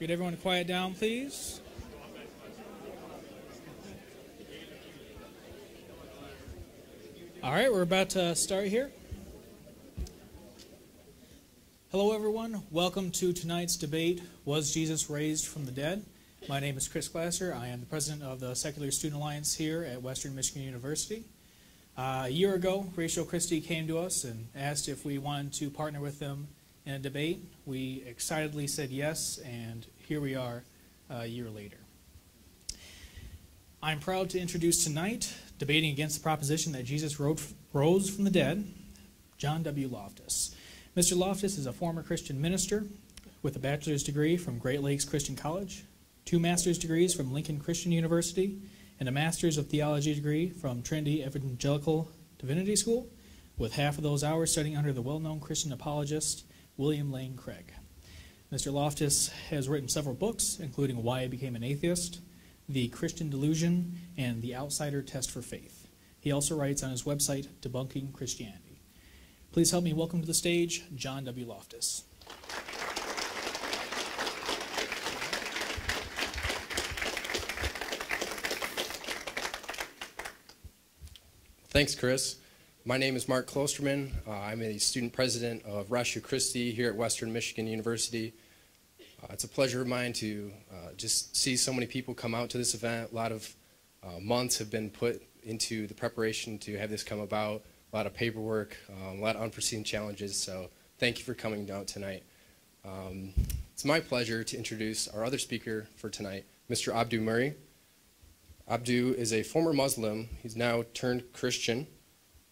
Get everyone to quiet down, please. All right, we're about to start here. Hello, everyone. Welcome to tonight's debate Was Jesus Raised from the Dead? My name is Chris Glasser. I am the president of the Secular Student Alliance here at Western Michigan University. Uh, a year ago, Ratio Christi came to us and asked if we wanted to partner with them in a debate. We excitedly said yes, and here we are uh, a year later. I'm proud to introduce tonight, debating against the proposition that Jesus rose from the dead, John W. Loftus. Mr. Loftus is a former Christian minister with a bachelor's degree from Great Lakes Christian College, two master's degrees from Lincoln Christian University, and a master's of theology degree from Trinity Evangelical Divinity School, with half of those hours studying under the well known Christian apologist William Lane Craig. Mr. Loftus has written several books, including Why I Became an Atheist, the Christian Delusion, and The Outsider Test for Faith. He also writes on his website, Debunking Christianity. Please help me welcome to the stage John W. Loftus. Thanks, Chris. My name is Mark Klosterman. Uh, I'm a student president of Ratio Christi here at Western Michigan University. Uh, it's a pleasure of mine to uh, just see so many people come out to this event. A lot of uh, months have been put into the preparation to have this come about. A lot of paperwork, um, a lot of unforeseen challenges. So thank you for coming out tonight. Um, it's my pleasure to introduce our other speaker for tonight, Mr. Abdu Murray. Abdu is a former Muslim. He's now turned Christian.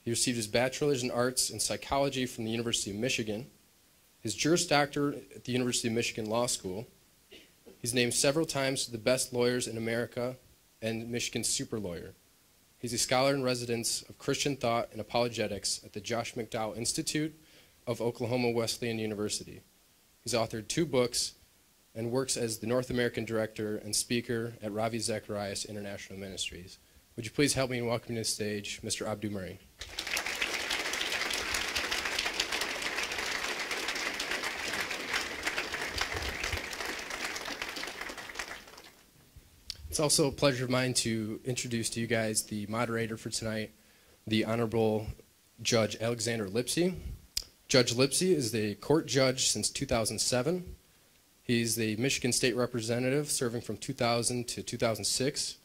He received his bachelor's in arts and psychology from the University of Michigan his Juris Doctor at the University of Michigan Law School. He's named several times to the best lawyers in America and Michigan's super lawyer. He's a scholar in residence of Christian thought and apologetics at the Josh McDowell Institute of Oklahoma Wesleyan University. He's authored two books and works as the North American director and speaker at Ravi Zacharias International Ministries. Would you please help me in welcoming to the stage Mr. Abdu Murray? It's also a pleasure of mine to introduce to you guys the moderator for tonight, the Honorable Judge Alexander Lipsey. Judge Lipsey is the court judge since 2007. He's the Michigan State Representative serving from 2000 to 2006.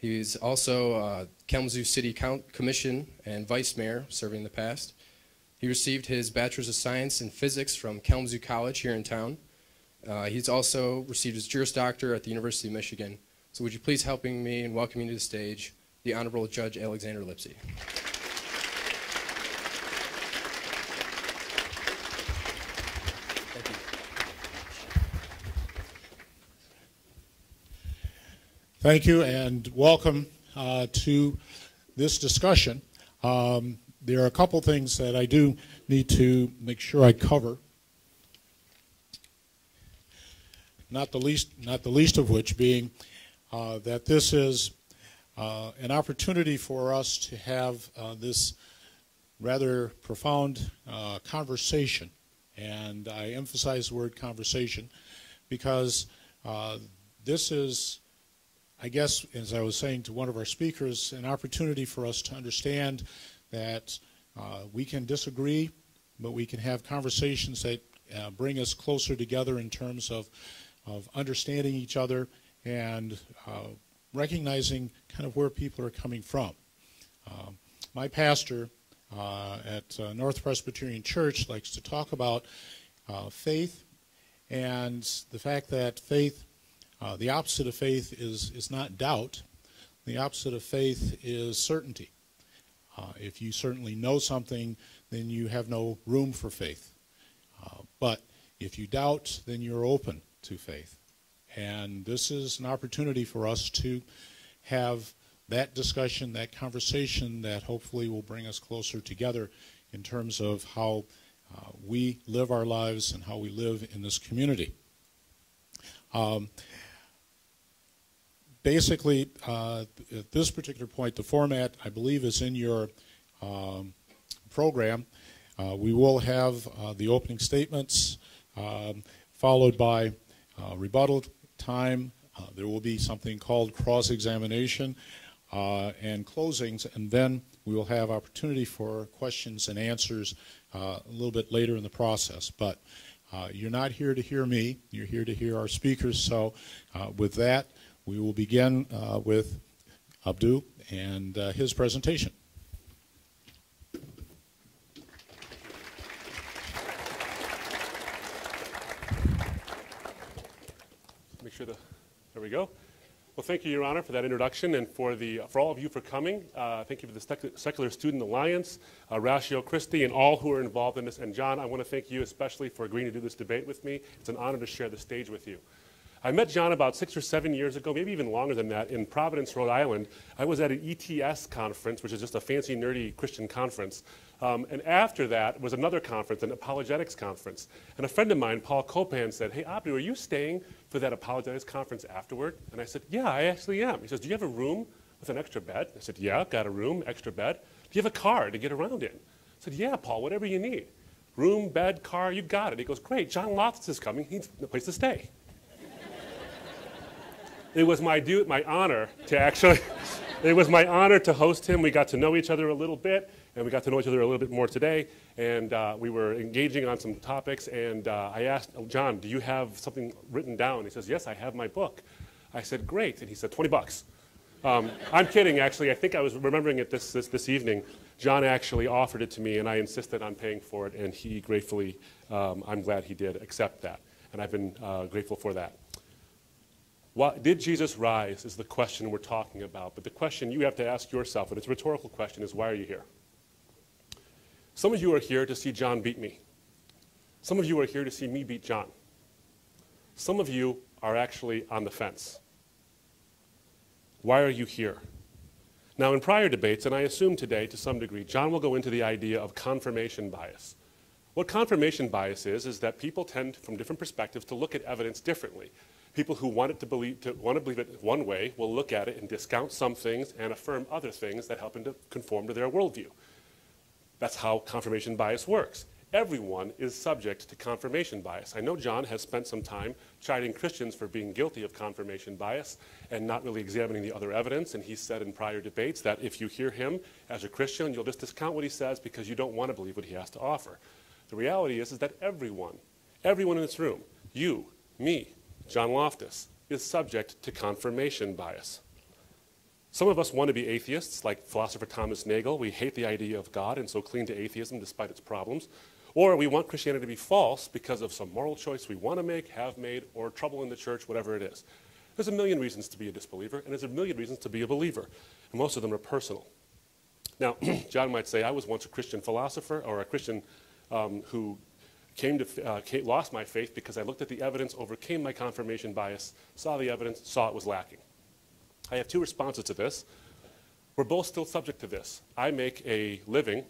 He's also uh, Kalamazoo City Commission and Vice Mayor serving in the past. He received his Bachelor's of Science in Physics from Kalamazoo College here in town. Uh, he's also received his Juris Doctor at the University of Michigan so would you please helping me and welcoming to the stage the Honorable Judge Alexander Lipsey. Thank you and welcome uh, to this discussion. Um, there are a couple things that I do need to make sure I cover. Not the least, not the least of which being uh, that this is uh, an opportunity for us to have uh, this rather profound uh, conversation. And I emphasize the word conversation because uh, this is, I guess, as I was saying to one of our speakers, an opportunity for us to understand that we can disagree, but we can have conversations that bring us closer together in terms of, of understanding each other and uh, recognizing kind of where people are coming from. Uh, my pastor uh, at uh, North Presbyterian Church likes to talk about uh, faith and the fact that faith, uh, the opposite of faith is, is not doubt. The opposite of faith is certainty. if you certainly know something, then you have no room for faith. but if you doubt, then you're open to faith. And this is an opportunity for us to have that discussion, that conversation that hopefully will bring us closer together in terms of how uh, we live our lives and how we live in this community. Um, basically, uh, at this particular point, the format, I believe, is in your um, program. Uh, we will have uh, the opening statements um, followed by uh, rebuttal time. Uh, there will be something called cross-examination uh, and closings, and then we will have opportunity for questions and answers a little bit later in the process. But you're not here to hear me. You're here to hear our speakers. So with that, we will begin uh, with Abdu and uh, his presentation. Make sure the, there we go. Well, thank you, Your Honor, for that introduction and for, the, for all of you for coming. Uh, thank you for the Secular Student Alliance, uh, Ratio Christi, and all who are involved in this. And John, I want to thank you especially for agreeing to do this debate with me. It's an honor to share the stage with you. I met John about six or seven years ago, maybe even longer than that, in Providence, Rhode Island. I was at an ETS conference, which is just a fancy, nerdy Christian conference. Um, and after that was another conference, an apologetics conference. And a friend of mine, Paul Copan, said, Hey, Abdu, are you staying for that apologetics conference afterward? And I said, Yeah, I actually am. He says, Do you have a room with an extra bed? I said, Yeah, got a room, extra bed. Do you have a car to get around in? I said, Yeah, Paul, whatever you need. Room, bed, car, you got it. He goes, Great, John Loftus is coming. He needs a place to stay it was my, due, my honor to actually, it was my honor to host him. We got to know each other a little bit, and we got to know each other a little bit more today. And uh, we were engaging on some topics, and uh, I asked, oh, John, do you have something written down? He says, yes, I have my book. I said, great. And he said, 20 bucks. Um, I'm kidding, actually. I think I was remembering it this, this, this, evening. John actually offered it to me, and I insisted on paying for it, and he gratefully, um, I'm glad he did accept that. And I've been uh, grateful for that. Why, did Jesus rise is the question we're talking about. But the question you have to ask yourself, and it's a rhetorical question, is why are you here? Some of you are here to see John beat me. Some of you are here to see me beat John. Some of you are actually on the fence. Why are you here? Now, in prior debates, and I assume today to some degree, John will go into the idea of confirmation bias. What confirmation bias is, is that people tend, from different perspectives, to look at evidence differently. People who want, it to, believe, to, want to believe it one way will look at it and discount some things and affirm other things that help them to conform to their worldview. That's how confirmation bias works. Everyone is subject to confirmation bias. I know John has spent some time chiding Christians for being guilty of confirmation bias and not really examining the other evidence. And he said in prior debates that if you hear him as a Christian, you'll just discount what he says because you don't want to believe what he has to offer. The reality is, is that everyone, everyone in this room, you, me, John Loftus, is subject to confirmation bias. Some of us want to be atheists, like philosopher Thomas Nagel. We hate the idea of God and so cling to atheism despite its problems. Or we want Christianity to be false because of some moral choice we want to make, have made, or trouble in the church, whatever it is. There's a million reasons to be a disbeliever, and there's a million reasons to be a believer. And most of them are personal. Now, John might say, I was once a Christian philosopher or a Christian um, who came to, uh, lost my faith because I looked at the evidence, overcame my confirmation bias, saw the evidence, saw it was lacking. I have two responses to this. We're both still subject to this. I make a living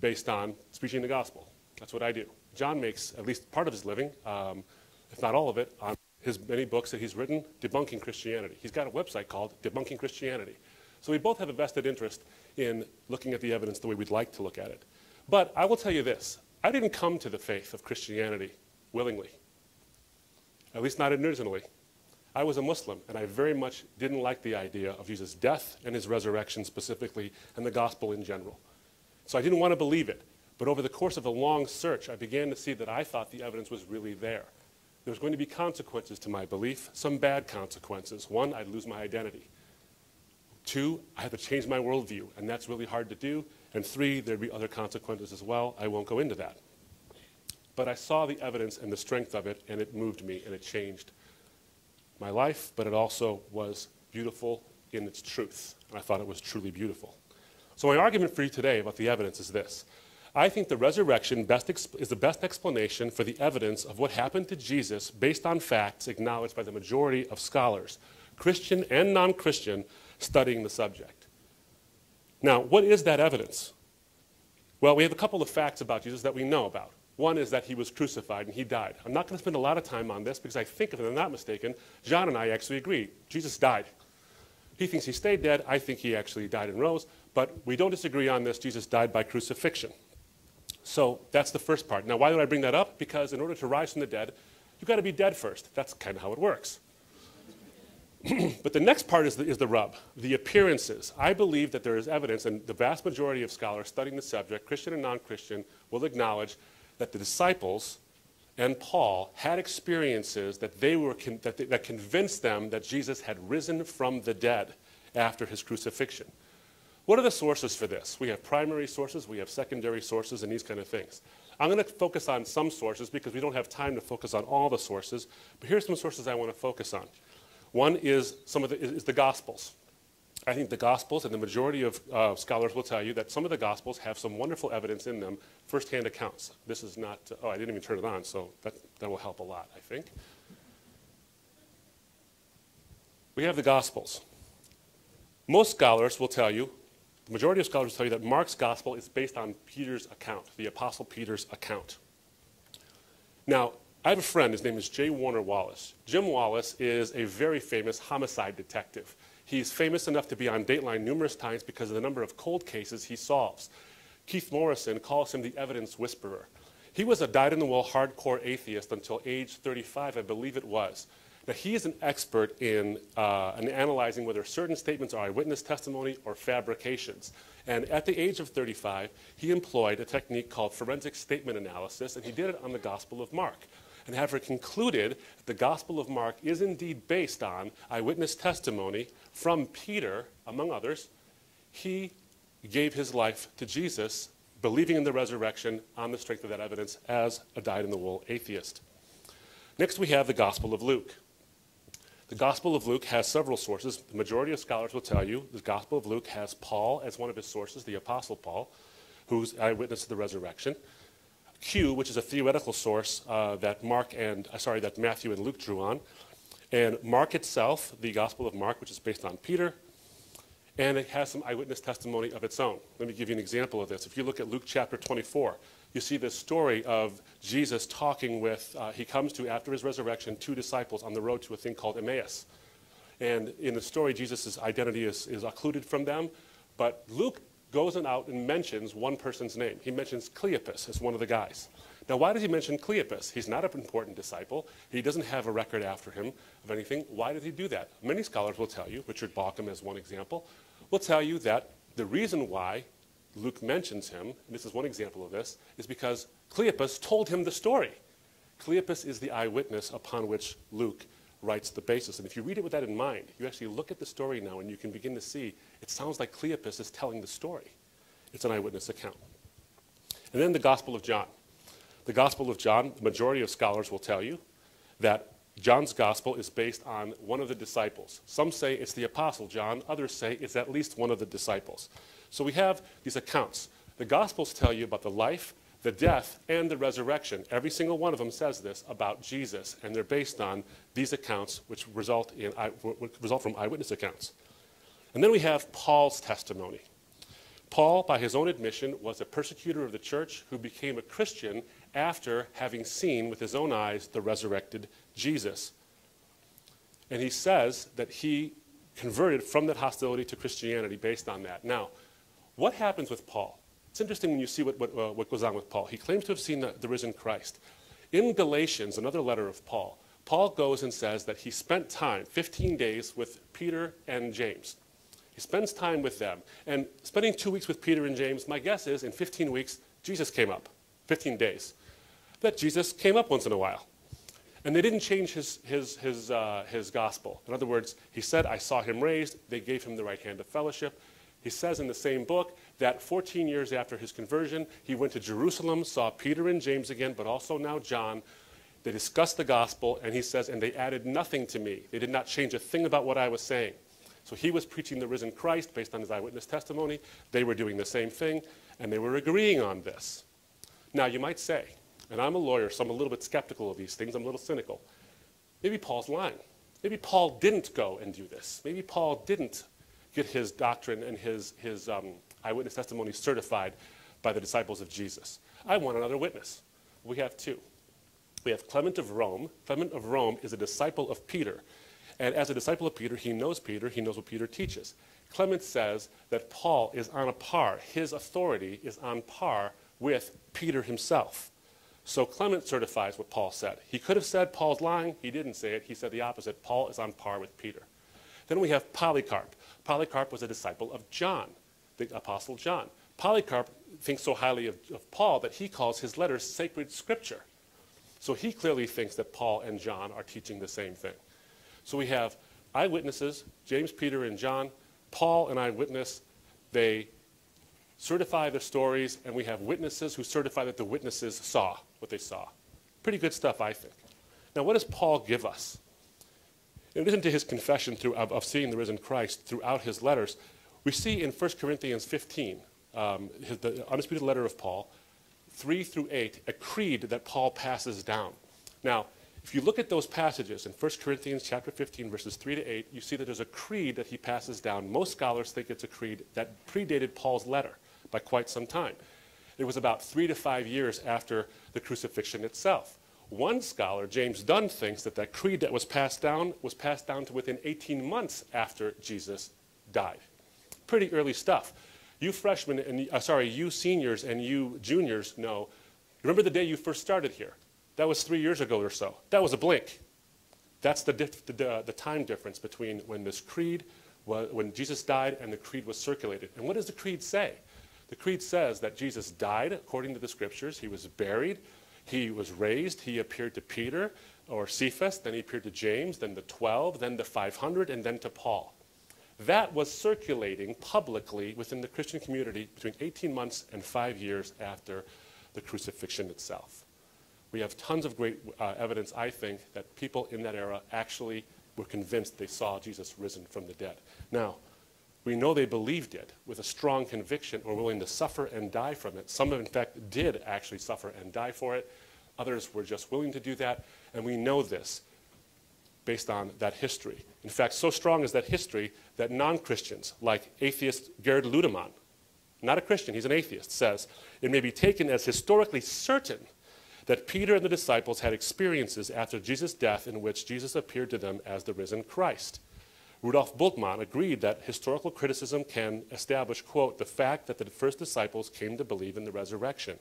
based on preaching the gospel. That's what I do. John makes at least part of his living, um, if not all of it, on his many books that he's written debunking Christianity. He's got a website called Debunking Christianity. So we both have a vested interest in looking at the evidence the way we'd like to look at it. But I will tell you this I didn't come to the faith of Christianity willingly, at least not originally. I was a Muslim, and I very much didn't like the idea of Jesus' death and his resurrection specifically, and the gospel in general. So I didn't want to believe it. But over the course of a long search, I began to see that I thought the evidence was really there. There was going to be consequences to my belief, some bad consequences. One, I'd lose my identity. Two, I had to change my worldview, and that's really hard to do. And three, there'd be other consequences as well. I won't go into that. But I saw the evidence and the strength of it, and it moved me, and it changed my life, but it also was beautiful in its truth. And I thought it was truly beautiful. So, my argument for you today about the evidence is this I think the resurrection is the best explanation for the evidence of what happened to Jesus based on facts acknowledged by the majority of scholars, Christian and non Christian, studying the subject. Now, what is that evidence? Well, we have a couple of facts about Jesus that we know about. One is that he was crucified and he died. I'm not going to spend a lot of time on this because I think, if I'm not mistaken, John and I actually agree. Jesus died. He thinks he stayed dead. I think he actually died and rose. But we don't disagree on this. Jesus died by crucifixion. So that's the first part. Now, why do I bring that up? Because in order to rise from the dead, You've got to be dead first. That's kind of how it works. but the next part is the, is the rub the appearances. I believe that there is evidence, and the vast majority of scholars studying the subject, Christian and non Christian, will acknowledge that the disciples and Paul had experiences that, they were that, they, that convinced them that Jesus had risen from the dead after his crucifixion. What are the sources for this? We have primary sources, we have secondary sources, and these kind of things. I'm going to focus on some sources because we don't have time to focus on all the sources, but here's some sources I want to focus on. One is some of the, is the Gospels. I think the Gospels, and the majority of uh, scholars will tell you that some of the Gospels have some wonderful evidence in them, firsthand accounts. This is not, uh, oh, I didn't even turn it on, so that, that will help a lot, I think. We have the Gospels. Most scholars will tell you, the majority of scholars will tell you that Mark's Gospel is based on Peter's account, the Apostle Peter's account. Now, I have a friend, his name is J. Warner Wallace. Jim Wallace is a very famous homicide detective. He's famous enough to be on Dateline numerous times because of the number of cold cases he solves. Keith Morrison calls him the evidence whisperer. He was a dyed in the wool hardcore atheist until age 35, I believe it was. Now, he is an expert in, uh, in analyzing whether certain statements are eyewitness testimony or fabrications. And at the age of 35, he employed a technique called forensic statement analysis, and he did it on the Gospel of Mark and having concluded that the Gospel of Mark is indeed based on eyewitness testimony from Peter, among others, he gave his life to Jesus, believing in the resurrection on the strength of that evidence as a dyed in the wool atheist. Next, we have the Gospel of Luke. The Gospel of Luke has several sources. The majority of scholars will tell you the Gospel of Luke has Paul as one of his sources, the Apostle Paul, who's eyewitness to the resurrection. Q, which is a theoretical source uh, that Mark and uh, sorry that Matthew and Luke drew on, and Mark itself, the Gospel of Mark, which is based on Peter, and it has some eyewitness testimony of its own. Let me give you an example of this. If you look at Luke chapter 24, you see this story of Jesus talking with, uh, he comes to, after his resurrection, two disciples on the road to a thing called Emmaus. And in the story, Jesus' identity is, is occluded from them, but Luke goes out and mentions one person's name. He mentions Cleopas as one of the guys. Now, why does he mention Cleopas? He's not an important disciple. He doesn't have a record after him of anything. Why did he do that? Many scholars will tell you, Richard Bauckham as one example, will tell you that the reason why Luke mentions him, and this is one example of this, is because Cleopas told him the story. Cleopas is the eyewitness upon which Luke writes the basis. And if you read it with that in mind, you actually look at the story now and you can begin to see it sounds like Cleopas is telling the story. It's an eyewitness account. And then the Gospel of John. The Gospel of John, the majority of scholars will tell you that John's Gospel is based on one of the disciples. Some say it's the Apostle John, others say it's at least one of the disciples. So we have these accounts. The Gospels tell you about the life, the death, and the resurrection. Every single one of them says this about Jesus, and they're based on these accounts, which result, in, result from eyewitness accounts. And then we have Paul's testimony. Paul, by his own admission, was a persecutor of the church who became a Christian after having seen with his own eyes the resurrected Jesus. And he says that he converted from that hostility to Christianity based on that. Now, what happens with Paul? It's interesting when you see what, what, uh, what goes on with Paul. He claims to have seen the, risen Christ. In Galatians, another letter of Paul, Paul goes and says that he spent time, 15 days, with Peter and James. He spends time with them. And spending two weeks with Peter and James, my guess is in 15 weeks, Jesus came up. 15 days. That Jesus came up once in a while. And they didn't change his, his, his, uh, his gospel. In other words, he said, I saw him raised. They gave him the right hand of fellowship. He says in the same book that 14 years after his conversion, he went to Jerusalem, saw Peter and James again, but also now John. They discussed the gospel, and he says, and they added nothing to me. They did not change a thing about what I was saying. So he was preaching the risen Christ based on his eyewitness testimony. They were doing the same thing, and they were agreeing on this. Now, you might say, and I'm a lawyer, so I'm a little bit skeptical of these things, I'm a little cynical. Maybe Paul's lying. Maybe Paul didn't go and do this. Maybe Paul didn't get his doctrine and his, his um, eyewitness testimony certified by the disciples of Jesus. I want another witness. We have two. We have Clement of Rome. Clement of Rome is a disciple of Peter. And as a disciple of Peter, he knows Peter, he knows what Peter teaches. Clement says that Paul is on a par, his authority is on par with Peter himself. So Clement certifies what Paul said. He could have said Paul's lying. He didn't say it. He said the opposite. Paul is on par with Peter. Then we have Polycarp. Polycarp was a disciple of John, the Apostle John. Polycarp thinks so highly of, of Paul that he calls his letters sacred scripture. So he clearly thinks that Paul and John are teaching the same thing. So we have eyewitnesses, James, Peter, and John. Paul, an eyewitness, they certify the stories, and we have witnesses who certify that the witnesses saw what they saw. Pretty good stuff, I think. Now, what does Paul give us? In addition to his confession through, of, of seeing the risen Christ throughout his letters, we see in 1 Corinthians 15, um, his, the undisputed letter of Paul, 3 through 8, a creed that Paul passes down. Now, if you look at those passages in 1 Corinthians chapter 15, verses 3 to 8, you see that there's a creed that he passes down. Most scholars think it's a creed that predated Paul's letter by quite some time. It was about three to five years after the crucifixion itself. One scholar, James Dunn, thinks that that creed that was passed down was passed down to within 18 months after Jesus died. Pretty early stuff. You freshmen and uh, sorry, you seniors and you juniors know. Remember the day you first started here? That was three years ago or so. That was a blink. That's the, the, the time difference between when this creed, was, when Jesus died and the creed was circulated. And what does the creed say? The creed says that Jesus died according to the scriptures. He was buried. He was raised. He appeared to Peter or Cephas. Then he appeared to James, then the 12, then the 500, and then to Paul. That was circulating publicly within the Christian community between 18 months and five years after the crucifixion itself. We have tons of great uh, evidence, I think, that people in that era actually were convinced they saw Jesus risen from the dead. Now, we know they believed it with a strong conviction or willing to suffer and die from it. Some, in fact, did actually suffer and die for it. Others were just willing to do that. And we know this based on that history. In fact, so strong is that history that non Christians, like atheist Gerd Ludemann, not a Christian, he's an atheist, says it may be taken as historically certain that Peter and the disciples had experiences after Jesus' death in which Jesus appeared to them as the risen Christ. Rudolf Bultmann agreed that historical criticism can establish, quote, the fact that the first disciples came to believe in the resurrection.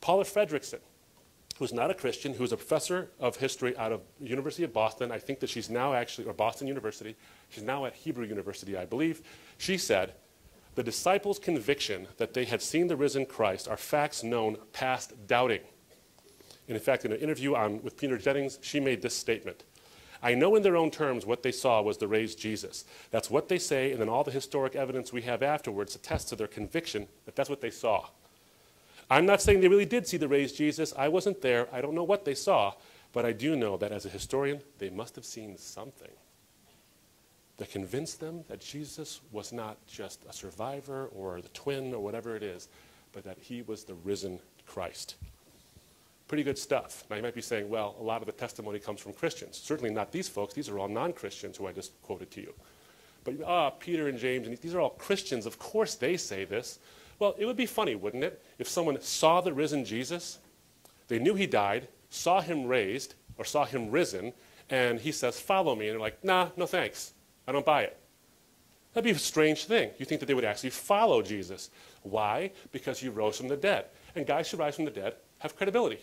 Paula Fredriksen, who's not a Christian, who's a professor of history out of University of Boston, I think that she's now actually, or Boston University, she's now at Hebrew University, I believe, she said, the disciples' conviction that they had seen the risen Christ are facts known past doubting. And in fact, in an interview on, with Peter Jennings, she made this statement I know in their own terms what they saw was the raised Jesus. That's what they say, and then all the historic evidence we have afterwards attests to their conviction that that's what they saw. I'm not saying they really did see the raised Jesus. I wasn't there. I don't know what they saw, but I do know that as a historian, they must have seen something that convinced them that Jesus was not just a survivor or the twin or whatever it is, but that he was the risen Christ. Pretty good stuff. Now you might be saying, well, a lot of the testimony comes from Christians. Certainly not these folks. These are all non-Christians who I just quoted to you. But ah, Peter and James, and these are all Christians. Of course they say this. Well, it would be funny, wouldn't it, if someone saw the risen Jesus, they knew he died, saw him raised, or saw him risen, and he says, follow me. And they're like, nah, no thanks. I don't buy it. That'd be a strange thing. You think that they would actually follow Jesus. Why? Because he rose from the dead. And guys who rise from the dead have credibility.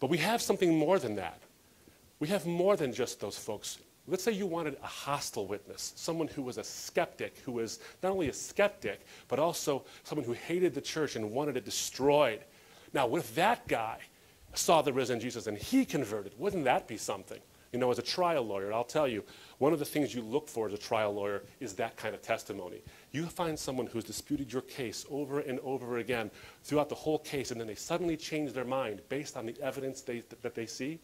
But we have something more than that. We have more than just those folks. Let's say you wanted a hostile witness, someone who was a skeptic, who was not only a skeptic, but also someone who hated the church and wanted it destroyed. Now, what if that guy saw the risen Jesus and he converted? Wouldn't that be something? You know, as a trial lawyer, I'll tell you, one of the things you look for as a trial lawyer is that kind of testimony. You find someone who's disputed your case over and over again throughout the whole case, and then they suddenly change their mind based on the evidence they, that they see,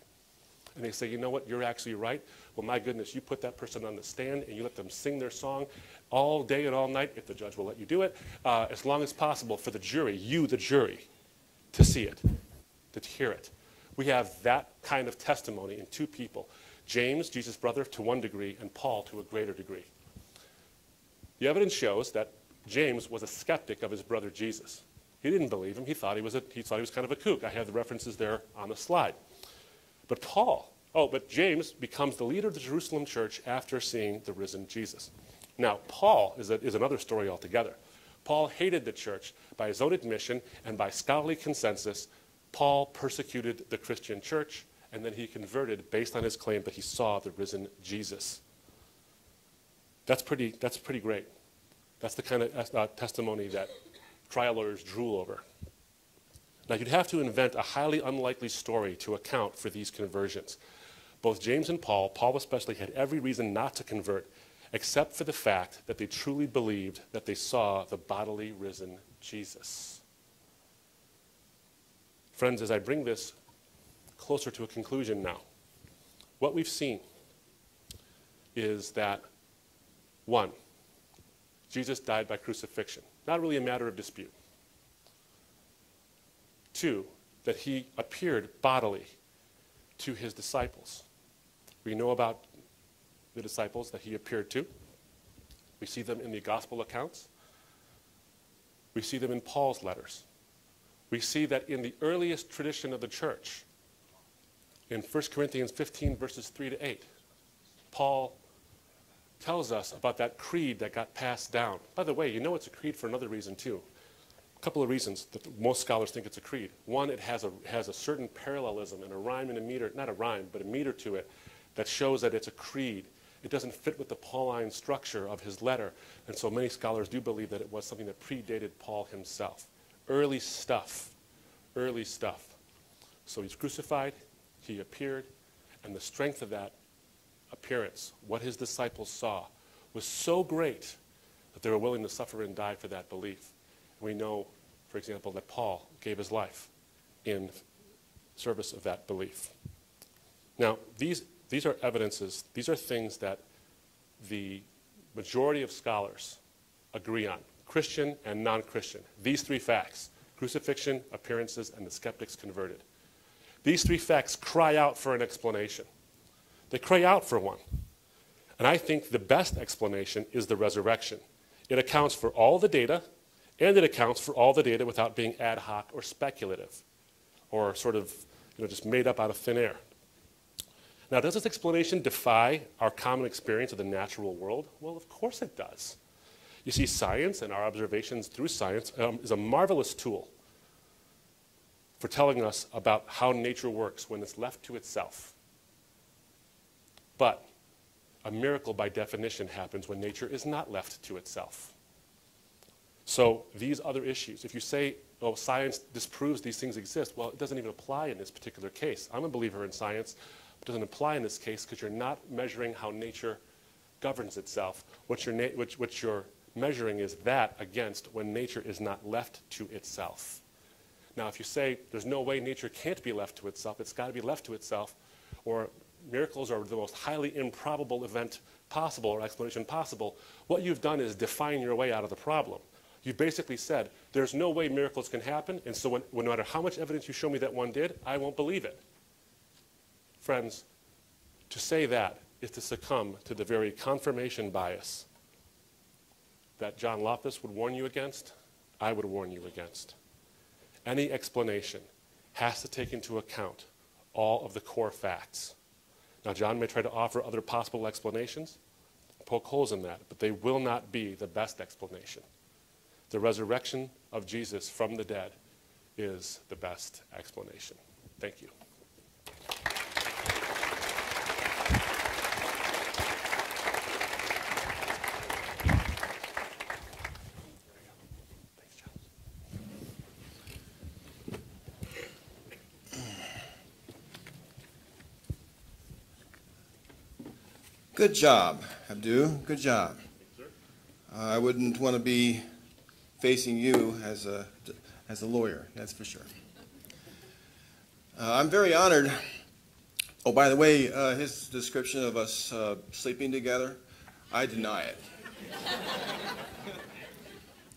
and they say, you know what, you're actually right. Well, my goodness, you put that person on the stand and you let them sing their song all day and all night, if the judge will let you do it, uh, as long as possible for the jury, you, the jury, to see it, to hear it. We have that kind of testimony in two people James, Jesus' brother, to one degree, and Paul to a greater degree. The evidence shows that James was a skeptic of his brother Jesus. He didn't believe him. He thought he was, a, he thought he was kind of a kook. I have the references there on the slide. But Paul, oh, but James becomes the leader of the Jerusalem church after seeing the risen Jesus. Now, Paul is, a, is another story altogether. Paul hated the church. By his own admission and by scholarly consensus, Paul persecuted the Christian church, and then he converted based on his claim that he saw the risen Jesus. That's pretty, that's pretty great. That's the kind of uh, testimony that trial lawyers drool over. Now, you'd have to invent a highly unlikely story to account for these conversions. Both James and Paul, Paul especially, had every reason not to convert, except for the fact that they truly believed that they saw the bodily risen Jesus. Friends, as I bring this closer to a conclusion now, what we've seen is that, one, Jesus died by crucifixion. Not really a matter of dispute. Two, that he appeared bodily to his disciples. We know about the disciples that he appeared to. We see them in the gospel accounts. We see them in Paul's letters. We see that in the earliest tradition of the church, in 1 Corinthians 15, verses 3 to 8, Paul tells us about that creed that got passed down. By the way, you know it's a creed for another reason, too. Couple of reasons that most scholars think it's a creed. One, it has a, has a certain parallelism and a rhyme and a meter, not a rhyme, but a meter to it that shows that it's a creed. It doesn't fit with the Pauline structure of his letter, and so many scholars do believe that it was something that predated Paul himself. Early stuff, early stuff. So he's crucified, he appeared, and the strength of that appearance, what his disciples saw, was so great that they were willing to suffer and die for that belief. We know, for example, that Paul gave his life in service of that belief. Now, these, these are evidences, these are things that the majority of scholars agree on Christian and non Christian. These three facts crucifixion, appearances, and the skeptics converted. These three facts cry out for an explanation. They cry out for one. And I think the best explanation is the resurrection. It accounts for all the data, and it accounts for all the data without being ad hoc or speculative or sort of you know, just made up out of thin air. Now, does this explanation defy our common experience of the natural world? Well, of course it does. You see, science and our observations through science um, is a marvelous tool for telling us about how nature works when it's left to itself. But a miracle, by definition, happens when nature is not left to itself. So these other issues, if you say, oh, science disproves these things exist, well, it doesn't even apply in this particular case. I'm a believer in science, but it doesn't apply in this case because you're not measuring how nature governs itself. What you're, what, what you're measuring is that against when nature is not left to itself. Now, if you say there's no way nature can't be left to itself, it's got to be left to itself, or miracles are the most highly improbable event possible or explanation possible, what you've done is define your way out of the problem. You basically said, there's no way miracles can happen, and so when, no matter how much evidence you show me that one did, I won't believe it. Friends, to say that is to succumb to the very confirmation bias that John Loftus would warn you against, I would warn you against. Any explanation has to take into account all of the core facts. Now, John may try to offer other possible explanations, poke holes in that, but they will not be the best explanation. The resurrection of Jesus from the dead is the best explanation. Thank you. Good job, Abdu. Good job. Uh, I wouldn't want to be facing you as a, as a lawyer, that's for sure. Uh, I'm very honored. Oh, by the way, uh, his description of us uh, sleeping together, I deny it.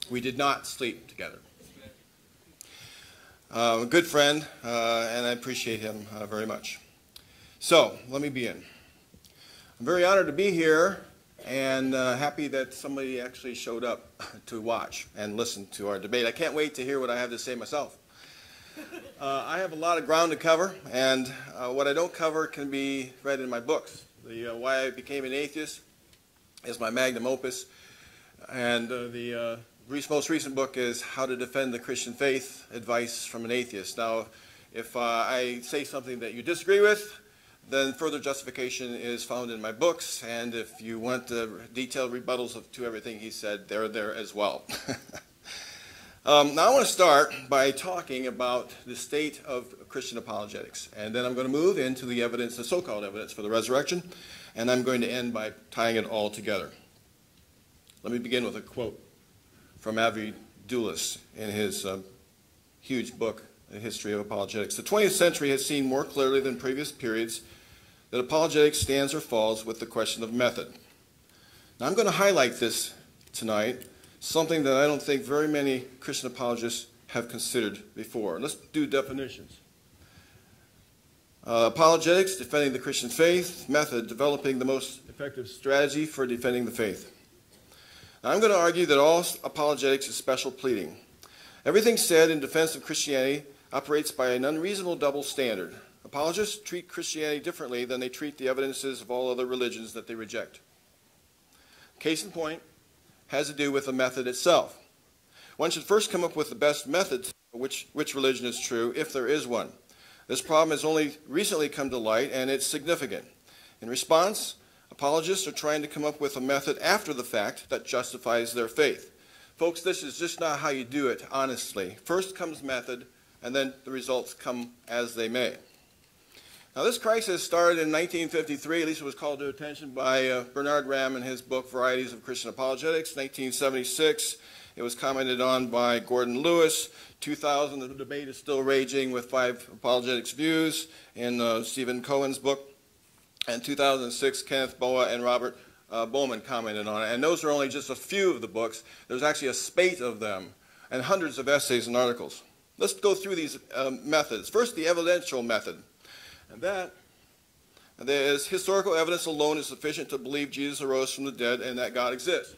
we did not sleep together. Uh, a good friend, uh, and I appreciate him very much. So, let me begin. I'm very honored to be here and uh, happy that somebody actually showed up to watch and listen to our debate. I can't wait to hear what I have to say myself. Uh, I have a lot of ground to cover, and uh, what I don't cover can be read in my books. The uh, Why I Became an Atheist is my magnum opus, and uh, the, uh, most recent book is How to Defend the Christian Faith Advice from an Atheist. Now, if I say something that you disagree with, then further justification is found in my books, and if you want uh, detailed rebuttals of, to everything he said, they're there as well. um, now I want to start by talking about the state of Christian apologetics, and then I'm going to move into the evidence, the so-called evidence for the resurrection, and I'm going to end by tying it all together. Let me begin with a quote from Avery Dulles in his uh, huge book, The History of Apologetics. The 20th century has seen more clearly than previous periods that apologetics stands or falls with the question of method. Now, I'm going to highlight this tonight, something that I don't think very many Christian apologists have considered before. Let's do definitions. Uh, apologetics, defending the Christian faith. Method, developing the most effective strategy for defending the faith. Now, I'm going to argue that all apologetics is special pleading. Everything said in defense of Christianity operates by an unreasonable double standard. Apologists treat Christianity differently than they treat the evidences of all other religions that they reject. Case in point has to do with the method itself. One should first come up with the best method which, which religion is true, if there is one. This problem has only recently come to light, and it's significant. In response, apologists are trying to come up with a method after the fact that justifies their faith. Folks, this is just not how you do it, honestly. First comes method, and then the results come as they may. Now, this crisis started in 1953, at least it was called to attention by uh, Bernard Ramm in his book, Varieties of Christian Apologetics. 1976, it was commented on by Gordon Lewis. 2000, the debate is still raging with five apologetics views in uh, Steven Cowan's book. And 2006, Kenneth Boa and Robert uh, Bowman commented on it. And those are only just a few of the books. There's actually a spate of them and hundreds of essays and articles. Let's go through these um, methods. First, the evidential method. And that And there is historical evidence alone is sufficient to believe Jesus arose from the dead and that God exists.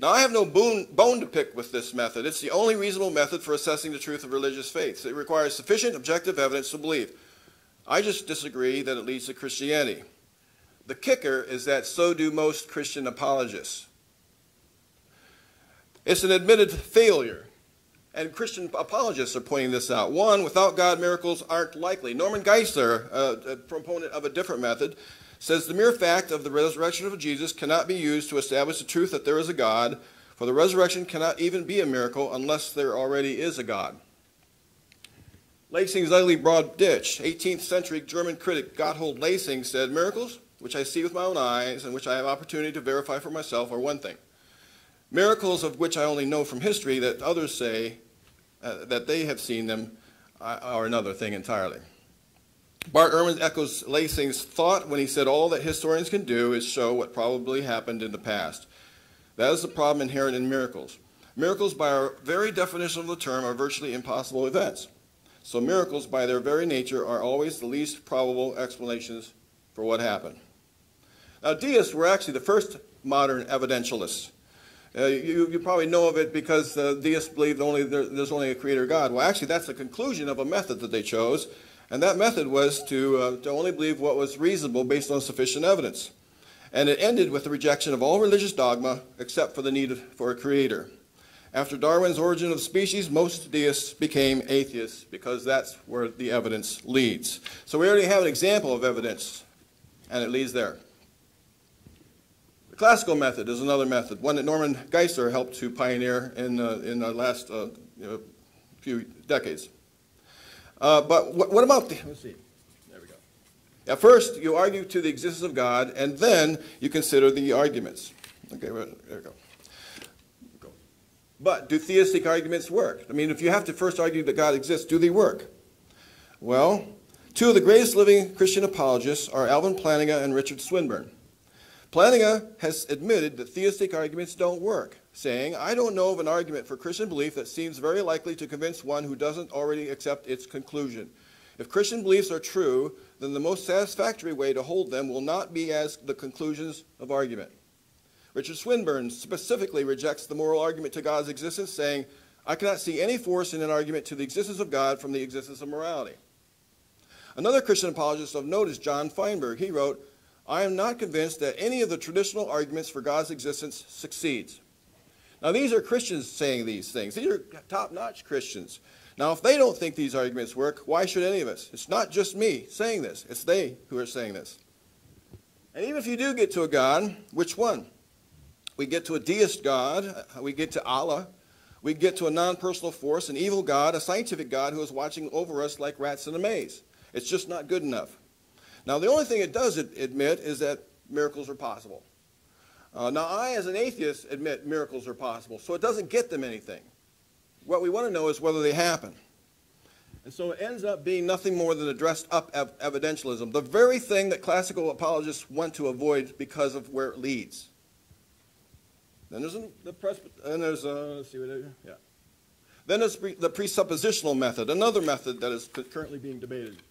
Now, I have no bone, bone to pick with this method. It's the only reasonable method for assessing the truth of religious faiths. It requires sufficient objective evidence to believe. I just disagree that it leads to Christianity. The kicker is that so do most Christian apologists. It's an admitted failure. And Christian apologists are pointing this out. One, without God, miracles aren't likely. Norman Geisler, a proponent of a different method, says the mere fact of the resurrection of Jesus cannot be used to establish the truth that there is a God, for the resurrection cannot even be a miracle unless there already is a God. Lessing's ugly broad ditch. 18th century German critic Gotthold Lessing said, Miracles, which I see with my own eyes and which I have opportunity to verify for myself, are one thing. Miracles of which I only know from history that others say uh, that they have seen them uh, are another thing entirely. Bart Ehrman echoes Lessing's thought when he said all that historians can do is show what probably happened in the past. That is the problem inherent in miracles. Miracles, by our very definition of the term, are virtually impossible events. So miracles, by their very nature, are always the least probable explanations for what happened. Now, deists were actually the first modern evidentialists. Uh, you, you, probably know of it because uh, deists believe only there, there's only a creator God. Well, actually, that's the conclusion of a method that they chose, and that method was to, uh, to only believe what was reasonable based on sufficient evidence. And it ended with the rejection of all religious dogma except for the need for a creator. After Darwin's Origin of Species, most deists became atheists because that's where the evidence leads. So we already have an example of evidence, and it leads there. The classical method is another method, one that Norman Geisler helped to pioneer in, uh, in the last uh, you know, few decades. Uh, but what, what, about the, let's see, there we go. At first, you argue to the existence of God, and then you consider the arguments. Okay, there we go. But do theistic arguments work? I mean, if you have to first argue that God exists, do they work? Well, two of the greatest living Christian apologists are Alvin Plantinga and Richard Swinburne. Plantinga has admitted that theistic arguments don't work, saying, I don't know of an argument for Christian belief that seems very likely to convince one who doesn't already accept its conclusion. If Christian beliefs are true, then the most satisfactory way to hold them will not be as the conclusions of argument. Richard Swinburne specifically rejects the moral argument to God's existence, saying, I cannot see any force in an argument to the existence of God from the existence of morality. Another Christian apologist of note is John Feinberg. He wrote, I am not convinced that any of the traditional arguments for God's existence succeeds. Now, these are Christians saying these things. These are top notch Christians. Now, if they don't think these arguments work, why should any of us? It's not just me saying this, it's they who are saying this. And even if you do get to a God, which one? We get to a deist God, we get to Allah, we get to a non personal force, an evil God, a scientific God who is watching over us like rats in a maze. It's just not good enough. Now, the only thing it does admit is that miracles are possible. Uh, now, I, as an atheist, admit miracles are possible, so it doesn't get them anything. What we want to know is whether they happen. And so it ends up being nothing more than a dressed up ev evidentialism, the very thing that classical apologists want to avoid because of where it leads. Then there's the then there's uh, see what yeah. Then there's the presuppositional method, another method that is currently being debated,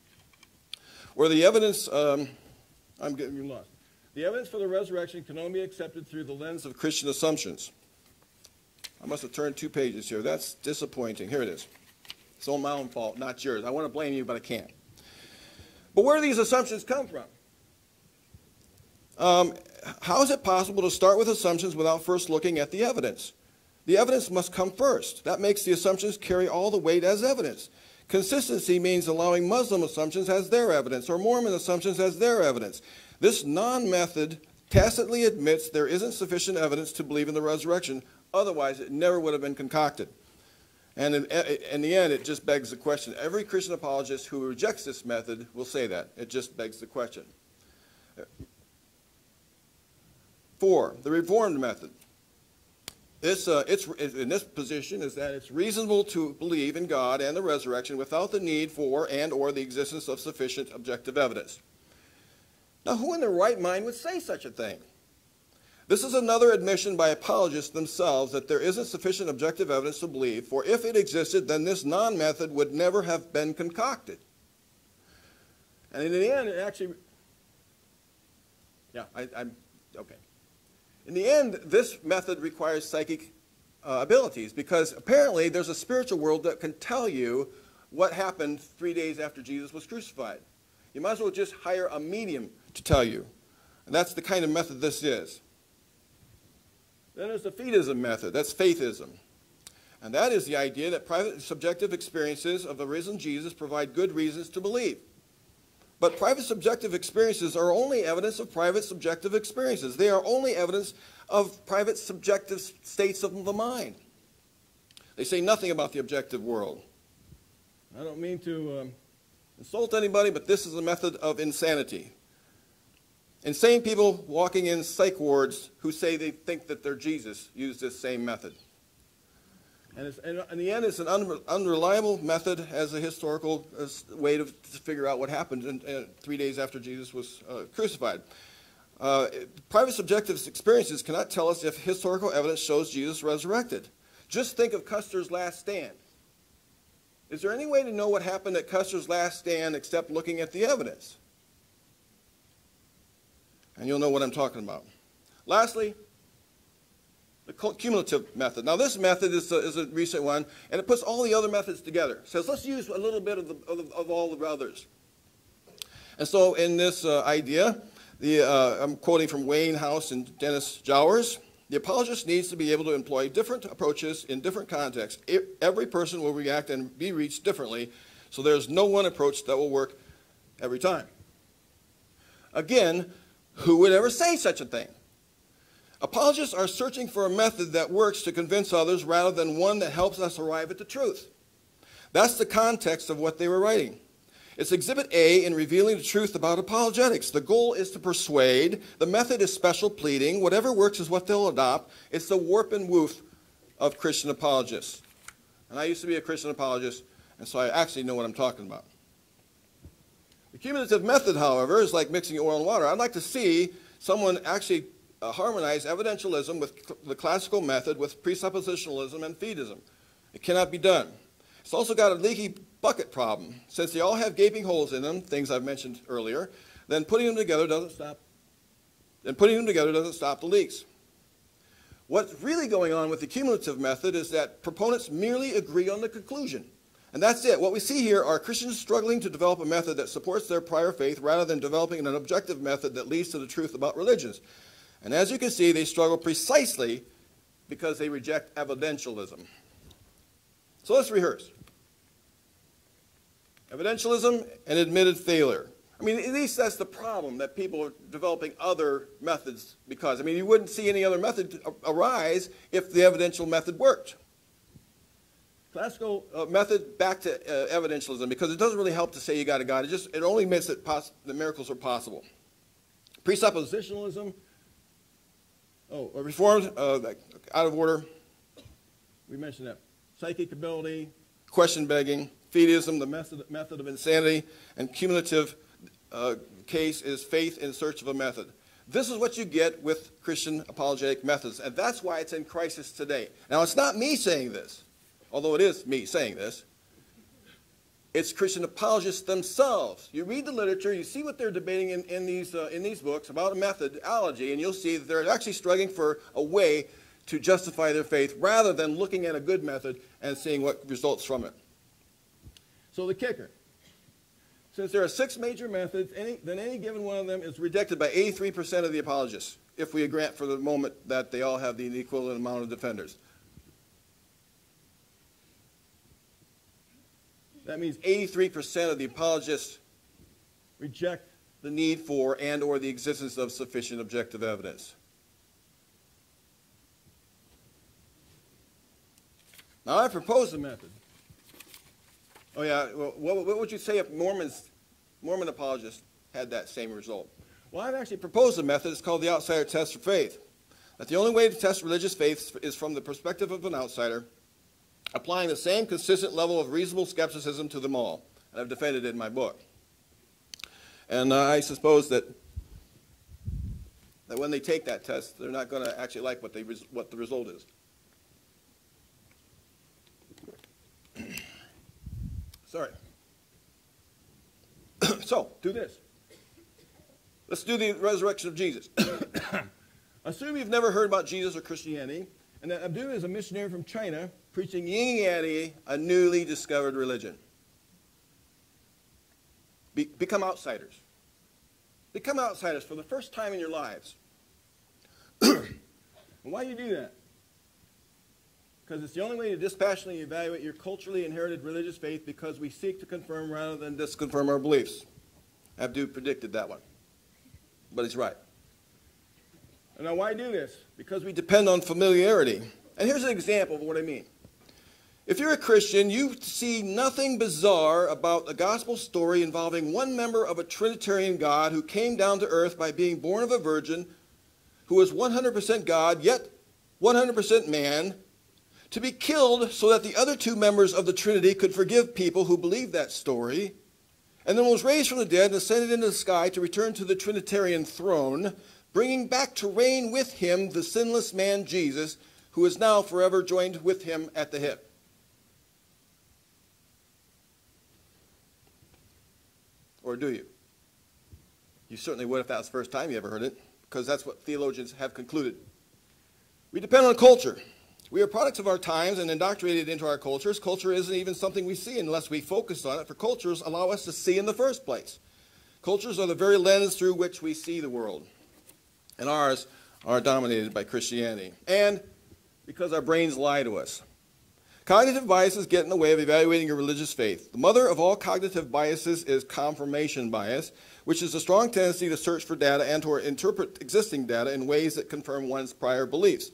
where the evidence um, I'm getting lost. The evidence for the resurrection can only be accepted through the lens of Christian assumptions. I must have turned two pages here. That's disappointing. Here it is. It's all my own fault, not yours. I want to blame you, but I can't. But where do these assumptions come from? Um, how is it possible to start with assumptions without first looking at the evidence? The evidence must come first. That makes the assumptions carry all the weight as evidence. Consistency means allowing Muslim assumptions as their evidence or Mormon assumptions as their evidence. This non method tacitly admits there isn't sufficient evidence to believe in the resurrection, otherwise, it never would have been concocted. And in, in, the end, it just begs the question. Every Christian apologist who rejects this method will say that. It just begs the question. Four, the Reformed method. It's, uh, it's, in this position is that it's reasonable to believe in God and the resurrection without the need for and or the existence of sufficient objective evidence. Now, who in their right mind would say such a thing? This is another admission by apologists themselves that there isn't sufficient objective evidence to believe, for if it existed, then this non method would never have been concocted. And in the end, it actually, yeah, I, okay. In the end, this method requires psychic uh, abilities because apparently there's a spiritual world that can tell you what happened three days after Jesus was crucified. You might as well just hire a medium to tell you. And that's the kind of method this is. Then there's the fideism method. That's faithism. And that is the idea that private subjective experiences of the risen Jesus provide good reasons to believe. But private subjective experiences are only evidence of private subjective experiences. They are only evidence of private subjective states of the mind. They say nothing about the objective world. I don't mean to um, insult anybody, but this is a method of insanity. Insane people walking in psych wards who say they think that they're Jesus use this same method. And, in the end, it's an un unreliable method as a historical way to, to, figure out what happened in, three days after Jesus was uh, crucified. Uh, private subjective experiences cannot tell us if historical evidence shows Jesus resurrected. Just think of Custer's last stand. Is there any way to know what happened at Custer's last stand except looking at the evidence? and you'll know what I'm talking about. Lastly, the cumulative method. Now, this method is a, is a recent one, and it puts all the other methods together. Says, let's use a little bit of, the, of, of all the others. And so, in this uh, idea, the, uh, I'm quoting from Wayne House and Dennis Jowers. The apologist needs to be able to employ different approaches in different contexts. Every person will react and be reached differently, so there's no one approach that will work every time. Again, who would ever say such a thing? Apologists are searching for a method that works to convince others rather than one that helps us arrive at the truth. That's the context of what they were writing. It's Exhibit A in revealing the truth about apologetics. The goal is to persuade. The method is special pleading. Whatever works is what they'll adopt. It's the warp and woof of Christian apologists. And I used to be a Christian apologist, and so I actually know what I'm talking about. The cumulative method, however, is like mixing oil and water. I'd like to see someone actually uh, harmonize evidentialism with cl the classical method with presuppositionalism and fideism. It cannot be done. It's also got a leaky bucket problem. Since they all have gaping holes in them, things I've mentioned earlier, then putting them together doesn't stop. Then putting them together doesn't stop the leaks. What's really going on with the cumulative method is that proponents merely agree on the conclusion. And that's it. What we see here are Christians struggling to develop a method that supports their prior faith rather than developing an objective method that leads to the truth about religions. And as you can see, they struggle precisely because they reject evidentialism. So let's rehearse. Evidentialism and admitted failure. I mean, at least that's the problem that people are developing other methods because. I mean, you wouldn't see any other method arise if the evidential method worked. Classical uh, method back to uh, evidentialism because it doesn't really help to say you got a God. It just it only makes it the miracles are possible. Presuppositionalism. Oh, reformed, uh, out of order. We mentioned that. Psychic ability, question begging, fideism, the method, method of insanity, and cumulative uh, case is faith in search of a method. This is what you get with Christian apologetic methods, and that's why it's in crisis today. Now, it's not me saying this, although it is me saying this. It's Christian apologists themselves. You read the literature, you see what they're debating in, in, these, uh, in these books about a methodology, and you'll see that they're actually struggling for a way to justify their faith rather than looking at a good method and seeing what results from it. So the kicker. Since there are six major methods, any, then any given one of them is rejected by 83% of the apologists, if we grant for the moment that they all have the equivalent amount of defenders. That means 83% of the apologists reject the need for and or the existence of sufficient objective evidence. Now I propose a method. Oh yeah, well, what, what would you say if Mormons, Mormon apologists had that same result? Well, I've actually proposed a method. It's called the outsider test for faith. That the only way to test religious faith is from the perspective of an outsider, applying the same consistent level of reasonable skepticism to them all. And I've defended it in my book. And uh, I suppose that that when they take that test, they're not going to actually like what, they what the result is. Sorry. so, do this. Let's do the resurrection of Jesus. Assume you've never heard about Jesus or Christianity, and that Abdu is a missionary from China preaching Yingyadi, a newly discovered religion. Be become outsiders. Become outsiders for the first time in your lives. why do you do that? because it's the only way to dispassionately evaluate your culturally inherited religious faith because we seek to confirm rather than disconfirm our beliefs. Abdu predicted that one. But he's right. And now, why do this? Because we depend on familiarity. And here's an example of what I mean. If you're a Christian, you see nothing bizarre about a gospel story involving one member of a Trinitarian God who came down to earth by being born of a virgin, who was 100% God, yet 100% man, to be killed so that the other two members of the Trinity could forgive people who believed that story, and then was raised from the dead and ascended into the sky to return to the Trinitarian throne, bringing back to reign with him the sinless man Jesus, who is now forever joined with him at the hip. Or do you? You certainly would if that was the first time you ever heard it, because that's what theologians have concluded. We depend on culture. We are products of our times and indoctrinated into our cultures. Culture isn't even something we see unless we focus on it, for cultures allow us to see in the first place. Cultures are the very lens through which we see the world. And ours are dominated by Christianity. And because our brains lie to us. Cognitive biases get in the way of evaluating your religious faith. The mother of all cognitive biases is confirmation bias, which is a strong tendency to search for data and to interpret existing data in ways that confirm one's prior beliefs.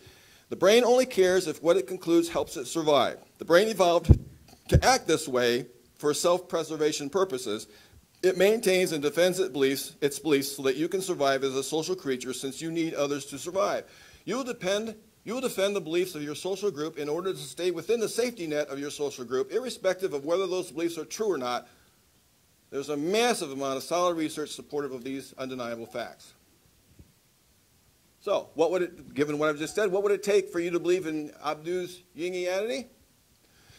The brain only cares if what it concludes helps it survive. The brain evolved to act this way for self-preservation purposes. It maintains and defends its beliefs, its beliefs so that you can survive as a social creature since you need others to survive. You will depend you will defend the beliefs of your social group in order to stay within the safety net of your social group, irrespective of whether those beliefs are true or not. There's a massive amount of solid research supportive of these undeniable facts. So, what would it, given what I've just said, what would it take for you to believe in Abdu's Yingianity?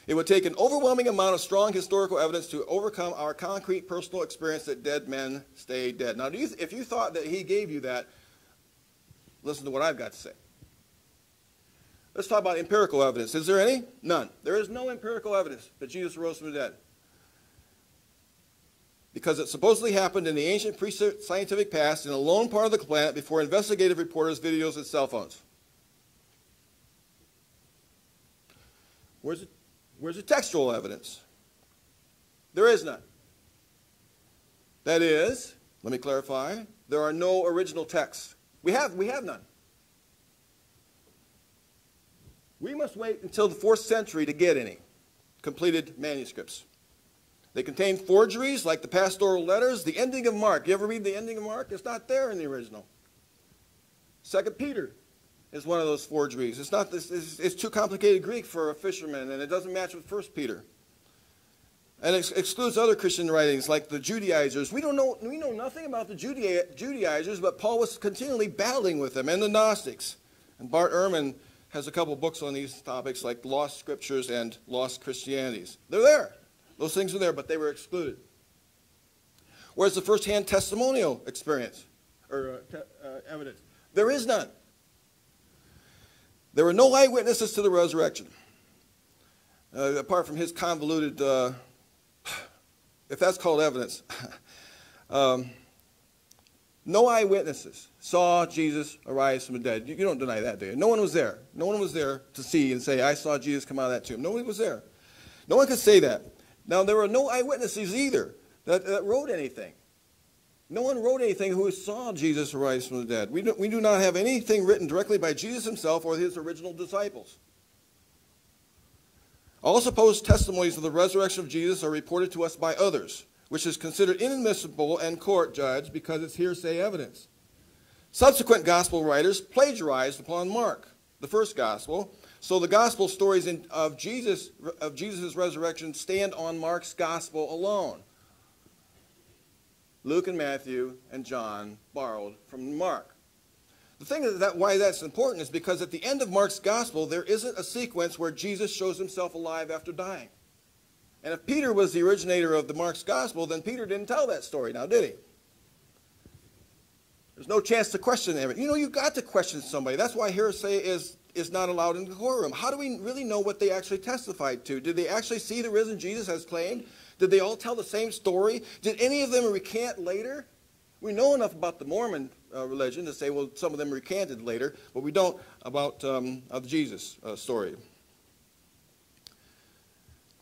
It would take an overwhelming amount of strong historical evidence to overcome our concrete personal experience that dead men stay dead. Now, you, if you thought that he gave you that, listen to what I've got to say. Let's talk about empirical evidence. Is there any? None. There is no empirical evidence that Jesus rose from the dead because it supposedly happened in the ancient pre-scientific past in a lone part of the planet before investigative reporters, videos, and cell phones. Where's the, where's the textual evidence? There is none. That is, let me clarify, there are no original texts. We have, we have none. We must wait until the fourth century to get any completed manuscripts. They contain forgeries like the pastoral letters, the ending of Mark. You ever read the ending of Mark? It's not there in the original. Second Peter is one of those forgeries. It's not this. It's, it's too complicated Greek for a fisherman, and it doesn't match with First Peter. And it excludes other Christian writings like the Judaizers. We don't know. We know nothing about the Judaizers, but Paul was continually battling with them and the Gnostics. And Bart Ehrman has a couple books on these topics like Lost Scriptures and Lost Christianities. They're there. Those things are there, but they were excluded. Where's the first-hand testimonial experience or uh, uh, evidence? There is none. There were no eyewitnesses to the resurrection, uh, apart from his convoluted, uh, if that's called evidence. um, no eyewitnesses saw Jesus arise from the dead. You, you don't deny that, do you? No one was there. No one was there to see and say, I saw Jesus come out of that tomb. Nobody was there. No one could say that. Now, there were no eyewitnesses either that, that wrote anything. No one wrote anything who saw Jesus rise from the dead. We do, we do not have anything written directly by Jesus himself or his original disciples. All supposed testimonies of the resurrection of Jesus are reported to us by others, which is considered inadmissible and court judged because it's hearsay evidence. Subsequent gospel writers plagiarized upon Mark, the first gospel, so the gospel stories in, of Jesus of Jesus' resurrection stand on Mark's gospel alone. Luke and Matthew and John borrowed from Mark. The thing that why that's important is because at the end of Mark's gospel there isn't a sequence where Jesus shows himself alive after dying. And if Peter was the originator of the Mark's gospel, then Peter didn't tell that story now, did he? There's no chance to question them. You know, you've got to question somebody. That's why hearsay is is not allowed in the courtroom. How do we really know what they actually testified to? Did they actually see the risen Jesus as claimed? Did they all tell the same story? Did any of them recant later? We know enough about the Mormon uh, religion to say, well, some of them recanted later, but we don't about um, the Jesus uh, story.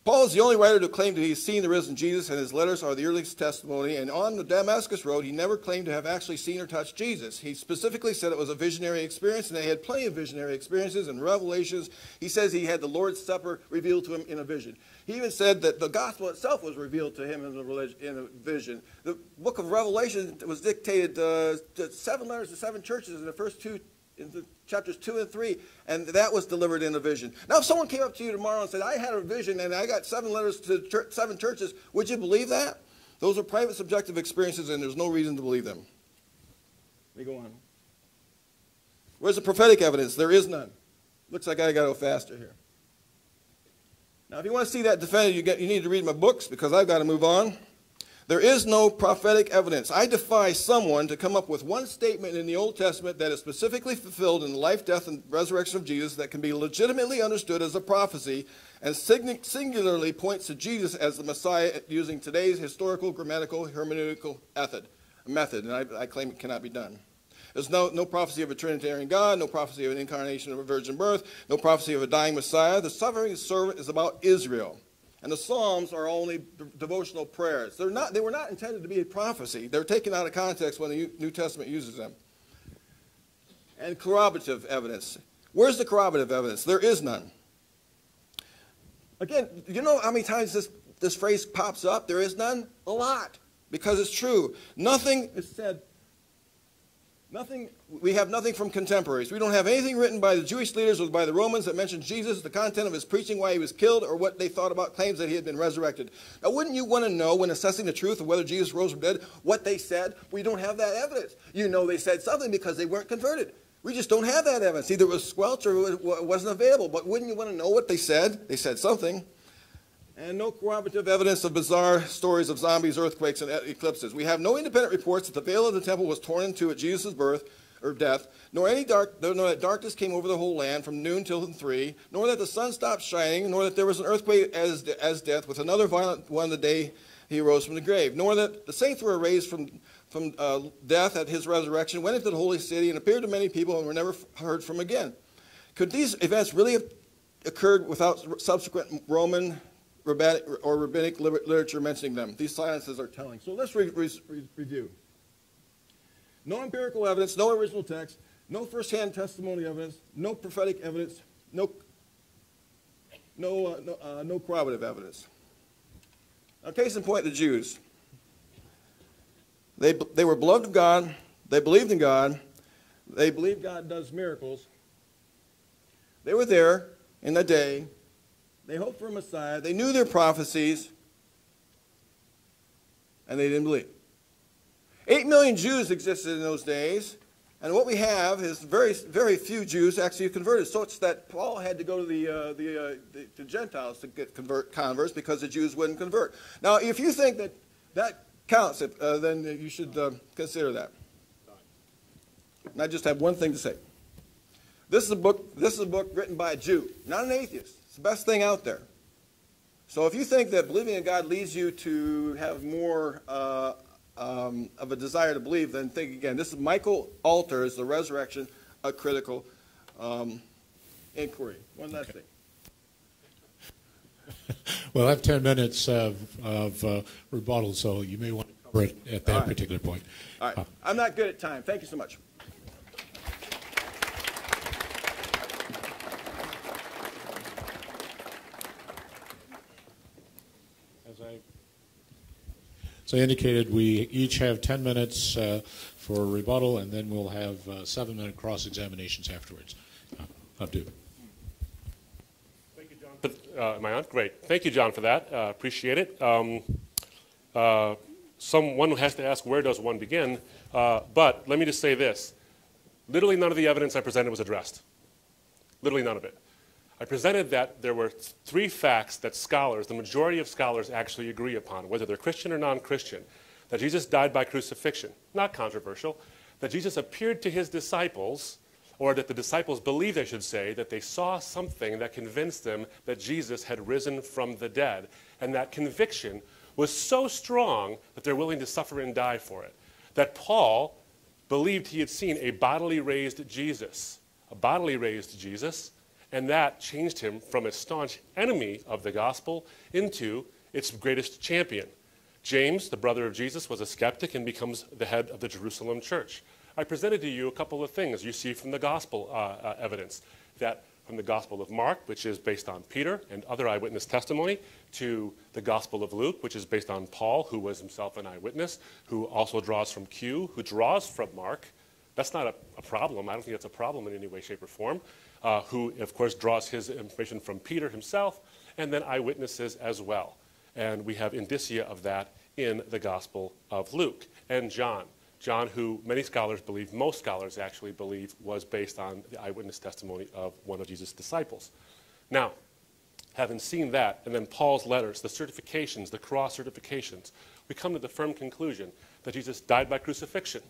Paul is the only writer to claim that he's seen the risen Jesus, and his letters are the earliest testimony. And on the Damascus Road, he never claimed to have actually seen or touched Jesus. He specifically said it was a visionary experience, and they had plenty of visionary experiences and revelations. He says he had the Lord's Supper revealed to him in a vision. He even said that the gospel itself was revealed to him in a, in a vision. The book of Revelation was dictated uh, to seven letters to seven churches in the first two in the chapters 2 and 3, and that was delivered in a vision. Now, if someone came up to you tomorrow and said, I had a vision and I got seven letters to church, seven churches, would you believe that? Those are private, subjective experiences, and there's no reason to believe them. Let me go on. Where's the prophetic evidence? There is none. Looks like I got to go faster here. Now, if you want to see that defended, you, get, you need to read my books because I've got to move on. There is no prophetic evidence. I defy someone to come up with one statement in the Old Testament that is specifically fulfilled in the life, death, and resurrection of Jesus that can be legitimately understood as a prophecy and singularly points to Jesus as the Messiah using today's historical, grammatical, hermeneutical method. method and I, I claim it cannot be done. There's no, no prophecy of a Trinitarian God, no prophecy of an incarnation of a virgin birth, no prophecy of a dying Messiah. The suffering servant is about Israel. And the Psalms are only devotional prayers. They're not, they were not intended to be a prophecy. They're taken out of context when the New Testament uses them. And corroborative evidence. Where's the corroborative evidence? There is none. Again, you know how many times this, this phrase pops up? There is none? A lot. Because it's true. Nothing is said Nothing, we have nothing from contemporaries. We don't have anything written by the Jewish leaders or by the Romans that mentions Jesus, the content of his preaching, why he was killed, or what they thought about claims that he had been resurrected. Now, wouldn't you want to know, when assessing the truth of whether Jesus rose from dead, what they said? We don't have that evidence. You know they said something because they weren't converted. We just don't have that evidence. Either it was squelched or it wasn't available. But wouldn't you want to know what they said? They said something and no corroborative evidence of bizarre stories of zombies, earthquakes, and eclipses. We have no independent reports that the veil of the temple was torn in two at Jesus' birth or death, nor any dark, nor that darkness came over the whole land from noon till three, nor that the sun stopped shining, nor that there was an earthquake as, as death, with another violent one the day he rose from the grave, nor that the saints were raised from, from uh, death at his resurrection, went into the holy city, and appeared to many people and were never heard from again. Could these events really have occurred without subsequent Roman rabbinic, or rabbinic literature mentioning them. These silences are telling. So let's re re review. No empirical evidence, no original text, no first-hand testimony evidence, no prophetic evidence, no, no, uh, no, uh, no corroborative evidence. Now, case in point, the Jews. They, they were beloved of God. They believed in God. They believed God does miracles. They were there in the day. They hoped for a Messiah. They knew their prophecies. And they didn't believe. Eight million Jews existed in those days. And what we have is very, very few Jews actually converted. So it's that Paul had to go to the, uh, the, uh, the, the, Gentiles to get convert converts because the Jews wouldn't convert. Now, if you think that that counts, uh, then you should uh, consider that. And I just have one thing to say. This is a book. This is a book written by a Jew, not an atheist. It's the best thing out there. So if you think that believing in God leads you to have more uh, um, of a desire to believe, then think again. This is Michael Alter's The Resurrection, a critical um, inquiry. One last okay. thing. well, I have 10 minutes of, of uh, rebuttal, so you may want to cover it at that right. particular point. All right. Uh, I'm not good at time. Thank you so much. So I indicated we each have 10 minutes uh, for rebuttal, and then we'll have uh, seven-minute cross-examinations afterwards. Uh, Abdu. Thank you, John. Uh, am I on? Great. Thank you, John, for that. Uh, appreciate it. Um, uh, someone has to ask, where does one begin? Uh, but let me just say this. Literally none of the evidence I presented was addressed. Literally none of it. I presented that there were three facts that scholars, the majority of scholars actually agree upon, whether they're Christian or non-Christian, that Jesus died by crucifixion, not controversial, that Jesus appeared to his disciples, or that the disciples believed, I should say, that they saw something that convinced them that Jesus had risen from the dead. And that conviction was so strong that they're willing to suffer and die for it. That Paul believed he had seen a bodily raised Jesus, a bodily raised Jesus, and that changed him from a staunch enemy of the gospel into its greatest champion. James, the brother of Jesus, was a skeptic and becomes the head of the Jerusalem church. I presented to you a couple of things you see from the gospel uh, uh, evidence. That from the Gospel of Mark, which is based on Peter and other eyewitness testimony, to the Gospel of Luke, which is based on Paul, who was himself an eyewitness, who also draws from Q, who draws from Mark. That's not a, a problem. I don't think that's a problem in any way, shape, or form uh, who, of course, draws his information from Peter himself, and then eyewitnesses as well. And we have indicia of that in the Gospel of Luke and John. John, who many scholars believe, most scholars actually believe, was based on the eyewitness testimony of one of Jesus' disciples. Now, having seen that, and then Paul's letters, the certifications, the cross certifications, we come to the firm conclusion that Jesus died by crucifixion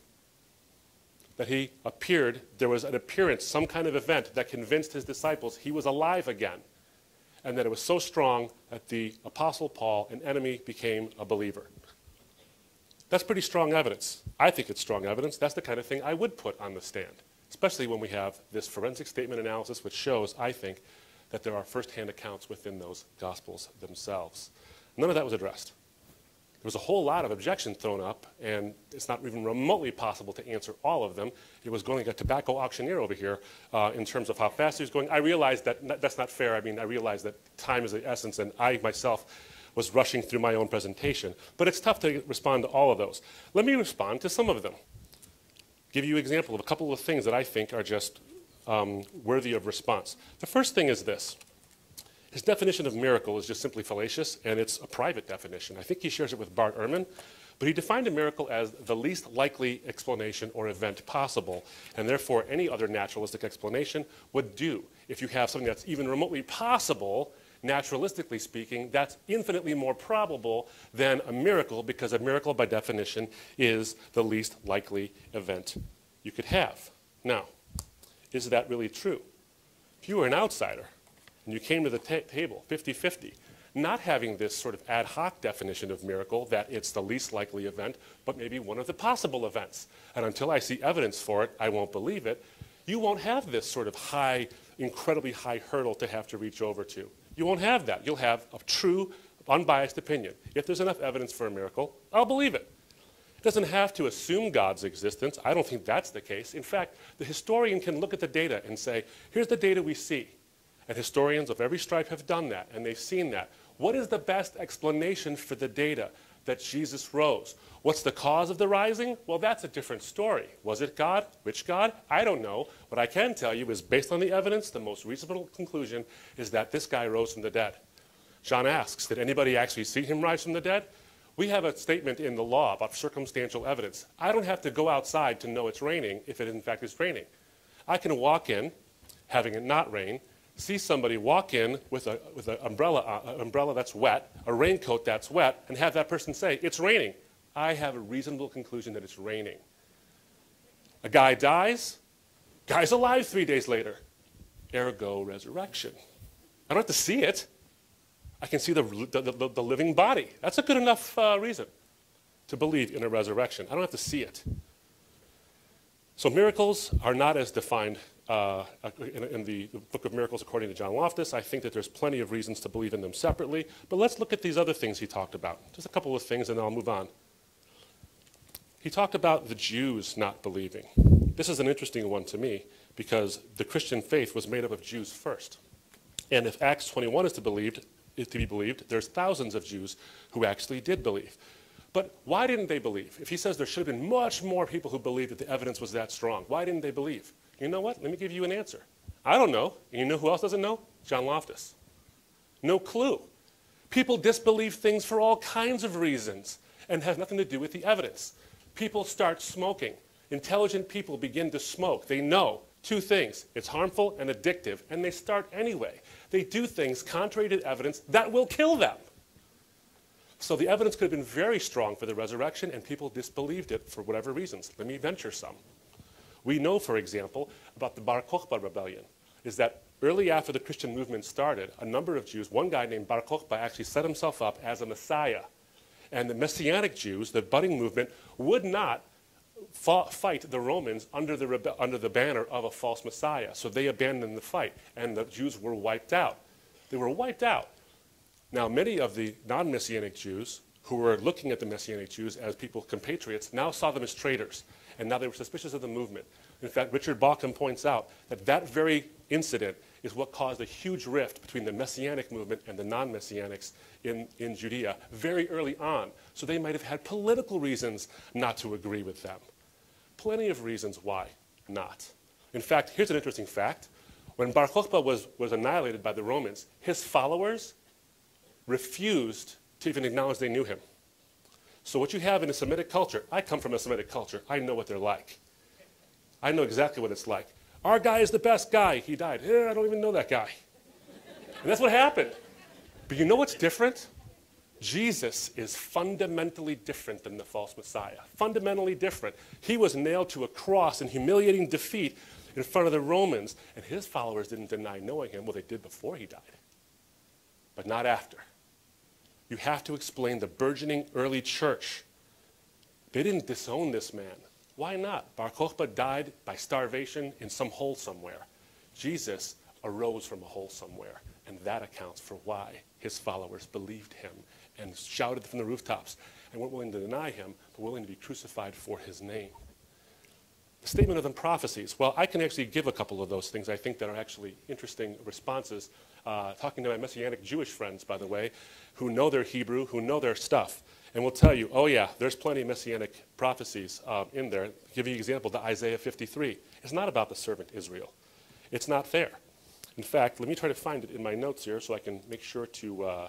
that he appeared, there was an appearance, some kind of event that convinced his disciples he was alive again. And that it was so strong that the Apostle Paul, an enemy, became a believer. That's pretty strong evidence. I think it's strong evidence. That's the kind of thing I would put on the stand, especially when we have this forensic statement analysis, which shows, I think, that there are firsthand accounts within those Gospels themselves. None of that was addressed. There was a whole lot of objections thrown up, and it's not even remotely possible to answer all of them. It was going like a tobacco auctioneer over here uh, in terms of how fast he was going. I realized that that's not fair. I mean, I realized that time is the essence, and I myself was rushing through my own presentation. But it's tough to respond to all of those. Let me respond to some of them. Give you an example of a couple of things that I think are just um, worthy of response. The first thing is this. His definition of miracle is just simply fallacious, and it's a private definition. I think he shares it with Bart Ehrman, but he defined a miracle as the least likely explanation or event possible, and therefore any other naturalistic explanation would do. If you have something that's even remotely possible, naturalistically speaking, that's infinitely more probable than a miracle because a miracle, by definition, is the least likely event you could have. Now, is that really true? If you were an outsider, and you came to the table 50 50, not having this sort of ad hoc definition of miracle that it's the least likely event, but maybe one of the possible events. And until I see evidence for it, I won't believe it. you won't have this sort of high, incredibly high hurdle to have to reach over to. You won't have that. You'll have a true, unbiased opinion. If there's enough evidence for a miracle, I'll believe it. It doesn't have to assume God's existence. I don't think that's the case. In fact, the historian can look at the data and say, here's the data we see. And historians of every stripe have done that, and they've seen that. What is the best explanation for the data that Jesus rose? What's the cause of the rising? Well, that's a different story. Was it God? Which God? I don't know. What I can tell you is, based on the evidence, the most reasonable conclusion is that this guy rose from the dead. John asks, Did anybody actually see him rise from the dead? We have a statement in the law about circumstantial evidence. I don't have to go outside to know it's raining if it in fact is raining. I can walk in, having it not rain, see somebody walk in with, a, with an umbrella, uh, umbrella that's wet, a raincoat that's wet, and have that person say, It's raining. I have a reasonable conclusion that it's raining. A guy dies, guy's alive three days later. Ergo, resurrection. I don't have to see it. I can see the, the, the, the living body. That's a good enough uh, reason to believe in a resurrection. I don't have to see it. So miracles are not as defined uh, in, in, the Book of Miracles according to John Loftus. I think that there's plenty of reasons to believe in them separately. But let's look at these other things he talked about. Just a couple of things, and then I'll move on. He talked about the Jews not believing. This is an interesting one to me because the Christian faith was made up of Jews first. And if Acts 21 is to, believed, is to be believed, there's thousands of Jews who actually did believe. But why didn't they believe? If he says there should have been much more people who believed that the evidence was that strong, why didn't they believe? You know what? Let me give you an answer. I don't know. And you know who else doesn't know? John Loftus. No clue. People disbelieve things for all kinds of reasons and have nothing to do with the evidence. People start smoking. Intelligent people begin to smoke. They know two things it's harmful and addictive, and they start anyway. They do things contrary to evidence that will kill them. So the evidence could have been very strong for the resurrection, and people disbelieved it for whatever reasons. Let me venture some. We know, for example, about the Bar Kokhba rebellion, is that early after the Christian movement started, a number of Jews, one guy named Bar Kokhba actually set himself up as a Messiah. And the Messianic Jews, the budding movement, would not fight the Romans under the, under the banner of a false Messiah. So they abandoned the fight, and the Jews were wiped out. They were wiped out. Now, many of the non Messianic Jews who were looking at the Messianic Jews as people, compatriots, now saw them as traitors, and now they were suspicious of the movement. In fact, Richard Bauckham points out that that very incident is what caused a huge rift between the Messianic movement and the non Messianics in, in Judea very early on. So they might have had political reasons not to agree with them. Plenty of reasons why not. In fact, here's an interesting fact. When Bar Kokhba was, was annihilated by the Romans, his followers refused to even acknowledge they knew him. So what you have in a Semitic culture, I come from a Semitic culture. I know what they're like. I know exactly what it's like. Our guy is the best guy. He died. Eh, I don't even know that guy. And that's what happened. But you know what's different? Jesus is fundamentally different than the false Messiah. Fundamentally different. He was nailed to a cross in humiliating defeat in front of the Romans, and his followers didn't deny knowing him. Well, they did before he died, but not after. You have to explain the burgeoning early church. They didn't disown this man. Why not? Bar Kokhba died by starvation in some hole somewhere. Jesus arose from a hole somewhere, and that accounts for why his followers believed him and shouted from the rooftops and weren't willing to deny him, but willing to be crucified for his name. The statement of the prophecies. Well, I can actually give a couple of those things I think that are actually interesting responses. Uh, talking to my Messianic Jewish friends, by the way, who know their Hebrew, who know their stuff, and will tell you, oh yeah, there's plenty of Messianic prophecies uh, in there. I'll give you an example, the Isaiah 53. It's not about the servant Israel. It's not there. In fact, let me try to find it in my notes here so I can make sure to, uh,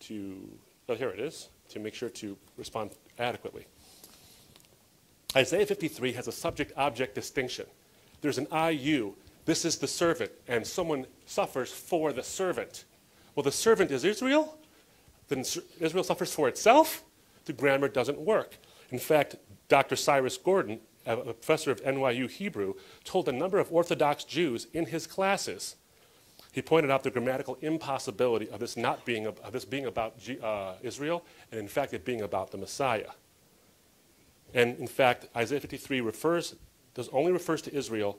to oh, here it is, to make sure to respond adequately. Isaiah 53 has a subject-object distinction. There's an IU. This is the servant, and someone suffers for the servant. Well, the servant is Israel? Then Israel suffers for itself? The grammar doesn't work. In fact, Dr. Cyrus Gordon a professor of NYU Hebrew, told a number of Orthodox Jews in his classes. He pointed out the grammatical impossibility of this not being of this being about uh, Israel, and in fact it being about the Messiah. And in fact, Isaiah 53 refers does only refers to Israel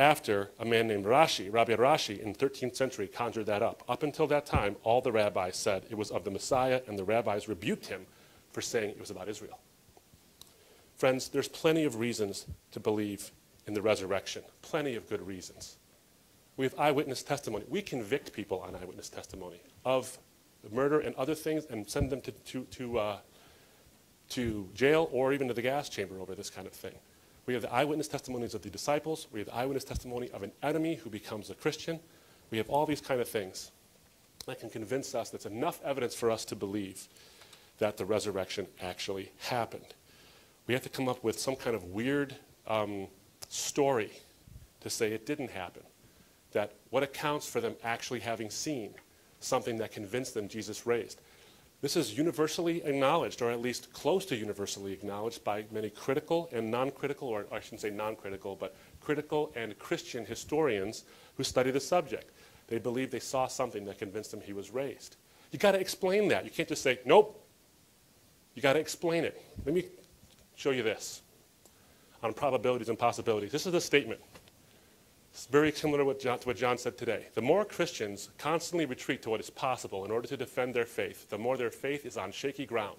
after a man named Rashi, Rabbi Rashi, in 13th century conjured that up. Up until that time, all the rabbis said it was of the Messiah, and the rabbis rebuked him for saying it was about Israel. Friends, there's plenty of reasons to believe in the resurrection, plenty of good reasons. We have eyewitness testimony. We convict people on eyewitness testimony of murder and other things and send them to, to, to, uh, to jail or even to the gas chamber over this kind of thing. We have the eyewitness testimonies of the disciples. We have the eyewitness testimony of an enemy who becomes a Christian. We have all these kind of things that can convince us that's enough evidence for us to believe that the resurrection actually happened. We have to come up with some kind of weird um, story to say it didn't happen. That what accounts for them actually having seen something that convinced them Jesus raised. This is universally acknowledged, or at least close to universally acknowledged, by many critical and non critical, or I shouldn't say non critical, but critical and Christian historians who study the subject. They believe they saw something that convinced them he was raised. You got to explain that. You can't just say, nope. You got to explain it. Let me show you this on probabilities and possibilities. This is a statement. It's very similar to what, John, to what John said today. The more Christians constantly retreat to what is possible in order to defend their faith, the more their faith is on shaky ground.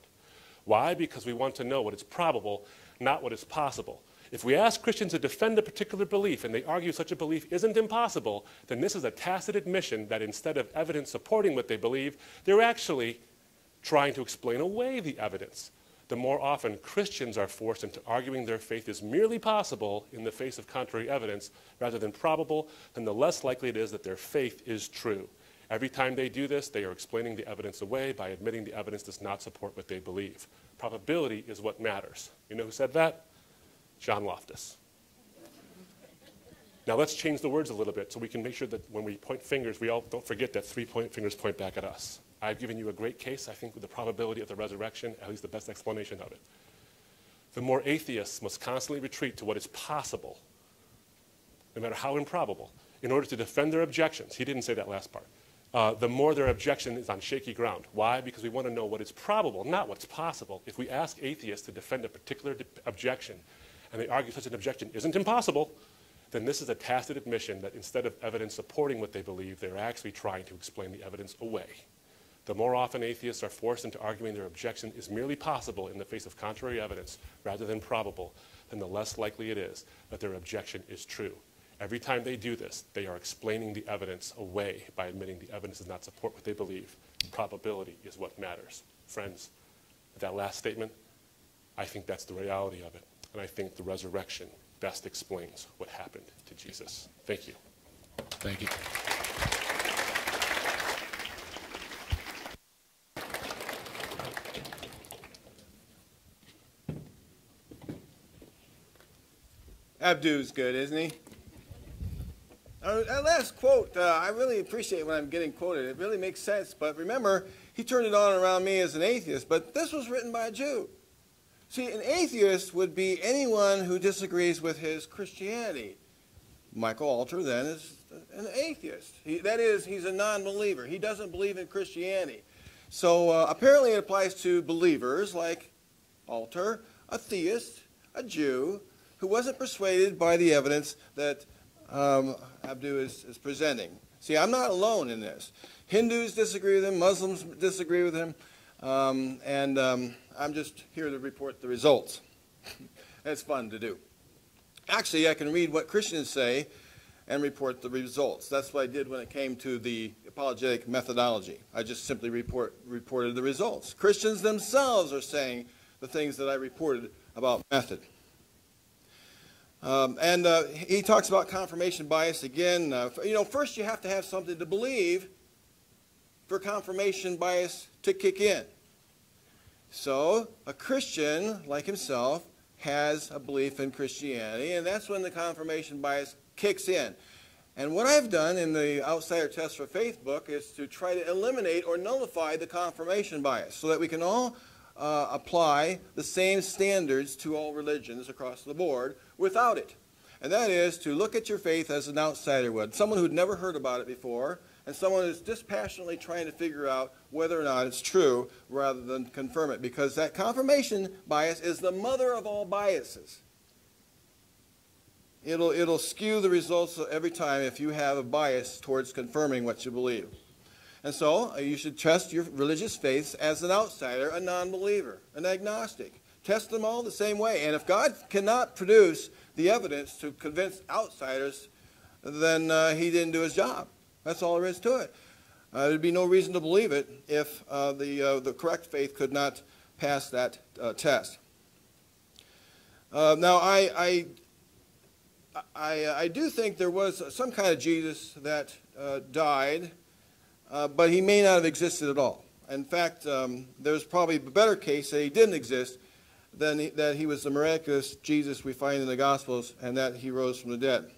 Why? Because we want to know what is probable, not what is possible. If we ask Christians to defend a particular belief and they argue such a belief isn't impossible, then this is a tacit admission that instead of evidence supporting what they believe, they're actually trying to explain away the evidence the more often Christians are forced into arguing their faith is merely possible in the face of contrary evidence rather than probable, then the less likely it is that their faith is true. Every time they do this, they are explaining the evidence away by admitting the evidence does not support what they believe. Probability is what matters. You know who said that? John Loftus. Now let's change the words a little bit so we can make sure that when we point fingers, we all don't forget that three point fingers point back at us. I've given you a great case, I think, with the probability of the resurrection, at least the best explanation of it. The more atheists must constantly retreat to what is possible, no matter how improbable, in order to defend their objections. He didn't say that last part. Uh, the more their objection is on shaky ground. Why? Because we want to know what is probable, not what's possible. If we ask atheists to defend a particular objection, and they argue such an objection isn't impossible, then this is a tacit admission that instead of evidence supporting what they believe, they're actually trying to explain the evidence away. The more often atheists are forced into arguing their objection is merely possible in the face of contrary evidence rather than probable, then the less likely it is that their objection is true. Every time they do this, they are explaining the evidence away by admitting the evidence does not support what they believe. Probability is what matters. Friends, that last statement, I think that's the reality of it. And I think the resurrection best explains what happened to Jesus. Thank you. Thank you. Abdu's good, isn't he? Uh, that last quote, uh, I really appreciate when I'm getting quoted. It really makes sense. But remember, he turned it on around me as an atheist, but this was written by a Jew. See, an atheist would be anyone who disagrees with his Christianity. Michael Alter then is an atheist. He, that is, he's a non believer. He doesn't believe in Christianity. So uh, apparently it applies to believers like Alter, a theist, a Jew, who wasn't persuaded by the evidence that um, Abdu is, is presenting. See, I'm not alone in this. Hindus disagree with him, Muslims disagree with him, um, and um, I'm just here to report the results. It's fun to do. Actually, I can read what Christians say and report the results. That's what I did when it came to the apologetic methodology. I just simply report, reported the results. Christians themselves are saying the things that I reported about method. Um, and uh, he talks about confirmation bias again. Uh, you know, first you have to have something to believe for confirmation bias to kick in. So, a Christian like himself has a belief in Christianity, and that's when the confirmation bias kicks in. And what I've done in the Outsider Test for Faith book is to try to eliminate or nullify the confirmation bias so that we can all uh, apply the same standards to all religions across the board without it. And that is to look at your faith as an outsider would, someone who'd never heard about it before, and someone who's dispassionately trying to figure out whether or not it's true rather than confirm it, because that confirmation bias is the mother of all biases. it'll, it'll skew the results every time if you have a bias towards confirming what you believe. And so uh, you should test your religious faiths as an outsider, a non believer, an agnostic. Test them all the same way. And if God cannot produce the evidence to convince outsiders, then uh, he didn't do his job. That's all there is to it. Uh, there'd be no reason to believe it if uh, the, uh, the correct faith could not pass that uh, test. Uh, now, I, I, I, I, do think there was some kind of Jesus that died, but he may not have existed at all. In fact, um, there's probably a better case that he didn't exist than he, that he was the miraculous Jesus we find in the Gospels and that he rose from the dead.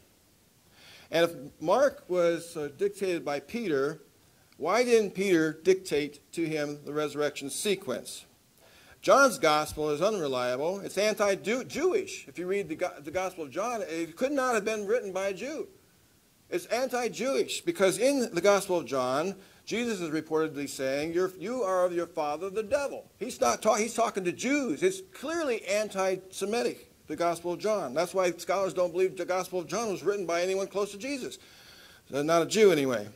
And if Mark was uh, dictated by Peter, why didn't Peter dictate to him the resurrection sequence? John's gospel is unreliable. It's anti Jewish. If you read the, the Gospel of John, it could not have been written by a Jew. It's anti Jewish because in the Gospel of John, Jesus is reportedly saying, You're, You are of your father, the devil. He's, not talk, he's talking to Jews. It's clearly anti Semitic, the Gospel of John. That's why scholars don't believe the Gospel of John was written by anyone close to Jesus. Not a Jew, anyway.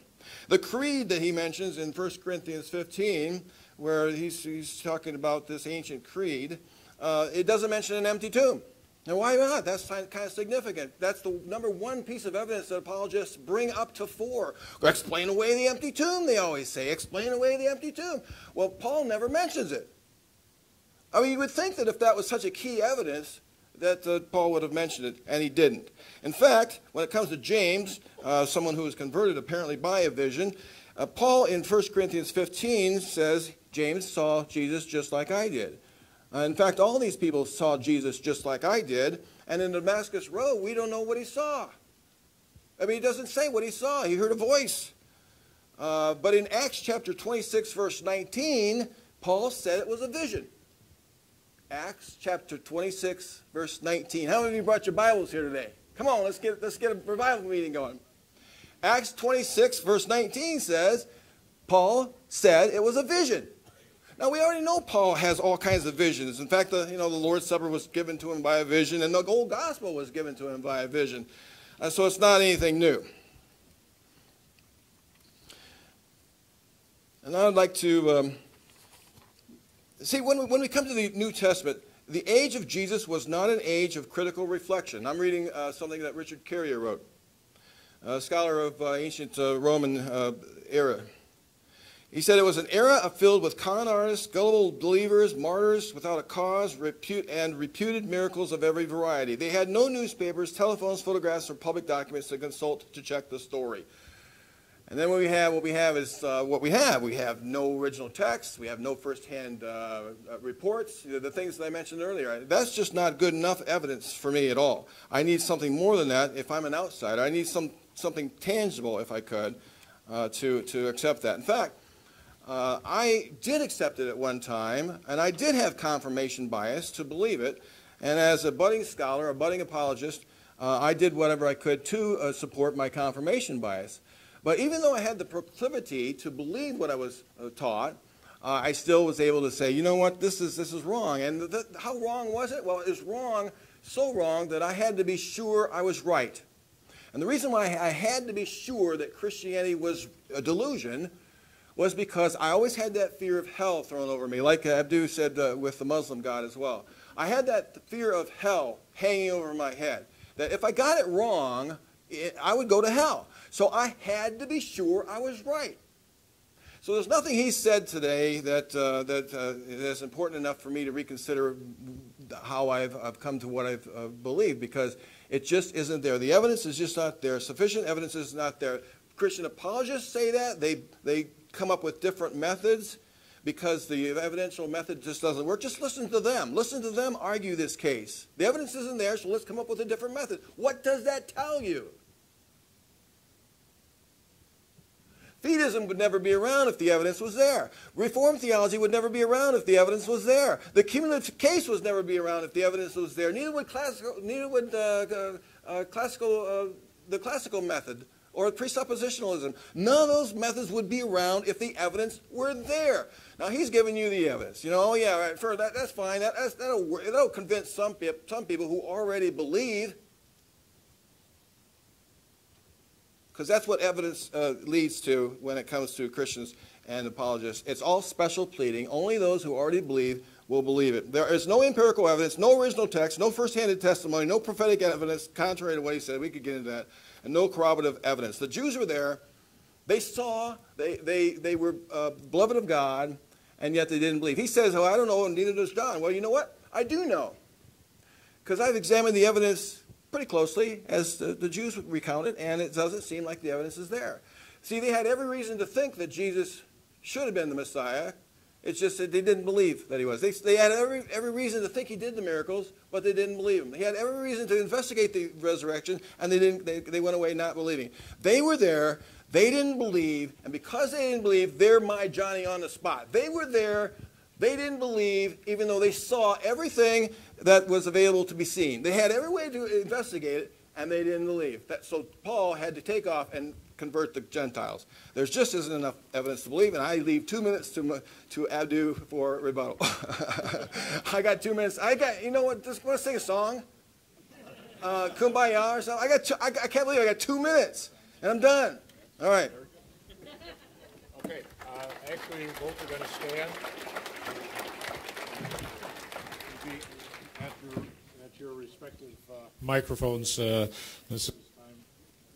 The creed that he mentions in 1 Corinthians 15, where he's, he's talking about this ancient creed, uh, it doesn't mention an empty tomb. Now, why not? That's kind of significant. That's the number one piece of evidence that apologists bring up to four. Explain away the empty tomb, they always say. Explain away the empty tomb. Well, Paul never mentions it. I mean, you would think that if that was such a key evidence, that uh, Paul would have mentioned it, and he didn't. In fact, when it comes to James, uh, someone who was converted apparently by a vision, uh, Paul in 1 Corinthians 15 says, James saw Jesus just like I did. Uh, in fact, all these people saw Jesus just like I did, and in Damascus Road, we don't know what he saw. I mean, he doesn't say what he saw. He heard a voice. Uh, but in Acts chapter 26, verse 19, Paul said it was a vision. Acts chapter 26, verse 19. How many of you brought your Bibles here today? Come on, let's get, let's get a revival meeting going. Acts 26, verse 19 says, Paul said it was a vision. Now we already know Paul has all kinds of visions. In fact, the, you know, the Lord's Supper was given to him by a vision, and the whole gospel was given to him by a vision. Uh, so it's not anything new. And I'd like to um, see when we, when we come to the New Testament, the age of Jesus was not an age of critical reflection. I'm reading uh, something that Richard Carrier wrote, a scholar of uh, ancient uh, Roman uh, era. He said it was an era filled with con artists, gullible believers, martyrs without a cause, repute, and reputed miracles of every variety. They had no newspapers, telephones, photographs, or public documents to consult to check the story. And then what we have, what we have is uh, what we have. We have no original text. We have no firsthand uh, uh, reports. You know, the things that I mentioned earlier. That's just not good enough evidence for me at all. I need something more than that. If I'm an outsider, I need some something tangible, if I could, uh, to to accept that. In fact, uh, I did accept it at one time, and I did have confirmation bias to believe it. And as a budding scholar, a budding apologist, uh, I did whatever I could to uh, support my confirmation bias. But even though I had the proclivity to believe what I was uh, taught, uh, I still was able to say, you know what, this is, this is wrong. And how wrong was it? Well, it was wrong, so wrong that I had to be sure I was right. And the reason why I had to be sure that Christianity was a delusion was because I always had that fear of hell thrown over me, like Abdu said uh, with the Muslim God as well. I had that fear of hell hanging over my head. That if I got it wrong, it, I would go to hell. So I had to be sure I was right. So there's nothing he said today that, uh, that uh, is important enough for me to reconsider how I've, I've come to what I've uh, believed because it just isn't there. The evidence is just not there. Sufficient evidence is not there. Christian apologists say that. They, they come up with different methods because the evidential method just doesn't work. Just listen to them. Listen to them argue this case. The evidence isn't there, so let's come up with a different method. What does that tell you? Theism would never be around if the evidence was there. Reformed theology would never be around if the evidence was there. The cumulative case was never be around if the evidence was there. Neither would classical, neither would uh, uh, uh classical, uh, the classical method or presuppositionalism. None of those methods would be around if the evidence were there. Now he's giving you the evidence. You know, oh yeah, right, for that, that's fine. That, that'll, that'll convince some, some people who already believe. because that's what evidence uh, leads to when it comes to Christians and apologists. It's all special pleading. Only those who already believe will believe it. There is no empirical evidence, no original text, no first-handed testimony, no prophetic evidence, contrary to what he said. We could get into that. And no corroborative evidence. The Jews were there. They saw, they, they, they were uh, beloved of God, and yet they didn't believe. He says, oh, I don't know, and neither does John. Well, you know what? I do know. Because I've examined the evidence pretty closely, as the, the Jews recounted, and it doesn't seem like the evidence is there. See, they had every reason to think that Jesus should have been the Messiah. It's just that they didn't believe that he was. They, they had every, every reason to think he did the miracles, but they didn't believe him. He had every reason to investigate the resurrection, and they, didn't, they, they went away not believing. They were there. They didn't believe, and because they didn't believe, they're my Johnny on the spot. They were there. They didn't believe, even though they saw everything that was available to be seen. They had every way to investigate it, and they didn't believe. That, so Paul had to take off and convert the Gentiles. There's just isn't enough evidence to believe, and I leave two minutes to to Abdu for rebuttal. I got two minutes. I got you know what? Just want to sing a song, uh, Kumbaya or something. I got two, I, I can't believe I got two minutes, and I'm done. All right. Okay, uh, actually, both are going to stand. At your, at your respective uh, microphones, uh, this is time.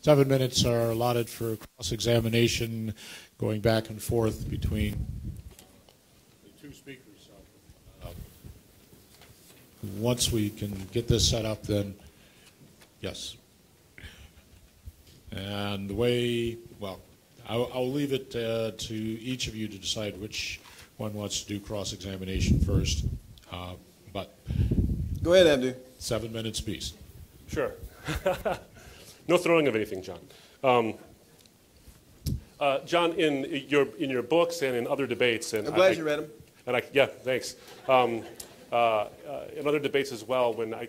Seven minutes are allotted for cross-examination, going back and forth between the two speakers. Uh, Once we can get this set up, then, yes. And the way, well, I'll, I'll leave it uh, to each of you to decide which one wants to do cross-examination first. Uh, but Go ahead, Abdu. seven minutes piece. Sure. no throwing of anything, John. Um, uh, John, in your in your books and in other debates, and I'm glad I, you read them. And I, yeah, thanks. Um, uh, uh, in other debates as well, when I,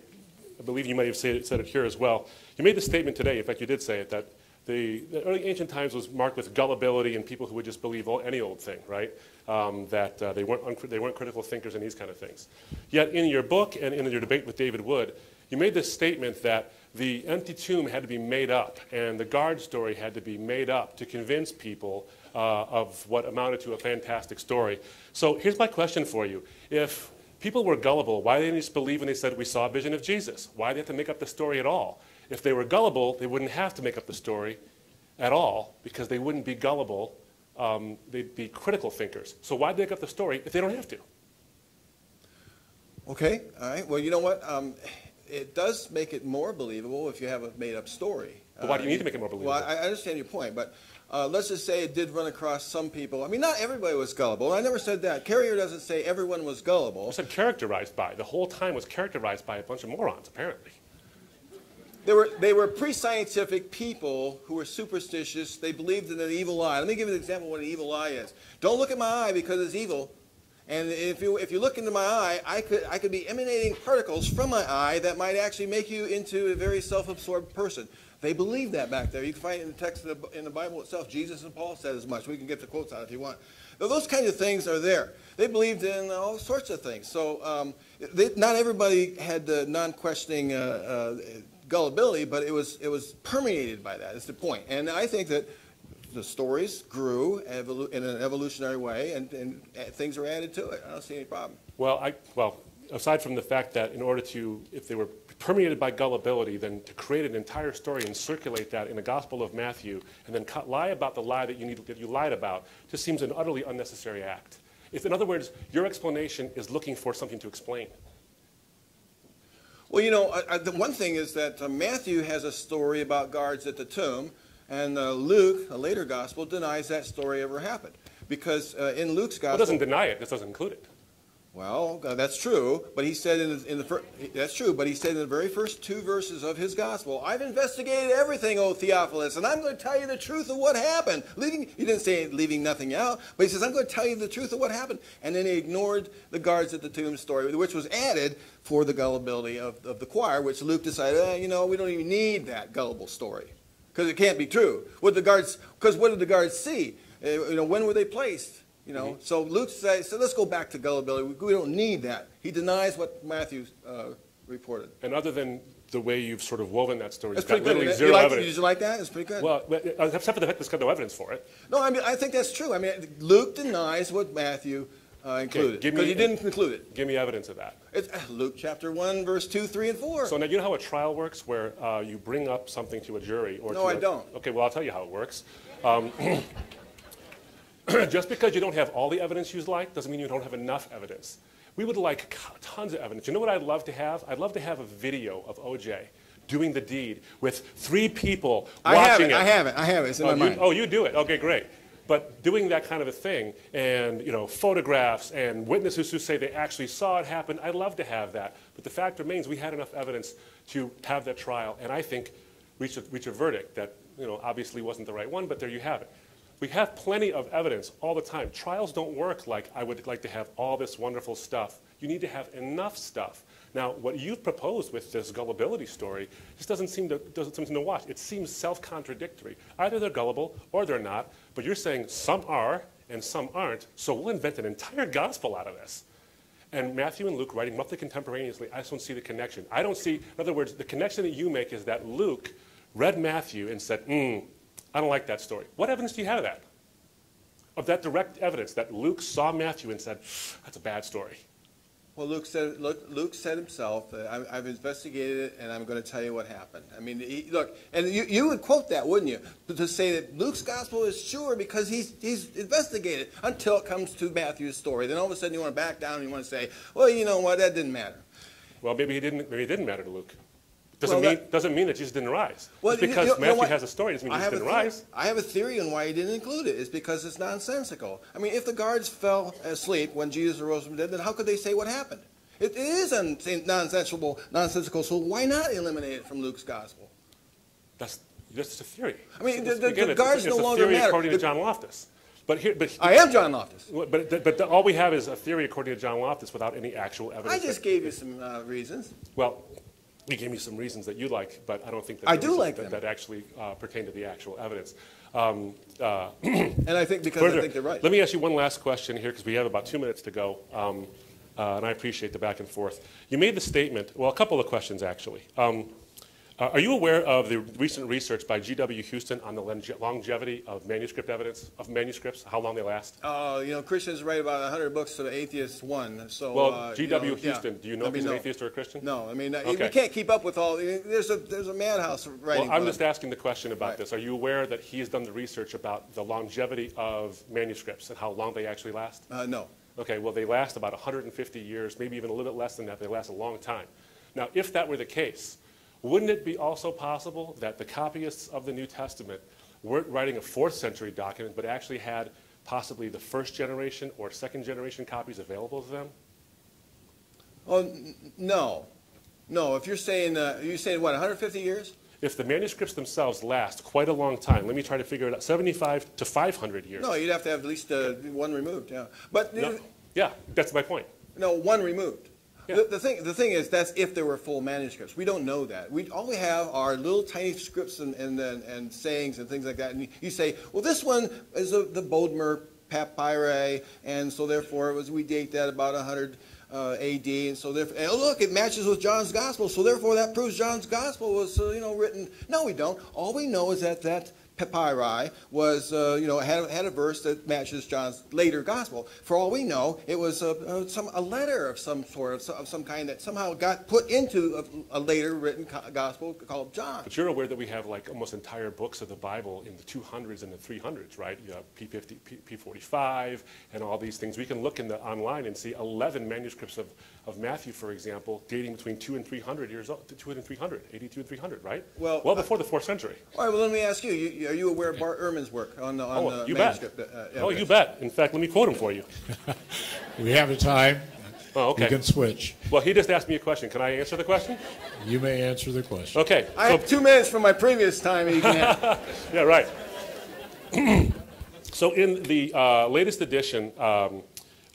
I believe you may have said it, said it here as well, you made the statement today, in fact, you did say it, that the, the early ancient times was marked with gullibility and people who would just believe all, any old thing, right? Um, that uh, they, weren't they weren't critical thinkers and these kind of things. Yet in your book and in your debate with David Wood, you made this statement that the empty tomb had to be made up and the guard story had to be made up to convince people uh, of what amounted to a fantastic story. So here's my question for you. If people were gullible, why didn't they just believe when they said we saw a vision of Jesus? Why did they have to make up the story at all? If they were gullible, they wouldn't have to make up the story at all because they wouldn't be gullible. Um, they'd be critical thinkers. So why did they make up the story if they don't have to? Okay, all right. Well, you know what? Um, it does make it more believable if you have a made-up story. But why do you need Uh, to make it more believable? Well, I I understand your point, but uh, let's just say it did run across some people. I mean, not everybody was gullible. I never said that. Carrier doesn't say everyone was gullible. I said characterized by. The whole time was characterized by a bunch of morons, apparently. They were, they were pre-scientific people who were superstitious. They believed in an evil eye. Let me give you an example of what an evil eye is. Don't look at my eye because it's evil. And if you, if you look into my eye, I could, I could be emanating particles from my eye that might actually make you into a very self-absorbed person. They believed that back there. You can find it in the text of the, in the Bible itself. Jesus and Paul said as much. We can get the quotes out if you want. Those kinds of things are there. They believed in all sorts of things. So um, they, not everybody had the non-questioning uh, uh, gullibility, but it was, it was permeated by that. Is the point. And I think that the stories grew evolu- in an evolutionary way, and, and things were added to it. I don't see any problem. Well, I, well, aside from the fact that in order to, if they were permeated by gullibility, then to create an entire story and circulate that in the Gospel of Matthew, and then cut, lie about the lie that you, need, that you lied about, just seems an utterly unnecessary act. If, in other words, your explanation is looking for something to explain. Well, you know, I, I, the one thing is that uh, Matthew has a story about guards at the tomb, and uh, Luke, a later gospel, denies that story ever happened. Because uh, in Luke's Well, it gospel, doesn't deny it, this doesn't include it. well, uh, that's true, but he said in the, in the fir- that's true, but he said in the very first two verses of his gospel, "I've investigated everything, O Theophilus, and I'm going to tell you the truth of what happened." Leaving, he didn't say leaving nothing out, but he says, "I'm going to tell you the truth of what happened," and then he ignored the guards at the tomb story, which was added for the gullibility of, of the choir, which Luke decided, eh, you know, we don't even need that gullible story because it can't be true. What the guards, because what did the guards see? Uh, you know, when were they placed? You know, so Luke says, so let's go back to gullibility. We, we don't need that. He denies what Matthew uh, reported. And other than the way you've sort of woven that story. Got pretty good. literally You zero like, evidence. did you like that? It's pretty good. Well, uh, except for the fact there's got no evidence for it. no, I mean, I think that's true. I mean, Luke denies what Matthew uh, included because he didn't include it. Give me evidence of that. It's uh, Luke chapter 1, verse 2, 3, and 4. So now you know how a trial works, where uh, you bring up something to a jury, or No, I a- don't. Okay, well I'll tell you how it works. Um, just because you don't have all the evidence you'd like doesn't mean you don't have enough evidence. We would like tons of evidence. You know what I'd love to have? I'd love to have a video of OJ doing the deed with three people I have watching it, I have it. I have it. It's in Oh, my you, mind. oh, you do it. Okay, great. But doing that kind of a thing, and you know, photographs and witnesses who say they actually saw it happen, I'd love to have that. But the fact remains, we had enough evidence to have that trial, and I think reach a, reach a verdict that you know obviously wasn't the right one. But there you have it. We have plenty of evidence all the time. Trials don't work like I would like to have all this wonderful stuff. You need to have enough stuff. Now, what you've proposed with this gullibility story just doesn't seem to doesn't seem to watch. It seems self-contradictory. Either they're gullible or they're not. But you're saying some are and some aren't. So we'll invent an entire gospel out of this. And Matthew and Luke writing roughly contemporaneously, I just don't see the connection. I don't see, in other words, the connection that you make is that Luke read Matthew and said, hmm, I don't like that story. What evidence do you have of that? Of that direct evidence that Luke saw Matthew and said, that's a bad story. Well, Luke said, Luke, Luke said himself, uh, I, I've investigated it and I'm going to tell you what happened. I mean, he, look, and you, you would quote that, wouldn't you? But to say that Luke's gospel is sure because he's, he's investigated until it comes to Matthew's story. Then all of a sudden you want to back down and you want to say, well, you know what, that didn't matter. Well, maybe he didn't, maybe it didn't matter to Luke. Doesn't, Well, mean, that- doesn't mean that Jesus didn't rise. Well, Just because you know- you know Matthew has a story doesn't mean I Jesus didn't rise. I have a theory on why he didn't include it. It's because it's nonsensical. I mean, if the guards fell asleep when Jesus arose from the dead, then how could they say what happened? It, it is nonsensical, nonsensical, so why not eliminate it from Luke's gospel? That's just a theory. I mean, It's- the- the- again, the it's- guards it's no a longer theory matter. according to The- John Loftus. But here, but I am John Loftus. But, but, but all we have is a theory according to John Loftus without any actual evidence. I just that- gave you some uh, reasons. Well, you gave me some reasons that you like, but I don't think that I do like that, that actually uh, pertain to the actual evidence. Um, uh, And I think because further, I think they're right. Let me ask you one last question here because we have about two minutes to go, um, uh, and I appreciate the back and forth. You made the statement, well, a couple of questions actually. Um, uh, are you aware of the recent research by G.W. Houston on the longevity of manuscript evidence, of manuscripts, how long they last? Uh, you know, Christians write about 100 books to the atheist one. So, Well, uh, G.W. you know, Houston, yeah. do you know I if mean, he's an no. atheist or a Christian? No, I mean, Okay. we can't keep up with all. There's a there's a madhouse writing. Well, I'm just asking the question about Right. this. Are you aware that he has done the research about the longevity of manuscripts and how long they actually last? Uh, no. Okay, well, they last about 150 years, maybe even a little bit less than that. They last a long time. Now, if that were the case, wouldn't it be also possible that the copyists of the New Testament weren't writing a fourth century document, but actually had possibly the first generation or second generation copies available to them? Oh, n- no, no. If you're saying uh, you're saying what 150 years? If the manuscripts themselves last quite a long time, let me try to figure it out 75 to 500 years. No, you'd have to have at least uh, one removed. Yeah, but No. Yeah, that's my point. No, one removed. Yeah. The, the thing, the thing is, that's if there were full manuscripts. We don't know that. We all we have are little tiny scripts and and, and, and sayings and things like that. And you say, well, this one is a, the Bodmer papyri, and so therefore it was we date that about 100 uh, A.D. And so therefore, and look, it matches with John's gospel. So therefore, that proves John's gospel was uh, you know written. No, we don't. All we know is that that papyri was, uh, you know, had, had a verse that matches John's later gospel. For all we know, it was a, some, a letter of some sort, of of some kind that somehow got put into a, a later written gospel called John. But you're aware that we have like almost entire books of the Bible in the 200s and the 300s, right? You have P50, P, P45, and all these things. We can look in the online and see 11 manuscripts of, of Matthew, for example, dating between 2 and 300 years old, 2 and 300, 82 and 300, right? Well, well I- before the fourth century. All right, well, let me ask you, you are you aware of Bart Ehrman's work on the, on Oh, the you bet. manuscript? uh, Oh, you bet. In fact, let me quote him for you. We have the time. Oh, You can switch. Well, he just asked me a question. Can I answer the question? You may answer the question. Okay. I so- have two minutes from my previous time. You can. Yeah, right. so in the uh, latest edition, um,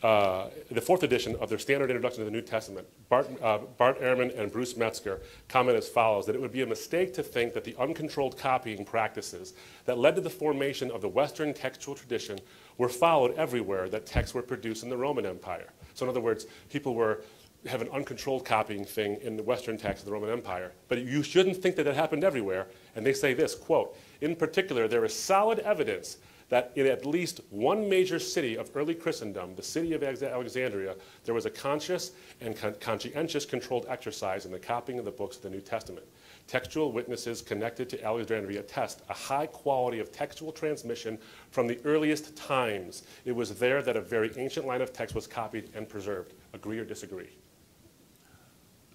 uh, the fourth edition of their standard introduction to the New Testament, Bart, uh, Bart Ehrman and Bruce Metzger comment as follows, that it would be a mistake to think that the uncontrolled copying practices that led to the formation of the Western textual tradition were followed everywhere that texts were produced in the Roman Empire. So in other words, people were have an uncontrolled copying thing in the Western text of the Roman Empire. But you shouldn't think that it happened everywhere. And they say this, quote, in particular, there is solid evidence that in at least one major city of early Christendom, the city of Alexandria, there was a conscious and con- conscientious controlled exercise in the copying of the books of the New Testament. Textual witnesses connected to Alexandria attest a high quality of textual transmission from the earliest times. It was there that a very ancient line of text was copied and preserved. Agree or disagree?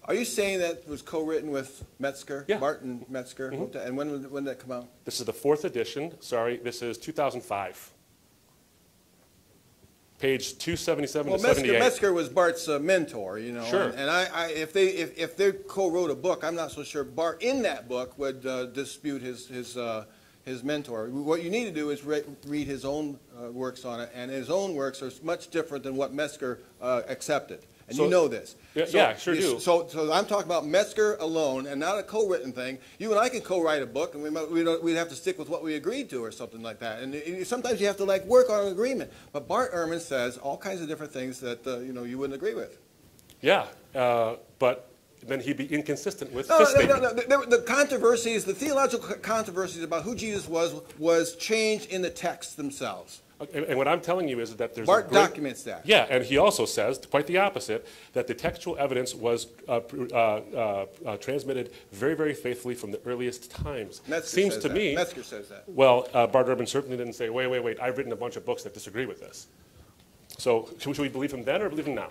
Are you saying that was co-written with Metzger? Yeah. Martin Metzger? And when, when did that come out? This is the fourth edition. Sorry, this is 2005. Page 277 Well, to Metzger, 78. Metzger was Bart's uh, mentor, you know. Sure. And, and I, I, if they, if, if they co-wrote a book, I'm not so sure Bart in that book would uh, dispute his, his, uh, his mentor. What you need to do is re- read his own uh, works on it, and his own works are much different than what Metzger uh, accepted. And you know this. Yeah, So- yeah, sure do. So, so I'm talking about Metzger alone, and not a co-written thing. You and I can co-write a book, and we might, we don't, we'd have to stick with what we agreed to, or something like that. And sometimes you have to like work on an agreement. But Bart Ehrman says all kinds of different things that uh, you know you wouldn't agree with. Yeah, uh, but then he'd be inconsistent with No, no, no, no, were- The controversies, the theological controversies about who Jesus was, was changed in the texts themselves. And, and what I'm telling you is that there's Bart a great, documents that. Yeah, and he also says quite the opposite that the textual evidence was uh, uh, uh, uh, transmitted very, very faithfully from the earliest times. Metzger Seems says to that. me. Metzger says that. Well, uh, Bart Ehrman certainly didn't say, wait, wait, wait, I've written a bunch of books that disagree with this. So should we believe him then or believe him now?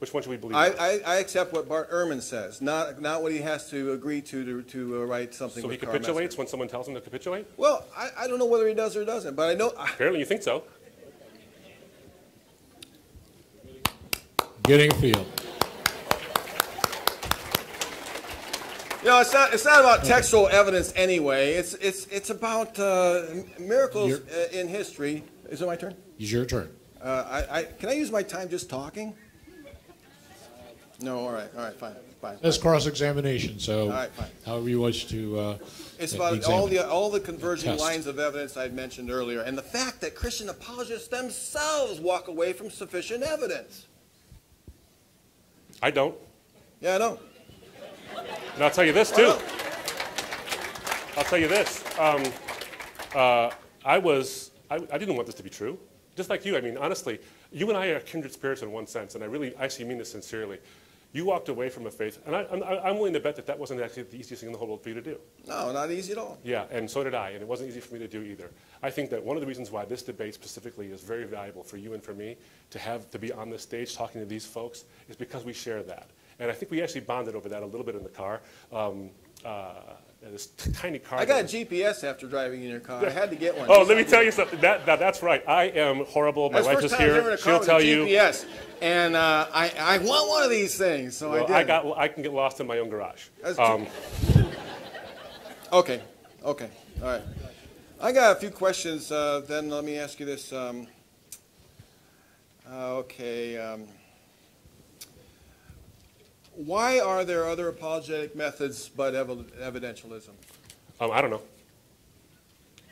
Which one should we believe? I, I, I accept what Bart Ehrman says, not, not what he has to agree to to, to uh, write something so he with Karl capitulates when someone tells him to capitulate? Well, I, I don't know whether he does or doesn't, but I know, Apparently you think so. Getting a feel. You know, it's not, it's not about textual evidence anyway. It's, it's, it's about uh, miracles You're- uh, in history. Is it my turn? It's your turn. Uh, I, I, can I use my time just talking? No, all right, all right, fine, fine. That's cross-examination, so All right, fine. however you wish to uh, It's e- about all examine. the, all the converging Test. lines of evidence I mentioned earlier, and the fact that Christian apologists themselves walk away from sufficient evidence. I don't. Yeah, I know. And I'll tell you this too. I'll tell you this. Um, uh, I was, I, I didn't want this to be true. Just like you, I mean, honestly, you and I are kindred spirits in one sense, and I really I actually mean this sincerely. You walked away from a faith, and I, I'm, I'm willing to bet that that wasn't actually the easiest thing in the whole world for you to do. No, not easy at all. Yeah, and so did I, and it wasn't easy for me to do either. I think that one of the reasons why this debate specifically is very valuable for you and for me to have to be on this stage talking to these folks is because we share that. And I think we actually bonded over that a little bit in the car. Um, uh, this t- tiny car. I got a GPS after driving in your car. I had to get one. Oh, let me tell you something. That, that, that's right. I am horrible. My That's wife is time I've ever here. in a car She'll tell you. GPS, and uh, I, I want one of these things, so I did. I, got, I can get lost in my own garage. That's Um, Okay, okay, all right. I got a few questions. Uh, then let me ask you this. Um, uh, okay. Um, why are there other apologetic methods but evi- evidentialism? Um, I don't know.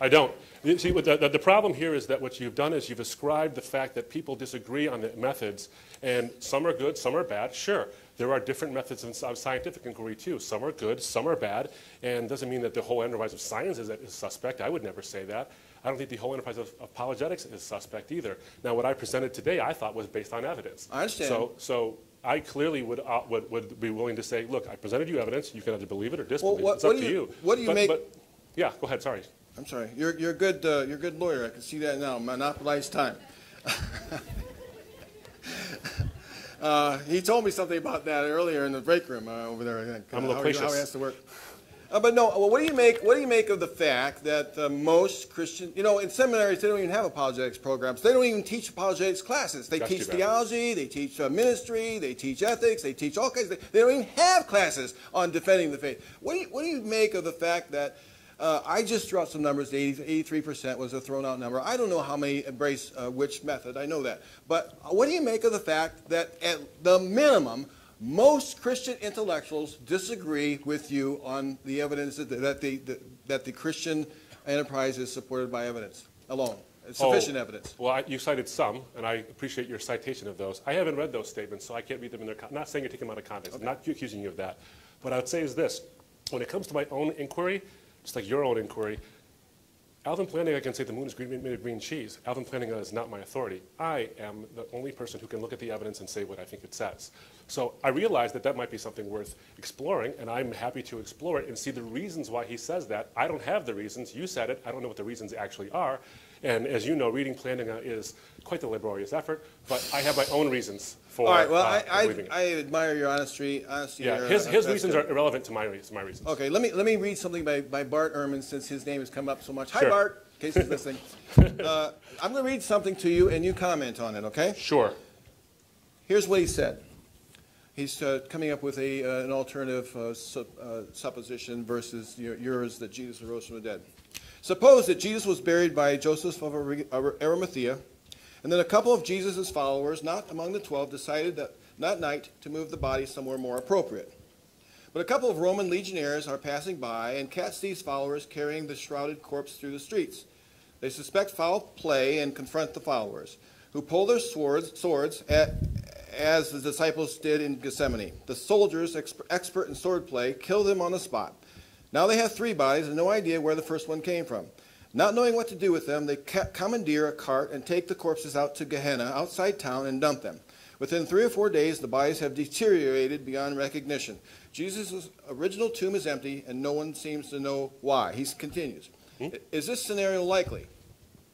I don't. You See, what the, the, problem here is that what you've done is you've ascribed the fact that people disagree on the methods, and some are good, some are bad. Sure, there are different methods of, of scientific inquiry too. Some are good, some are bad, and doesn't mean that the whole enterprise of science is, is suspect. I would never say that. I don't think the whole enterprise of apologetics is suspect either. Now, what I presented today, I thought was based on evidence. I understand. So, so I clearly would, uh, would, would be willing to say, look, I presented you evidence. You can either believe it or disbelieve what- it. It's up do to you- you. what do you But- make- but- yeah, go ahead. Sorry. I'm sorry. You're, you're a good uh, you're a good lawyer. I can see that now. Monopolize time. uh, he told me something about that earlier in the break room uh, over there. I think, I'm uh, how, how loquacious. he has to work. Uh, but no. Well, what do you make? What do you make of the fact that uh, most Christian, you know, in seminaries they don't even have apologetics programs. They don't even teach apologetics classes. They That's teach theology. They teach uh, ministry. They teach ethics. They teach all kinds. Of, they don't even have classes on defending the faith. What do you, what do you make of the fact that? Uh, I just threw out some numbers. 80, 83% was a thrown out number. I don't know how many embrace uh, which method. I know that. But what do you make of the fact that at the minimum, most Christian intellectuals disagree with you on the evidence that, that, the, that the Christian enterprise is supported by evidence alone? sufficient Oh, evidence. Well, I- you cited some, and I appreciate your citation of those. I haven't read those statements, so I can't read them in their, con- not saying you're taking them out of context. I'm not accusing you of that. What I would say is this, when it comes to my own inquiry, just like your own inquiry, Alvin Plantinga can say the moon is green, made of green cheese. Alvin Plantinga is not my authority. I am the only person who can look at the evidence and say what I think it says. So I realize that that might be something worth exploring, and I'm happy to explore it and see the reasons why he says that. I don't have the reasons. You said it. I don't know what the reasons actually are. And as you know, reading Plantinga is quite the laborious effort, but I have my own reasons for All right, well, uh, I. I, I admire your honesty, honesty yeah, his, his reasons good. are irrelevant to my, re- to my reasons. Okay, let me, let me read something by, by Bart Ehrman, since his name has come up so much. Hi, Sure. Bart, in case he's listening. Uh, I'm going to read something to you, and you comment on it, okay? Sure. Here's what he said. He's uh, coming up with a, uh, an alternative uh, sup- uh, supposition versus your, yours that Jesus arose from the dead. Suppose that Jesus was buried by Joseph of Ari- Ar- Arimathea, and then a couple of Jesus' followers, not among the twelve, decided that, that night to move the body somewhere more appropriate. But a couple of Roman legionnaires are passing by and catch these followers carrying the shrouded corpse through the streets. They suspect foul play and confront the followers, who pull their swords, swords at, as the disciples did in Gethsemane. The soldiers, exp- expert in sword play, kill them on the spot. Now they have three bodies and no idea where the first one came from. Not knowing what to do with them, they commandeer a cart and take the corpses out to Gehenna, outside town, and dump them. Within three or four days, the bodies have deteriorated beyond recognition. Jesus' original tomb is empty, and no one seems to know why. He continues. Hmm? Is this scenario likely?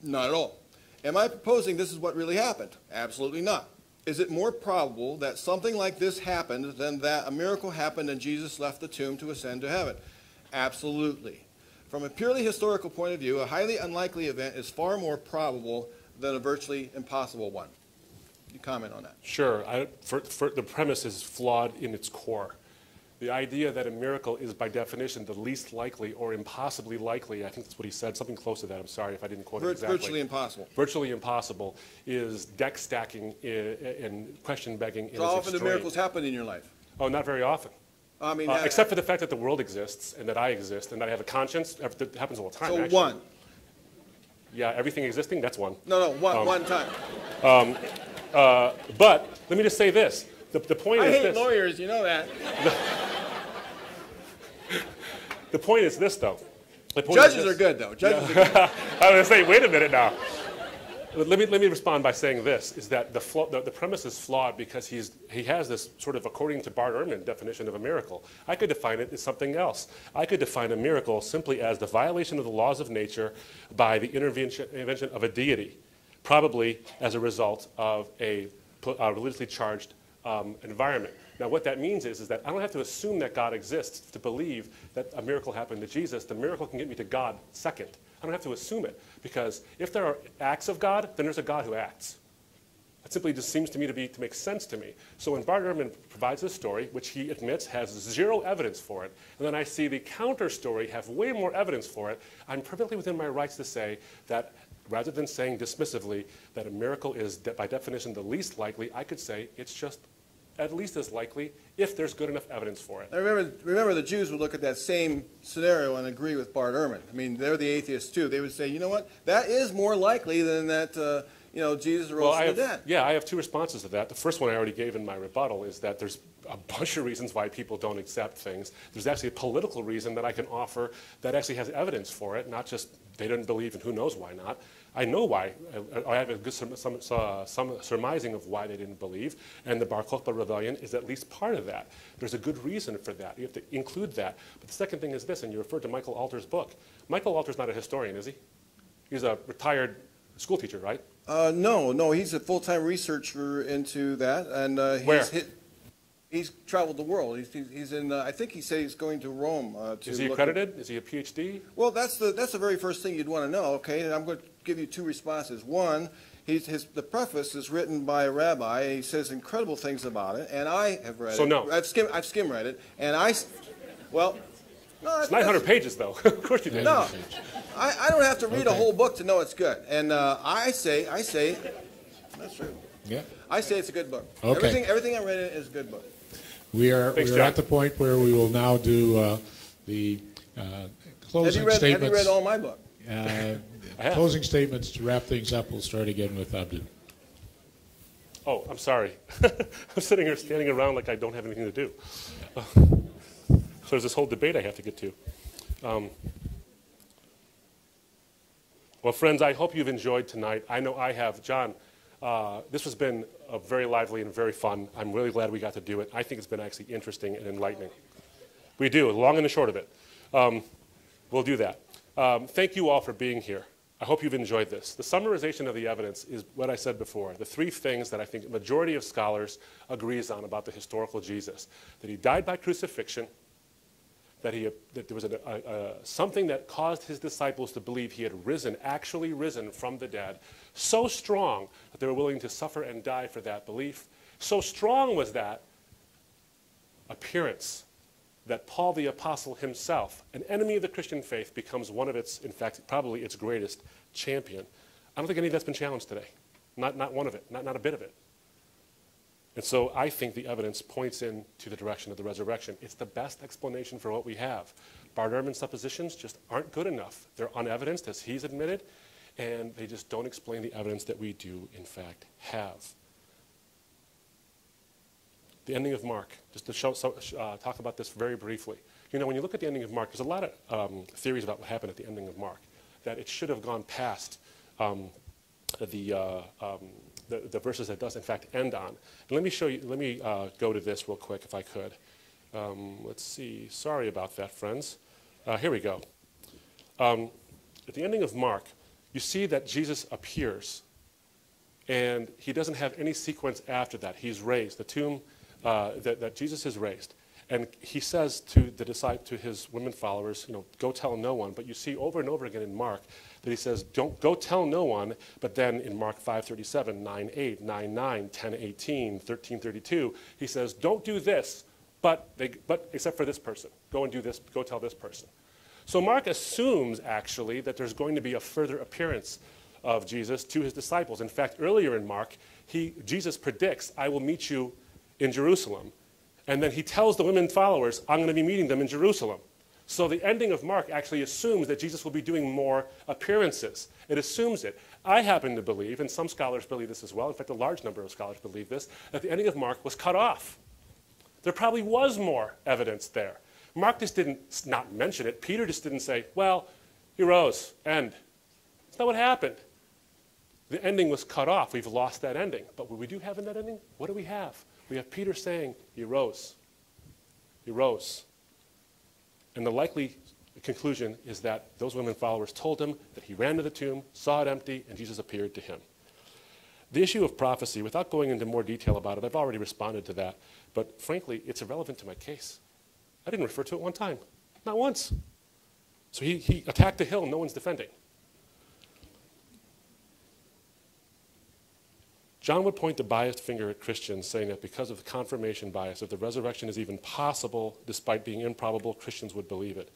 Not at all. Am I proposing this is what really happened? Absolutely not. Is it more probable that something like this happened than that a miracle happened and Jesus left the tomb to ascend to heaven? Absolutely. From a purely historical point of view, a highly unlikely event is far more probable than a virtually impossible one. You comment on that? Sure. I, for, for, the premise is flawed in its core. The idea that a miracle is by definition the least likely or impossibly likely, I think that's what he said, something close to that. I'm sorry if I didn't quote it exactly. Virtually impossible. Virtually impossible is deck stacking eh, and question begging in So often do miracles happen in your life? Oh, not very often. I mean, Uh, ha- except for the fact that the world exists and that I exist and that I have a conscience. That happens all the time. so actually. one. Yeah, everything existing, that's one. No, no, one, Um, one time. But let me just say this. The, the point I is hate this. lawyers, you know that. The point is this, though. The Judges are good, though. Judges are good. I was going to say, wait a minute now. Let me, let me respond by saying this, is that the, flaw, the, the premise is flawed because he's, he has this sort of, according to Bart Ehrman, definition of a miracle. I could define it as something else. I could define a miracle simply as the violation of the laws of nature by the intervention, of a deity, probably as a result of a uh, religiously charged um, environment. Now, what that means is, is that I don't have to assume that God exists to believe that a miracle happened to Jesus. The miracle can get me to God second. I don't have to assume it because if there are acts of God, then there's a God who acts. That simply just seems to me to be to make sense to me. So when Bart Ehrman provides this story, which he admits has zero evidence for it, and then I see the counter story have way more evidence for it, I'm perfectly within my rights to say that rather than saying dismissively that a miracle is de- by definition the least likely, I could say it's just at least as likely if there's good enough evidence for it. Now remember, remember, the Jews would look at that same scenario and agree with Bart Ehrman. I mean, they're the atheists too. They would say, you know what, that is more likely than that, uh, you know, Jesus rose Well, I from the dead. yeah, I have two responses to that. The first one I already gave in my rebuttal is that there's a bunch of reasons why people don't accept things. There's actually a political reason that I can offer that actually has evidence for it, not just they didn't believe and who knows why not. I know why. I, I have a good some, some, uh, some surmising of why they didn't believe, and the Bar Kokhba rebellion is at least part of that. There's a good reason for that. You have to include that. But the second thing is this, and you referred to Michael Alter's book. Michael Alter's not a historian, is he? He's a retired school teacher, right? Uh, no, no, he's a full-time researcher into that, and uh, he's Where? hit, he's traveled the world. He's, he's, he's in. Uh, I think he said he's going to Rome. Uh, to Is he look at- accredited? Is he a PhD? Well, that's the that's the very first thing you'd want to know. Okay, and I'm going to give you two responses. One, he's, his the preface is written by a rabbi. And he says incredible things about it, and I have read So it. no. I've skim I've skim read it, and I, well, no, It's 900 pages, though. of course you did. No, I, I don't have to read a whole book to know it's good, and uh, I say I say that's true. Yeah. I say it's a good book. Okay. Everything everything I read in it is a good book. We are, Thanks, we are John. at the point where we will now do uh, the uh, Have closing you read Have you read all my book? I have. Closing statements to wrap things up. We'll start again with Abdul. Oh, I'm sorry. I'm sitting here standing around like I don't have anything to do. so there's this whole debate I have to get to. Um, well, friends, I hope you've enjoyed tonight. I know I have. John, uh, this has been very lively and very fun. I'm really glad we got to do it. I think it's been actually interesting and enlightening. We do, long and the short of it. Um, we'll do that. Um, thank you all for being here. I hope you've enjoyed this. The summarization of the evidence is what I said before, the three things that I think the majority of scholars agrees on about the historical Jesus. That he died by crucifixion, that, he, that there was a, a, a, something that caused his disciples to believe he had risen, actually risen from the dead, so strong that they were willing to suffer and die for that belief. So strong was that appearance that Paul the Apostle himself, an enemy of the Christian faith, becomes one of its, in fact, probably its greatest champion. I don't think any of that's been challenged today. Not, not one of it, not, not a bit of it. And so I think the evidence points in to the direction of the resurrection. It's the best explanation for what we have. Bart Ehrman's suppositions just aren't good enough. They're unevidenced, as he's admitted, and they just don't explain the evidence that we do, in fact, have the ending of Mark, just to show, uh, talk about this very briefly. You know, when you look at the ending of Mark, there's a lot of um, theories about what happened at the ending of Mark, that it should have gone past um, the, uh, um, the, the, verses that does, in fact, end on. And let me show you, let me uh, go to this real quick if I could. Um, let's see, sorry about that, friends. Uh, here we go. Um, at the ending of Mark, you see that Jesus appears, and he doesn't have any sequence after that. He's raised. The tomb uh, that, that Jesus has raised. And he says to the disciple, to his women followers, you know, go tell no one. But you see over and over again in Mark that he says, don't go tell no one. But then in Mark 5:37, 9, 8, 9, 9, 10, 18, 13, 32, he says, don't do this, but they, but except for this person, go and do this, go tell this person. So Mark assumes actually that there's going to be a further appearance of Jesus to his disciples. In fact, earlier in Mark, he, Jesus predicts, I will meet you in Jerusalem. And then he tells the women followers, I'm going to be meeting them in Jerusalem. So the ending of Mark actually assumes that Jesus will be doing more appearances. It assumes it. I happen to believe, and some scholars believe this as well, in fact, a large number of scholars believe this, that the ending of Mark was cut off. There probably was more evidence there. Mark just didn't not mention it. Peter just didn't say, well, he rose, end. That's not what happened. The ending was cut off. We've lost that ending. But what we do have in that ending, what do we have? We have Peter saying, He rose. He rose. And the likely conclusion is that those women followers told him that he ran to the tomb, saw it empty, and Jesus appeared to him. The issue of prophecy, without going into more detail about it, I've already responded to that, but frankly, it's irrelevant to my case. I didn't refer to it one time, not once. So he, he attacked a hill, no one's defending. John would point the biased finger at Christians, saying that because of the confirmation bias, if the resurrection is even possible, despite being improbable, Christians would believe it.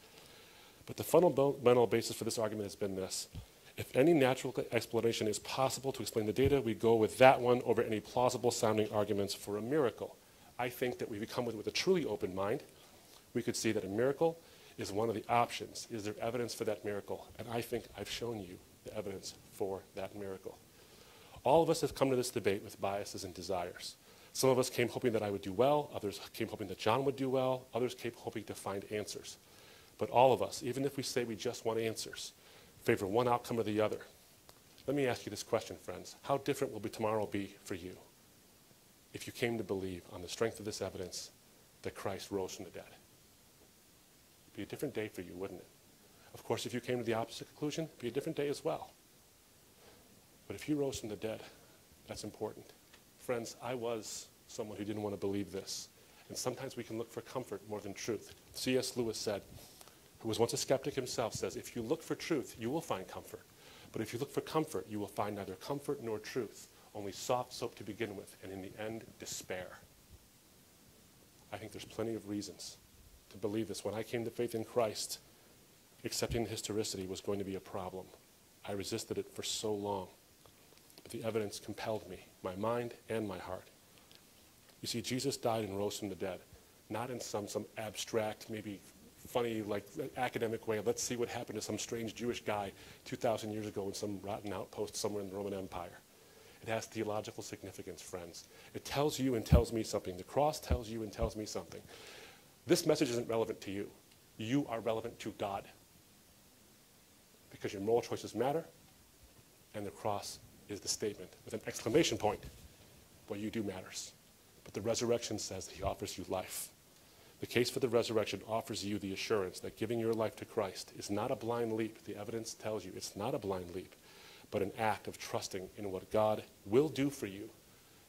But the fundamental basis for this argument has been this. If any natural explanation is possible to explain the data, we go with that one over any plausible sounding arguments for a miracle. I think that we come with, with a truly open mind. We could see that a miracle is one of the options. Is there evidence for that miracle? And I think I've shown you the evidence for that miracle. All of us have come to this debate with biases and desires. Some of us came hoping that I would do well, others came hoping that John would do well, others came hoping to find answers. But all of us, even if we say we just want answers, favor one outcome or the other. Let me ask you this question, friends. How different will be tomorrow be for you if you came to believe on the strength of this evidence that Christ rose from the dead? It'd be a different day for you, wouldn't it? Of course, if you came to the opposite conclusion, it'd be a different day as well. But if he rose from the dead, that's important. Friends, I was someone who didn't want to believe this. And sometimes we can look for comfort more than truth. C.S. Lewis said, who was once a skeptic himself, says, if you look for truth, you will find comfort. But if you look for comfort, you will find neither comfort nor truth, only soft soap to begin with, and in the end, despair. I think there's plenty of reasons to believe this. When I came to faith in Christ, accepting the historicity was going to be a problem. I resisted it for so long but the evidence compelled me, my mind and my heart. You see, Jesus died and rose from the dead, not in some, some abstract, maybe funny, like academic way. Let's see what happened to some strange Jewish guy 2,000 years ago in some rotten outpost somewhere in the Roman Empire. It has theological significance, friends. It tells you and tells me something. The cross tells you and tells me something. This message isn't relevant to you. You are relevant to God. Because your moral choices matter, and the cross is the statement with an exclamation point. What you do matters. But the resurrection says that he offers you life. The case for the resurrection offers you the assurance that giving your life to Christ is not a blind leap. The evidence tells you it's not a blind leap, but an act of trusting in what God will do for you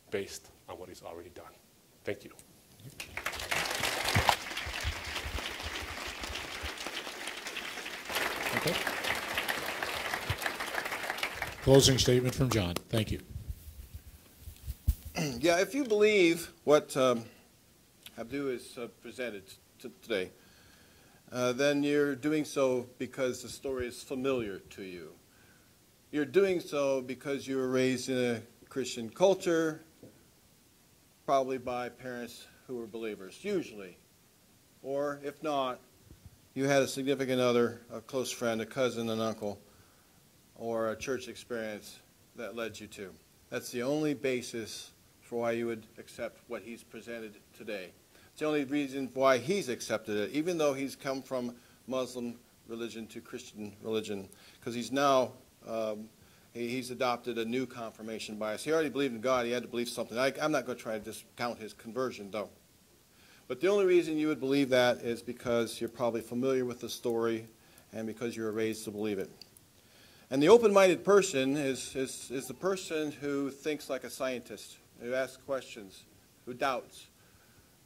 based on what he's already done. Thank you. Okay. Closing statement from John. Thank you. Yeah, if you believe what um, Abdu has uh, presented today, uh, then you're doing so because the story is familiar to you. You're doing so because you were raised in a Christian culture, probably by parents who were believers, usually. Or if not, you had a significant other, a close friend, a cousin, an uncle, or a church experience that led you to. That's the only basis for why you would accept what he's presented today. It's the only reason why he's accepted it, even though he's come from Muslim religion to Christian religion, because he's now um, he, he's adopted a new confirmation bias. He already believed in God; he had to believe something. I, I'm not going to try to discount his conversion, though. But the only reason you would believe that is because you're probably familiar with the story, and because you were raised to believe it. And the open-minded person is, is, is the person who thinks like a scientist, who asks questions, who doubts,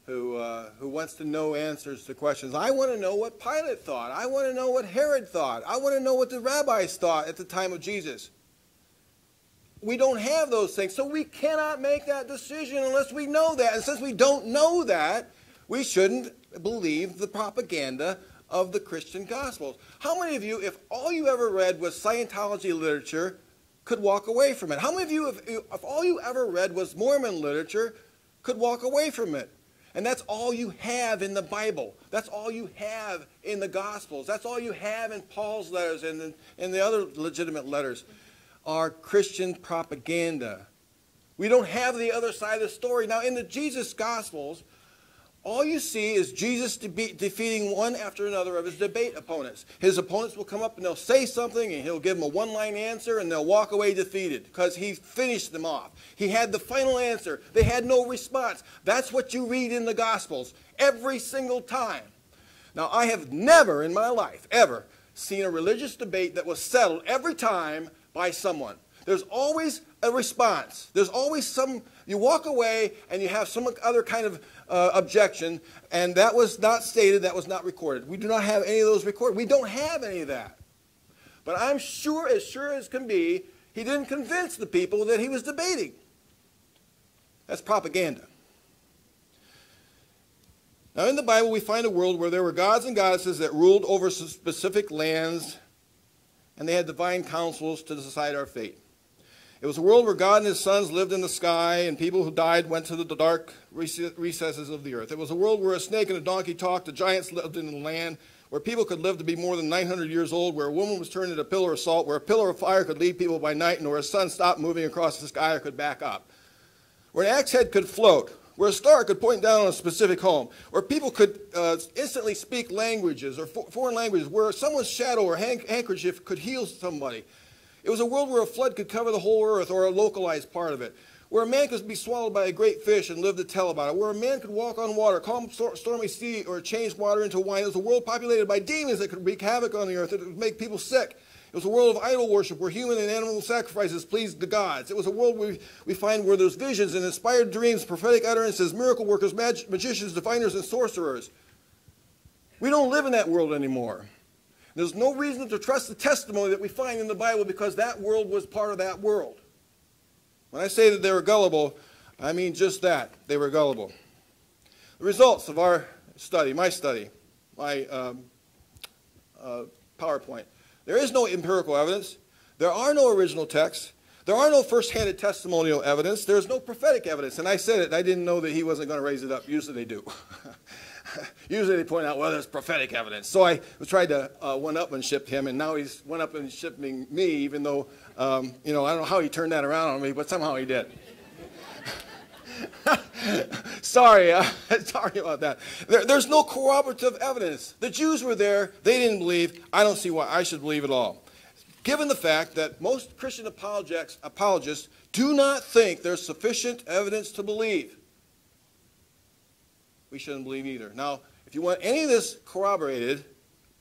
who, uh, who wants to know answers to questions. I want to know what Pilate thought. I want to know what Herod thought. I want to know what the rabbis thought at the time of Jesus. We don't have those things, so we cannot make that decision unless we know that. And since we don't know that, we shouldn't believe the propaganda of the Christian Gospels. How many of you, if all you ever read was Scientology literature, could walk away from it? How many of you, if, if all you ever read was Mormon literature, could walk away from it? And that's all you have in the Bible. That's all you have in the Gospels. That's all you have in Paul's letters and in, in the other legitimate letters are Christian propaganda. We don't have the other side of the story. Now, in the Jesus Gospels, all you see is Jesus de- defeating one after another of his debate opponents. His opponents will come up and they'll say something and he'll give them a one line answer and they'll walk away defeated because he finished them off. He had the final answer. They had no response. That's what you read in the Gospels every single time. Now, I have never in my life, ever, seen a religious debate that was settled every time by someone. There's always a response. There's always some, you walk away and you have some other kind of uh, objection, and that was not stated, that was not recorded. We do not have any of those recorded. We don't have any of that. But I'm sure, as sure as can be, he didn't convince the people that he was debating. That's propaganda. Now, in the Bible, we find a world where there were gods and goddesses that ruled over specific lands, and they had divine councils to decide our fate. It was a world where God and his sons lived in the sky, and people who died went to the dark recesses of the earth. It was a world where a snake and a donkey talked, the giants lived in the land, where people could live to be more than 900 years old, where a woman was turned into a pillar of salt, where a pillar of fire could lead people by night, and where a sun stopped moving across the sky or could back up. Where an axe head could float, where a star could point down on a specific home, where people could uh, instantly speak languages or foreign languages, where someone's shadow or handkerchief could heal somebody it was a world where a flood could cover the whole earth or a localized part of it, where a man could be swallowed by a great fish and live to tell about it, where a man could walk on water, calm stormy sea, or change water into wine. It was a world populated by demons that could wreak havoc on the earth, that could make people sick. It was a world of idol worship where human and animal sacrifices pleased the gods. It was a world where we find where there's visions and inspired dreams, prophetic utterances, miracle workers, mag- magicians, diviners, and sorcerers. We don't live in that world anymore. There's no reason to trust the testimony that we find in the Bible because that world was part of that world. When I say that they were gullible, I mean just that. They were gullible. The results of our study, my study, my um, uh, PowerPoint. There is no empirical evidence. There are no original texts. There are no first-handed testimonial evidence. There's no prophetic evidence. And I said it, I didn't know that he wasn't going to raise it up. Usually they do. usually they point out, well, there's prophetic evidence. So I tried to uh, one-upmanship him, and now he's one-upmanshiping me, even though, um, you know, I don't know how he turned that around on me, but somehow he did. sorry, uh, sorry about that. There, there's no corroborative evidence. The Jews were there. They didn't believe. I don't see why I should believe at all. Given the fact that most Christian apologists do not think there's sufficient evidence to believe, we shouldn't believe either. Now, if you want any of this corroborated,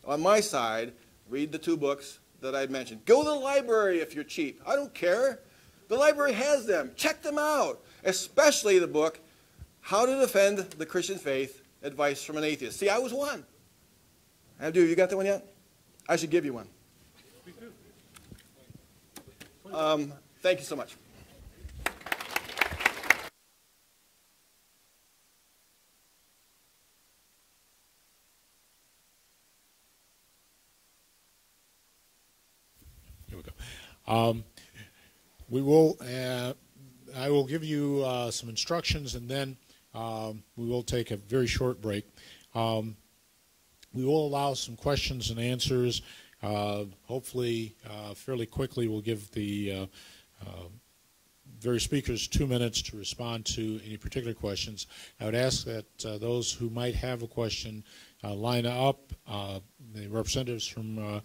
on my side, read the two books that I mentioned. Go to the library if you're cheap. I don't care. The library has them. Check them out, especially the book, How to Defend the Christian Faith Advice from an Atheist. See, I was one. Abdu, you got that one yet? I should give you one. Um, thank you so much. Um, we will. Uh, I will give you uh, some instructions, and then um, we will take a very short break. Um, we will allow some questions and answers. Uh, hopefully, uh, fairly quickly, we'll give the uh, uh, various speakers two minutes to respond to any particular questions. I would ask that those who might have a question line up. The representatives from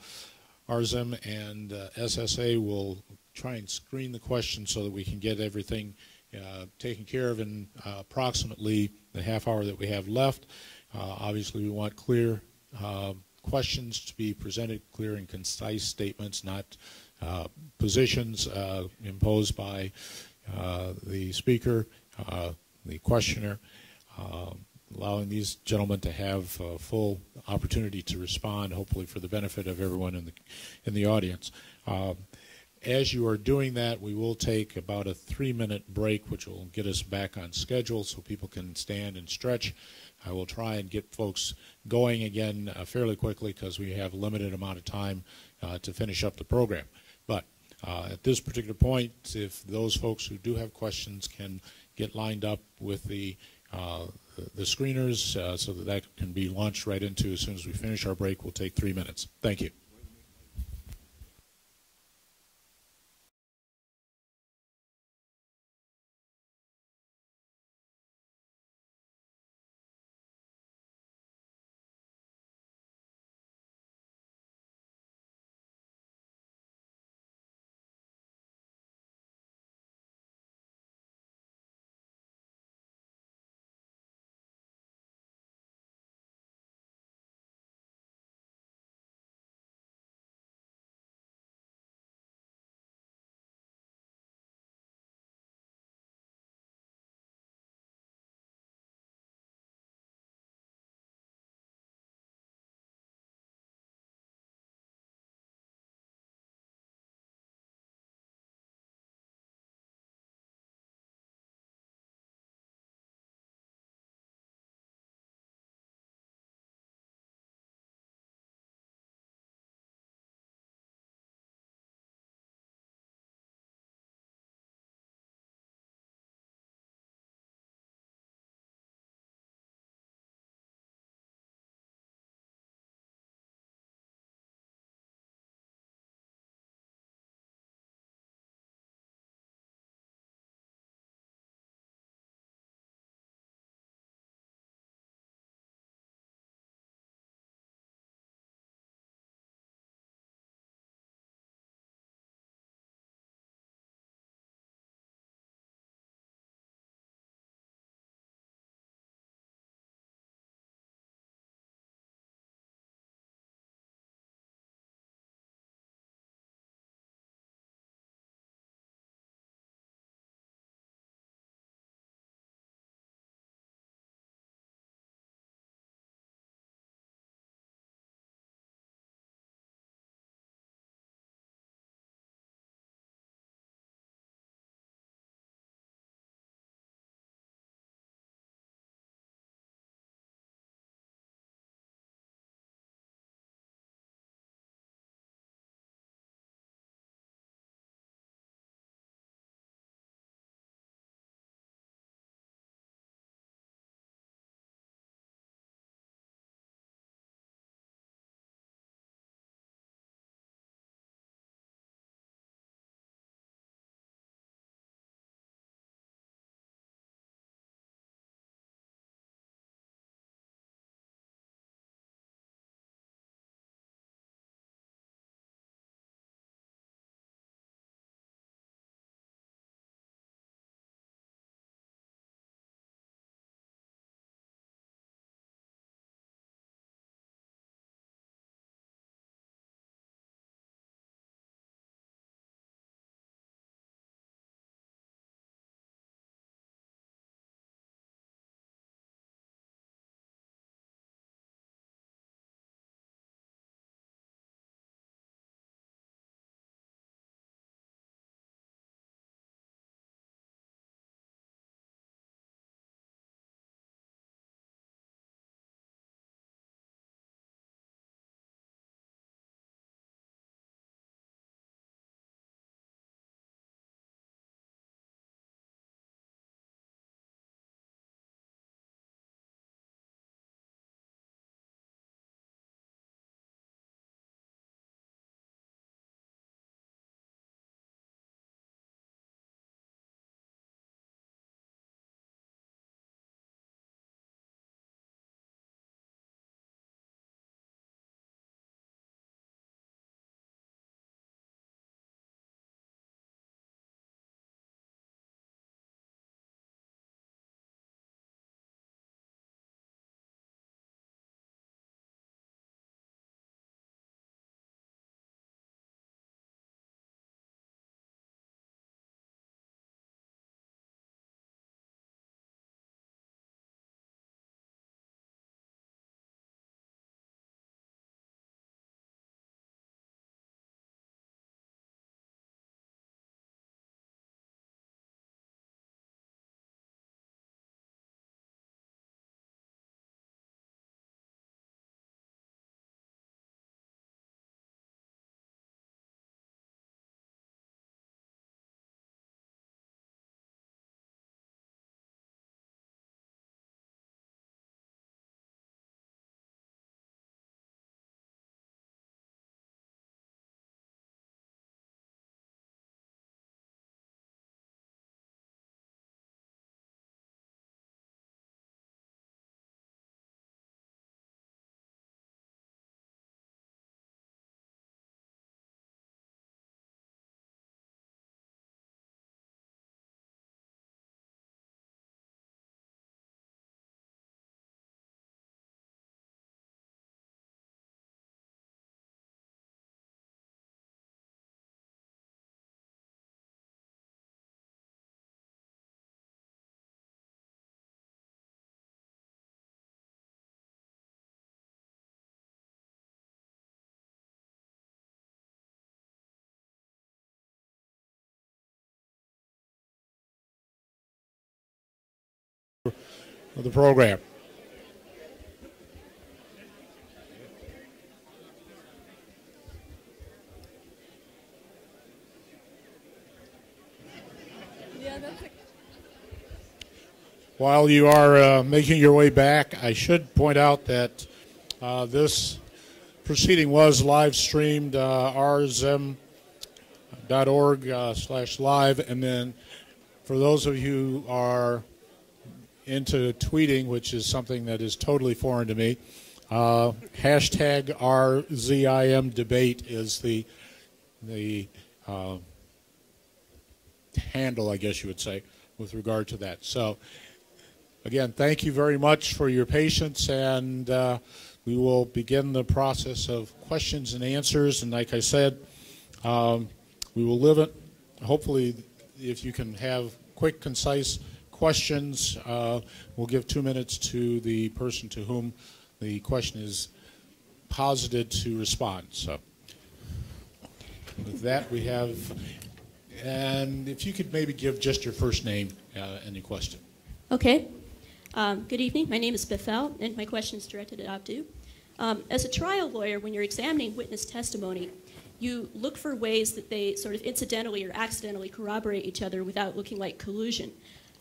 uh, RZIM and uh, SSA will try and screen the questions so that we can get everything uh, taken care of in uh, approximately the half hour that we have left. Uh, obviously, we want clear uh, questions to be presented, clear and concise statements, not uh, positions uh, imposed by the speaker, the questioner, uh, allowing these gentlemen to have uh, full opportunity to respond, hopefully for the benefit of everyone in the in the audience. Uh, as you are doing that, we will take about a three-minute break, which will get us back on schedule so people can stand and stretch. I will try and get folks going again uh, fairly quickly because we have a limited amount of time uh, to finish up the program. But uh, at this particular point, if those folks who do have questions can get lined up with the uh, the screeners uh, so that that can be launched right into as soon as we finish our break, we'll take three minutes. Thank you. Of the program. While you are uh, making your way back, I should point out that uh, this proceeding was live streamed uh, rzim.org uh, slash live, and then for those of you who are into tweeting, which is something that is totally foreign to me, uh, hashtag RZIM debate is the the uh, handle, I guess you would say, with regard to that. So, again, thank you very much for your patience, and uh, we will begin the process of questions and answers. And like I said, um, we will live it. Hopefully, if you can have quick, concise questions, uh, we'll give two minutes to the person to whom the question is posited to respond. So, with that, we have and if you could maybe give just your first name uh, and your question. Okay. Um, good evening. My name is Bethel, and my question is directed at Abdu. Um, as a trial lawyer, when you're examining witness testimony, you look for ways that they sort of incidentally or accidentally corroborate each other without looking like collusion.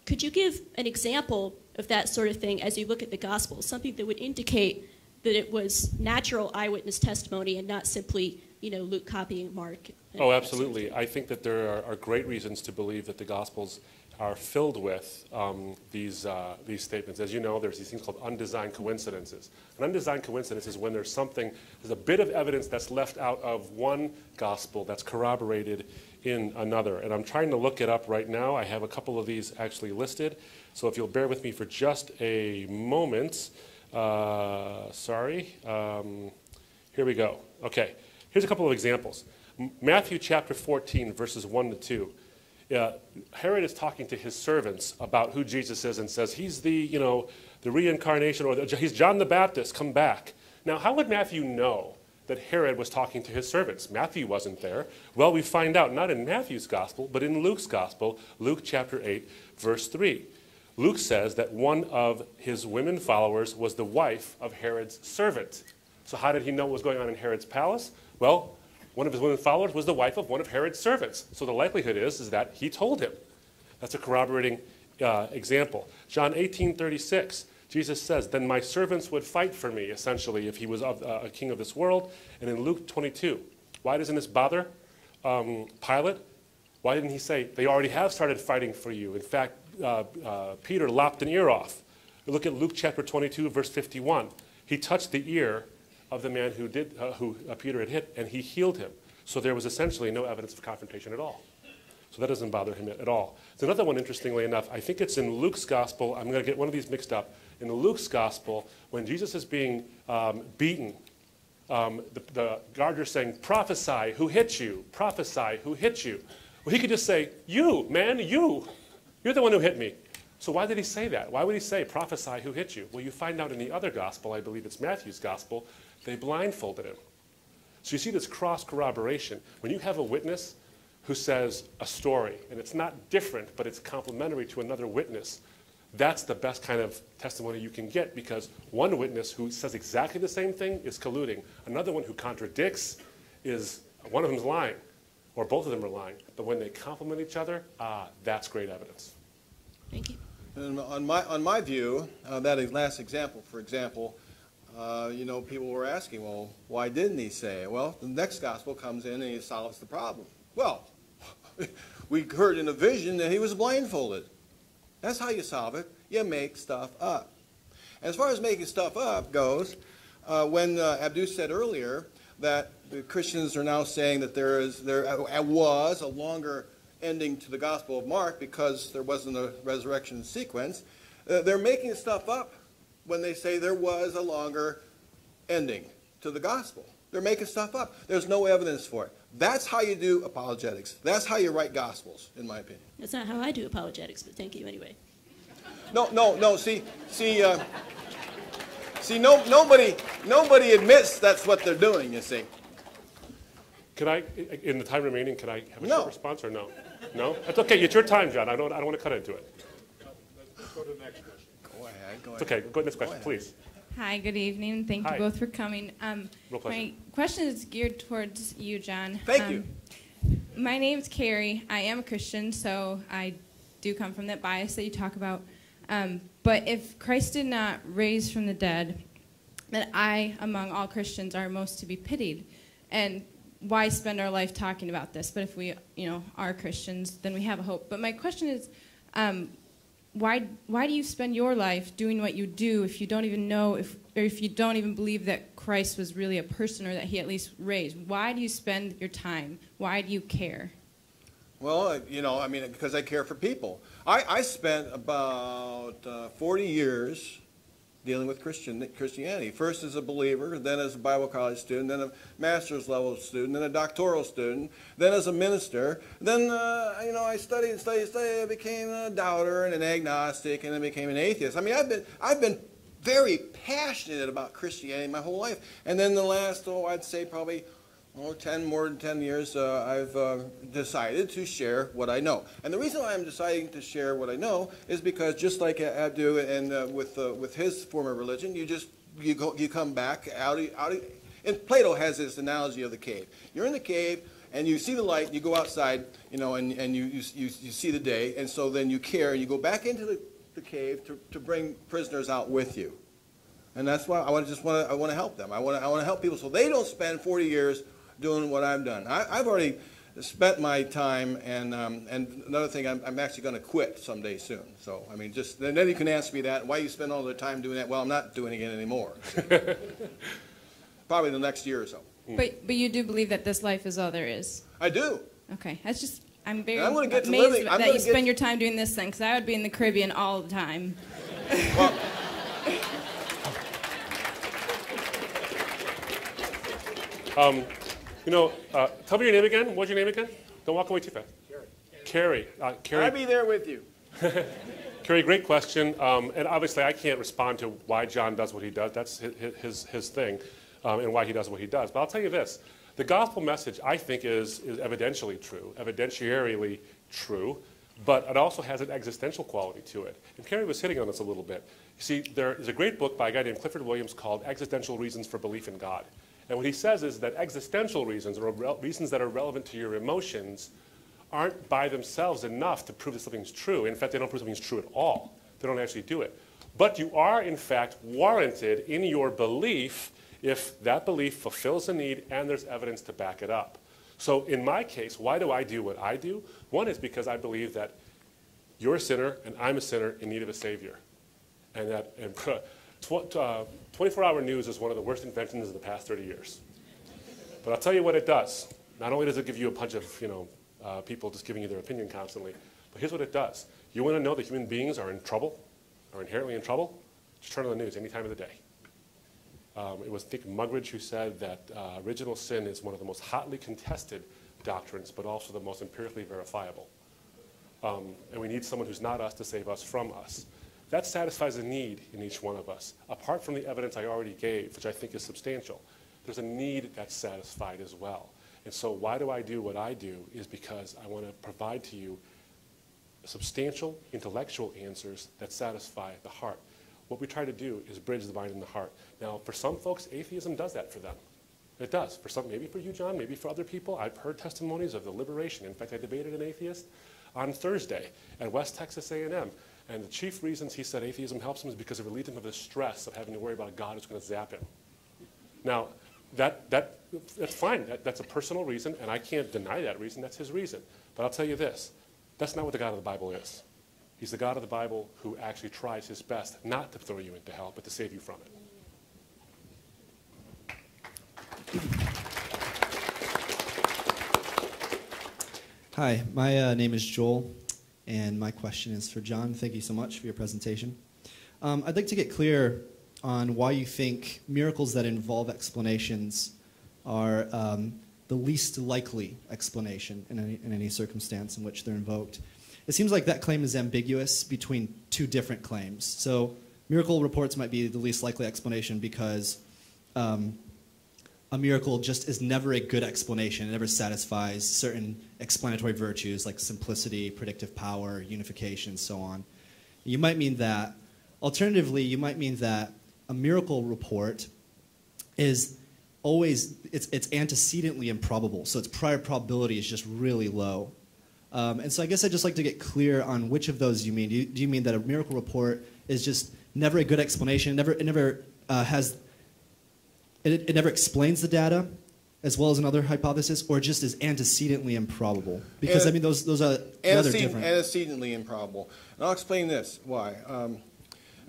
Could you give an example of that sort of thing as you look at the gospel, something that would indicate that it was natural eyewitness testimony and not simply, you know, Luke copying Mark? Oh, that sort of absolutely. I think that there are, are great reasons to believe that the Gospels are filled with um, these, uh, these statements. As you know, there's these things called undesigned coincidences. An undesigned coincidence is when there's something, there's a bit of evidence that's left out of one Gospel that's corroborated in another. And I'm trying to look it up right now. I have a couple of these actually listed. So if you'll bear with me for just a moment. Uh, sorry. Um, here we go. Okay. Here's a couple of examples. M- Matthew chapter 14, verses 1 to 2. Uh, Herod is talking to his servants about who Jesus is and says, He's the, you know, the reincarnation, or the, he's John the Baptist, come back. Now, how would Matthew know that Herod was talking to his servants? Matthew wasn't there. Well, we find out not in Matthew's gospel, but in Luke's gospel, Luke chapter 8, verse 3. Luke says that one of his women followers was the wife of Herod's servant. So, how did he know what was going on in Herod's palace? Well, one of his women followers was the wife of one of Herod's servants. So, the likelihood is, is that he told him. That's a corroborating uh, example. John 18 36, Jesus says, Then my servants would fight for me, essentially, if he was of, uh, a king of this world. And in Luke 22, why doesn't this bother um, Pilate? Why didn't he say, They already have started fighting for you? In fact, uh, uh, Peter lopped an ear off. Look at Luke chapter 22, verse 51. He touched the ear of the man who, did, uh, who uh, Peter had hit, and he healed him. So there was essentially no evidence of confrontation at all. So that doesn't bother him at all. There's another one, interestingly enough. I think it's in Luke's gospel. I'm going to get one of these mixed up. In Luke's gospel, when Jesus is being um, beaten, um, the, the guardian's saying, Prophesy, who hit you? Prophesy, who hit you? Well, he could just say, You, man, you. You're the one who hit me. So why did he say that? Why would he say, Prophesy, who hit you? Well, you find out in the other gospel, I believe it's Matthew's gospel, they blindfolded him. So you see this cross corroboration. When you have a witness who says a story, and it's not different, but it's complementary to another witness, that's the best kind of testimony you can get because one witness who says exactly the same thing is colluding. Another one who contradicts is one of them's lying, or both of them are lying. But when they complement each other, ah, that's great evidence. Thank you. And on my, on my view, uh, that last example, for example, uh, you know, people were asking, well, why didn't he say it? Well, the next gospel comes in and he solves the problem. Well, we heard in a vision that he was blindfolded. That's how you solve it. You make stuff up. As far as making stuff up goes, uh, when uh, Abdu said earlier that the Christians are now saying that there is there uh, was a longer ending to the Gospel of Mark because there wasn't a resurrection sequence, uh, they're making stuff up when they say there was a longer ending to the Gospel. They're making stuff up. There's no evidence for it. That's how you do apologetics. That's how you write Gospels, in my opinion. That's not how I do apologetics, but thank you anyway. No, no, no. See, see, uh, see. No, nobody, nobody admits that's what they're doing. You see. Can I, in the time remaining, can I have a No. short response or no? No? That's okay. It's your time, John. I don't, I don't want to cut into it. Let's go to the next question. Go ahead, go It's ahead. okay. Go to the next question, ahead. please. Hi, good evening. Thank Hi. you both for coming. Um, my question is geared towards you, John. Thank um, you. My name's Carrie. I am a Christian, so I do come from that bias that you talk about. Um, but if Christ did not raise from the dead, then I, among all Christians, are most to be pitied. And why spend our life talking about this? But if we, you know, are Christians, then we have a hope. But my question is, um, why why do you spend your life doing what you do if you don't even know if or if you don't even believe that Christ was really a person or that he at least raised? Why do you spend your time? Why do you care? Well, uh, you know, I mean, because I care for people. I, I spent about uh, 40 years dealing with Christian Christianity. First as a believer, then as a Bible college student, then a master's level student, then a doctoral student, then as a minister. Then, uh, you know, I studied and studied and studied. I became a doubter and an agnostic, and then became an atheist. I mean, I've been, I've been very passionate about Christianity my whole life. And then the last, oh, I'd say probably oh, 10, more than 10 years, uh, I've uh, decided to share what I know. And the reason why I'm deciding to share what I know is because just like Abdu and uh, with, uh, with his former religion, you just, you, go, you come back out of, out of, and Plato has this analogy of the cave. You're in the cave, and you see the light, you go outside, you know, and, and you, you, you, you see the day, and so then you care, and you go back into the, the cave to, to bring prisoners out with you. And that's why I want to just want to, I want to help them. I want to, I want to help people so they don't spend 40 years doing what I've done. I, I've already spent my time, and, um, and another thing, I'm, I'm actually going to quit someday soon. So, I mean, just, then then you can ask me that, why you spend all the time doing that? Well, I'm not doing it anymore. Probably the next year or so. But but you do believe that this life is all there is. I do. Okay, that's just I'm very I'm get to amazed I'm that gonna you get- spend your time doing this thing because I would be in the Caribbean all the time. Well, Um, you know, uh, tell me your name again. What's your name again? Don't walk away too fast. Carrie. Uh, Carrie. I'll be there with you. Carrie, great question. Um, and obviously, I can't respond to why John does what he does. That's his, his, his thing, um, and why he does what he does. But I'll tell you this the gospel message, I think, is, is evidentially true, evidentiarily true, but it also has an existential quality to it. And Carrie was hitting on this a little bit. You see, there is a great book by a guy named Clifford Williams called Existential Reasons for Belief in God. And what he says is that existential reasons, or reasons that are relevant to your emotions, aren't by themselves enough to prove that something's true. In fact, they don't prove something's true at all. They don't actually do it. But you are, in fact, warranted in your belief if that belief fulfills a need and there's evidence to back it up. So in my case, why do I do what I do? One is because I believe that you're a sinner and I'm a sinner in need of a Savior. And that and, uh, 24-hour news is one of the worst inventions of the past 30 years. But I'll tell you what it does. Not only does it give you a bunch of, you know, uh, people just giving you their opinion constantly, but here's what it does. You want to know that human beings are in trouble, are inherently in trouble? Just turn on the news any time of the day. Um, it was Dick Muggeridge who said that uh, original sin is one of the most hotly contested doctrines, but also the most empirically verifiable. Um, and we need someone who's not us to save us from us. That satisfies a need in each one of us. Apart from the evidence I already gave, which I think is substantial, there's a need that's satisfied as well. And so why do I do what I do is because I want to provide to you substantial intellectual answers that satisfy the heart. What we try to do is bridge the mind and the heart. Now, for some folks, atheism does that for them. It does. For some, maybe for you, John, maybe for other people. I've heard testimonies of the liberation. In fact, I debated an atheist on Thursday at West Texas A&M. And the chief reasons he said atheism helps him is because it relieves him of the stress of having to worry about a God who's going to zap him. Now, that, that, that's fine. That, that's a personal reason, and I can't deny that reason. That's his reason. But I'll tell you this that's not what the God of the Bible is. He's the God of the Bible who actually tries his best not to throw you into hell, but to save you from it. Hi, my uh, name is Joel, and my question is for John. Thank you so much for your presentation. Um, I'd like to get clear on why you think miracles that involve explanations are um, the least likely explanation in any, in any circumstance in which they're invoked. It seems like that claim is ambiguous between two different claims. So, miracle reports might be the least likely explanation because um, a miracle just is never a good explanation. It never satisfies certain explanatory virtues like simplicity, predictive power, unification, and so on. You might mean that, Alternatively, you might mean that a miracle report is always it's, it's antecedently improbable, so its prior probability is just really low. Um, and so I guess I'd just like to get clear on which of those you mean. Do you, do you mean that a miracle report is just never a good explanation, never, it never uh, has, it, it never explains the data, as well as another hypothesis, or just is antecedently improbable? Because I mean, those those are rather different. Antecedently improbable. And I'll explain this, why. Um,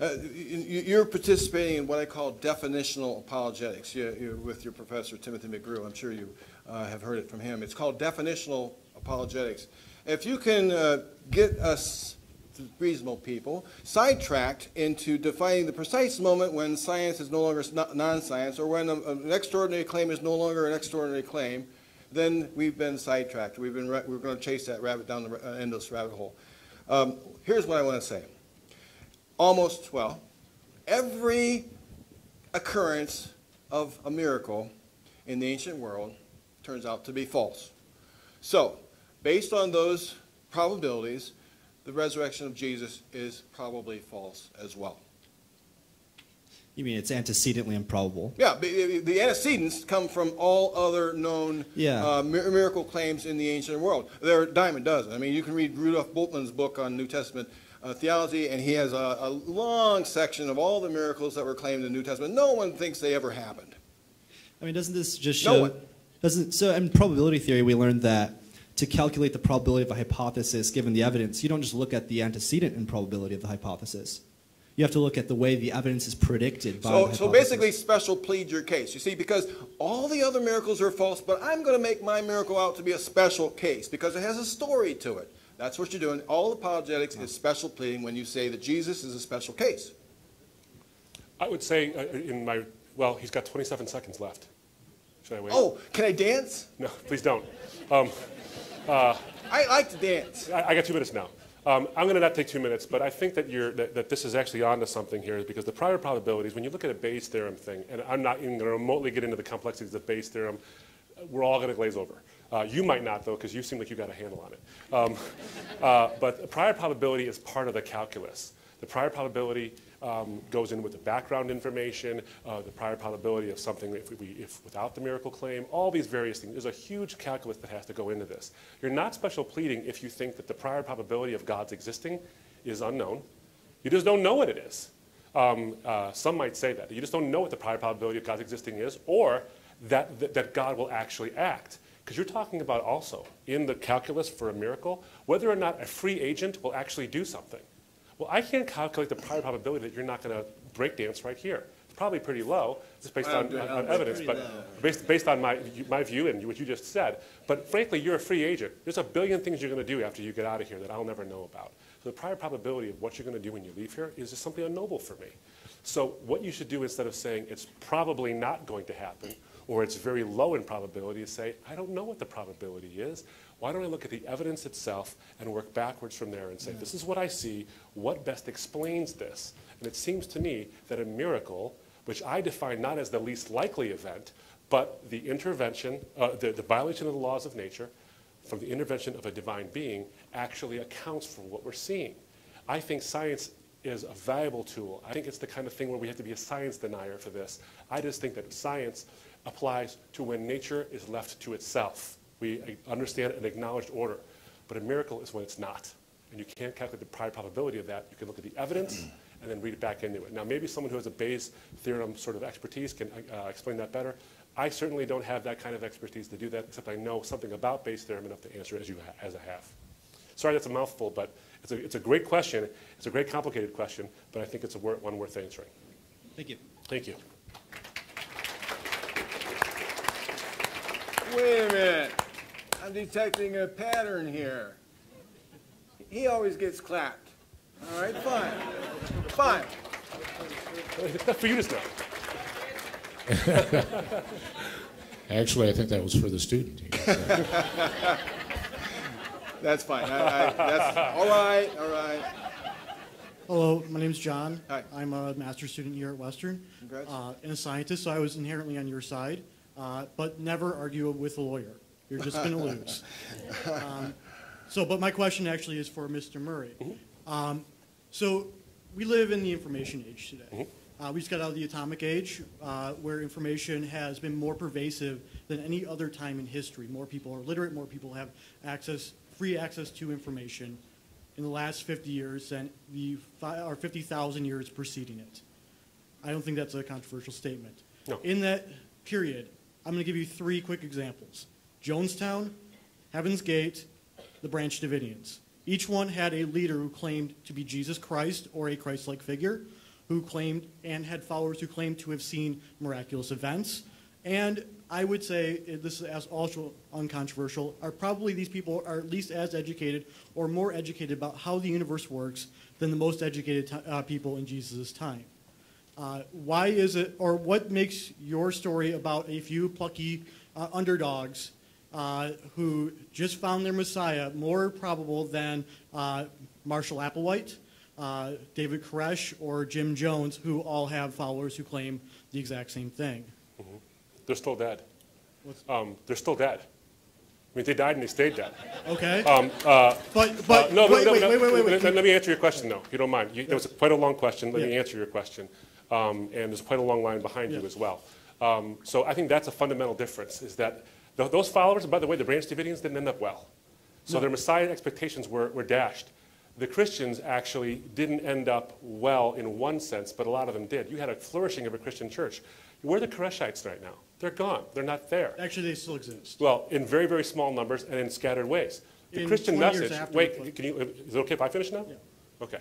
uh, you- You're participating in what I call definitional apologetics You- you're with your professor, Timothy McGrew. I'm sure you uh, have heard it from him. It's called definitional apologetics. If you can uh, get us, reasonable people, sidetracked into defining the precise moment when science is no longer non- non-science, or when a- an extraordinary claim is no longer an extraordinary claim, then we've been sidetracked. We've been, we're going to chase that rabbit down the uh, endless rabbit hole. Um, here's what I want to say. Almost, well, every occurrence of a miracle in the ancient world turns out to be false. So, based on those probabilities, the resurrection of Jesus is probably false as well. you mean it's antecedently improbable? Yeah, the, the antecedents come from all other known Yeah. uh, miracle claims in the ancient world. There are a dime a dozen. I mean, you can read Rudolf Bultmann's book on New Testament uh, theology, and he has a, a long section of all the miracles that were claimed in the New Testament. No one thinks they ever happened. I mean, doesn't this just show? No one. Doesn't so in probability theory we learned that to calculate the probability of a hypothesis given the evidence, you don't just look at the antecedent and probability of the hypothesis. You have to look at the way the evidence is predicted by the So, hypothesis. so basically, special plead your case. You see, because all the other miracles are false, but I'm going to make my miracle out to be a special case because it has a story to it. That's what you're doing. All apologetics is special pleading when you say that Jesus is a special case. I would say uh, in my, well, he's got 27 seconds left. Should I wait? Oh, can I dance? No, please don't. Um, I like to dance. I, I got two minutes now. Um, I'm going to not take two minutes, but I think that, you're, that, that this is actually onto something here because the prior probabilities, when you look at a Bayes theorem thing, and I'm not even going to remotely get into the complexities of Bayes theorem, we're all going to glaze over. Uh, you might not, though, because you seem like you've got a handle on it. Um, uh, but prior probability is part of the calculus. The prior probability um, goes in with the background information, uh, the prior probability of something if, we, if without the miracle claim, all these various things. There's a huge calculus that has to go into this. You're not special pleading if you think that the prior probability of God's existing is unknown. You just don't know what it is. Um, uh, some might say that. You just don't know what the prior probability of God's existing is, or that, that, that God will actually act. Because you're talking about also, in the calculus for a miracle, whether or not a free agent will actually do something. Well, I can't calculate the prior probability that you're not going to breakdance right here. It's probably pretty low, just based on, on, on evidence, but based, based on my, my view and what you just said. But frankly, you're a free agent. There's a billion things you're going to do after you get out of here that I'll never know about. So the prior probability of what you're going to do when you leave here is just simply unknowable for me. So what you should do instead of saying it's probably not going to happen or it's very low in probability is say, I don't know what the probability is. Why don't I look at the evidence itself and work backwards from there and say, this is what I see, what best explains this? And it seems to me that a miracle, which I define not as the least likely event, but the intervention, uh, the, the violation of the laws of nature from the intervention of a divine being, actually accounts for what we're seeing. I think science is a valuable tool. I think it's the kind of thing where we have to be a science denier for this. I just think that science applies to when nature is left to itself. We understand an acknowledged order, but a miracle is when it's not. And you can't calculate the prior probability of that. You can look at the evidence and then read it back into it. Now, maybe someone who has a Bayes theorem sort of expertise can uh, explain that better. I certainly don't have that kind of expertise to do that, except I know something about Bayes theorem enough to answer as you ha- as I have. Sorry, that's a mouthful, but it's a, it's a great question. It's a great complicated question, but I think it's a wor- one worth answering. Thank you. Thank you. Wait a minute. I'm detecting a pattern here. He always gets clapped. All right, fine. Fine. That's for you to know. Actually, I think that was for the student. That's fine. I, I, that's all right. All right. Hello, my name's John. Hi. I'm a master's student here at Western Congrats. uh, and a scientist, so I was inherently on your side, uh, but never argue with a lawyer. You're just going to lose. Um, so, but my question actually is for Mr. Murray. Um, so, we live in the information age today. Uh, we just got out of the atomic age, uh, where information has been more pervasive than any other time in history. More people are literate, more people have access, free access to information in the last 50 years than the fi- or 50,000 years preceding it. I don't think that's a controversial statement. No. In that period, I'm going to give you three quick examples Jonestown, Heaven's Gate, the Branch Davidians. Each one had a leader who claimed to be Jesus Christ or a Christ like figure, who claimed and had followers who claimed to have seen miraculous events. And I would say, eh, this is also uncontroversial, are probably these people are at least as educated or more educated about how the universe works than the most educated uh, people in Jesus' time. Uh, why is it, or what makes your story about a few plucky uh, underdogs uh, who just found their Messiah more probable than uh, Marshall Applewhite, uh, David Koresh, or Jim Jones, who all have followers who claim the exact same thing? They're still dead. Um, they're still dead. I mean, they died and they stayed dead. Okay, Um, uh, but but Uh, no, wait, no, wait, no, wait, wait, wait, wait. Let, let me answer your question, though, if you don't mind. You, that was quite a long question. Let me answer your question. Um, and there's quite a long line behind you as well. Um, so I think that's a fundamental difference, is that th- those followers, by the way, the Branch Davidians didn't end up well. So their Messiah expectations were, were dashed. The Christians actually didn't end up well in one sense, but a lot of them did. You had a flourishing of a Christian church. Where are the Koreshites right now? They're gone. They're not there. Actually, they still exist. Well, in very, very small numbers and in scattered ways. The In Christian 20 years message, wait, can you, is it okay if I finish now? Yeah. Okay.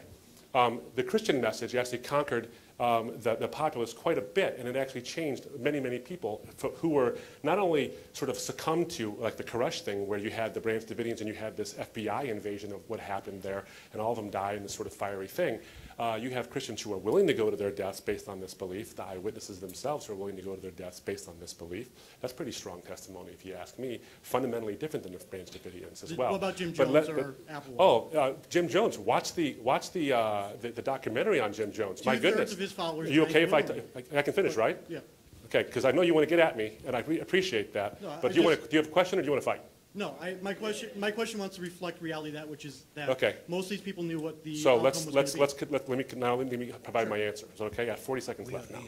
Um, the Christian message actually conquered um, the, the populace quite a bit, and it actually changed many, many people who were not only sort of succumbed to like the Koresh thing, where you had the Branch Davidians and you had this FBI invasion of what happened there, and all of them died in this sort of fiery thing. Uh, you have Christians who are willing to go to their deaths based on this belief. The eyewitnesses themselves are willing to go to their deaths based on this belief. That's pretty strong testimony, if you ask me. Fundamentally different than the Branch Davidians as well. What about Jim But Jones let- or Applewhite? Oh, uh, Jim Jones. Watch the watch the, uh, the the documentary on Jim Jones. My Two-thirds goodness. Of his followers Are you okay if I, in t- Rome. I I can finish, right? Yeah. Okay, because I know you want to get at me, and I re- appreciate that. No, I but do you want to? Do you have a question, or do you want to fight? No, I, my question, my question wants to reflect reality, that which is that Okay. most of these people knew what the So let's was let's let's let, let me now let me provide my answer. Is that okay? I have 40 seconds left now.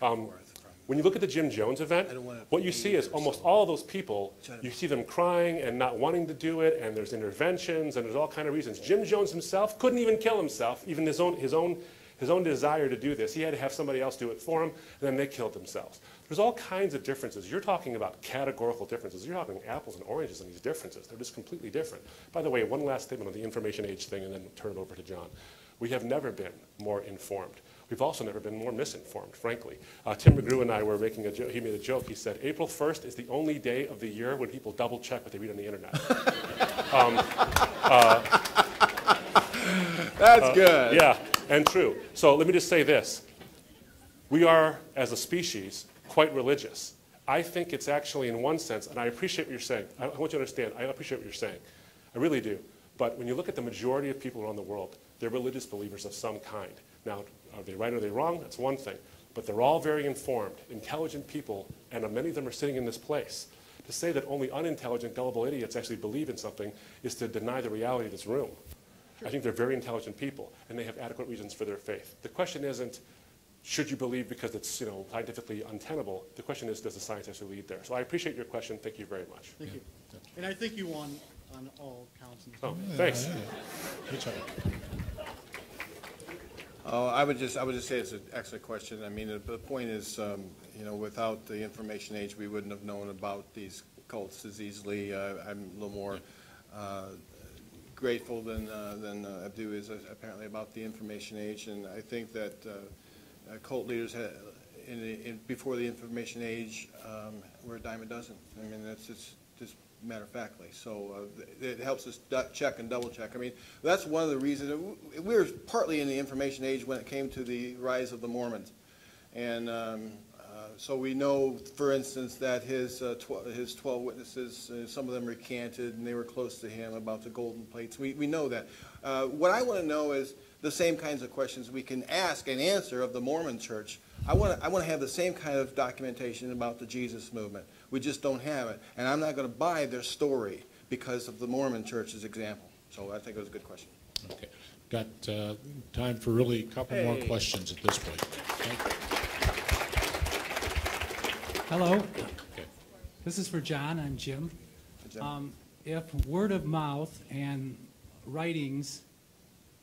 Um, when you look at the Jim Jones event, what you see is almost all those people, you see them crying and not wanting to do it, and there's interventions, and there's all kind of reasons. Jim Jones himself couldn't even kill himself, even his own, his own, his own desire to do this. He had to have somebody else do it for him, and then they killed themselves. There's all kinds of differences. You're talking about categorical differences. You're talking apples and oranges in these differences. They're just completely different. By the way, one last statement on the information age thing, and then turn it over to John. We have never been more informed. We've also never been more misinformed, frankly. Uh, Tim McGrew and I were making a joke. He made a joke. He said, April 1st is the only day of the year when people double check what they read on the internet. Um, uh, That's uh, good. yeah, and true. So let me just say this. We are, as a species, quite religious. I think it's actually, in one sense, and I appreciate what you're saying. I, want you to understand, I appreciate what you're saying. I really do. But when you look at the majority of people around the world, they're religious believers of some kind. Now, are they right or are they wrong? That's one thing. But they're all very informed, intelligent people, and many of them are sitting in this place. To say that only unintelligent, gullible idiots actually believe in something is to deny the reality of this room. I think they're very intelligent people, and they have adequate reasons for their faith. The question isn't, should you believe because it's you know, scientifically untenable? The question is, does the science actually lead there? So I appreciate your question. Thank you very much. Thank you. And I think you won on all counts. in this Oh, debate. thanks. Good job. Oh, I would just, I would just say it's an excellent question. I mean, the, the point is, um, you know, without the information age, we wouldn't have known about these cults as easily. Uh, I'm a little more uh, grateful than, uh, than uh, Abdu is uh, apparently about the information age, and I think that uh, uh, cult leaders had, in, in, before the information age, um, were a dime a dozen. I mean, that's just, just matter of factly. So uh, it helps us check and double check. I mean, that's one of the reasons, we were partly in the information age when it came to the rise of the Mormons. And um, so we know, for instance, that his, uh, tw- his 12 witnesses, uh, some of them recanted and they were close to him about the golden plates. We, we know that. Uh, what I want to know is the same kinds of questions we can ask and answer of the Mormon church. I want to I want to have the same kind of documentation about the Jesus movement. We just don't have it. And I'm not going to buy their story because of the Mormon church's example. So I think it was a good question. Okay. Got uh, time for really a couple more questions at this point. Okay. Hello, Okay. this is for John. I'm Jim. Good job. Um, If word of mouth and writings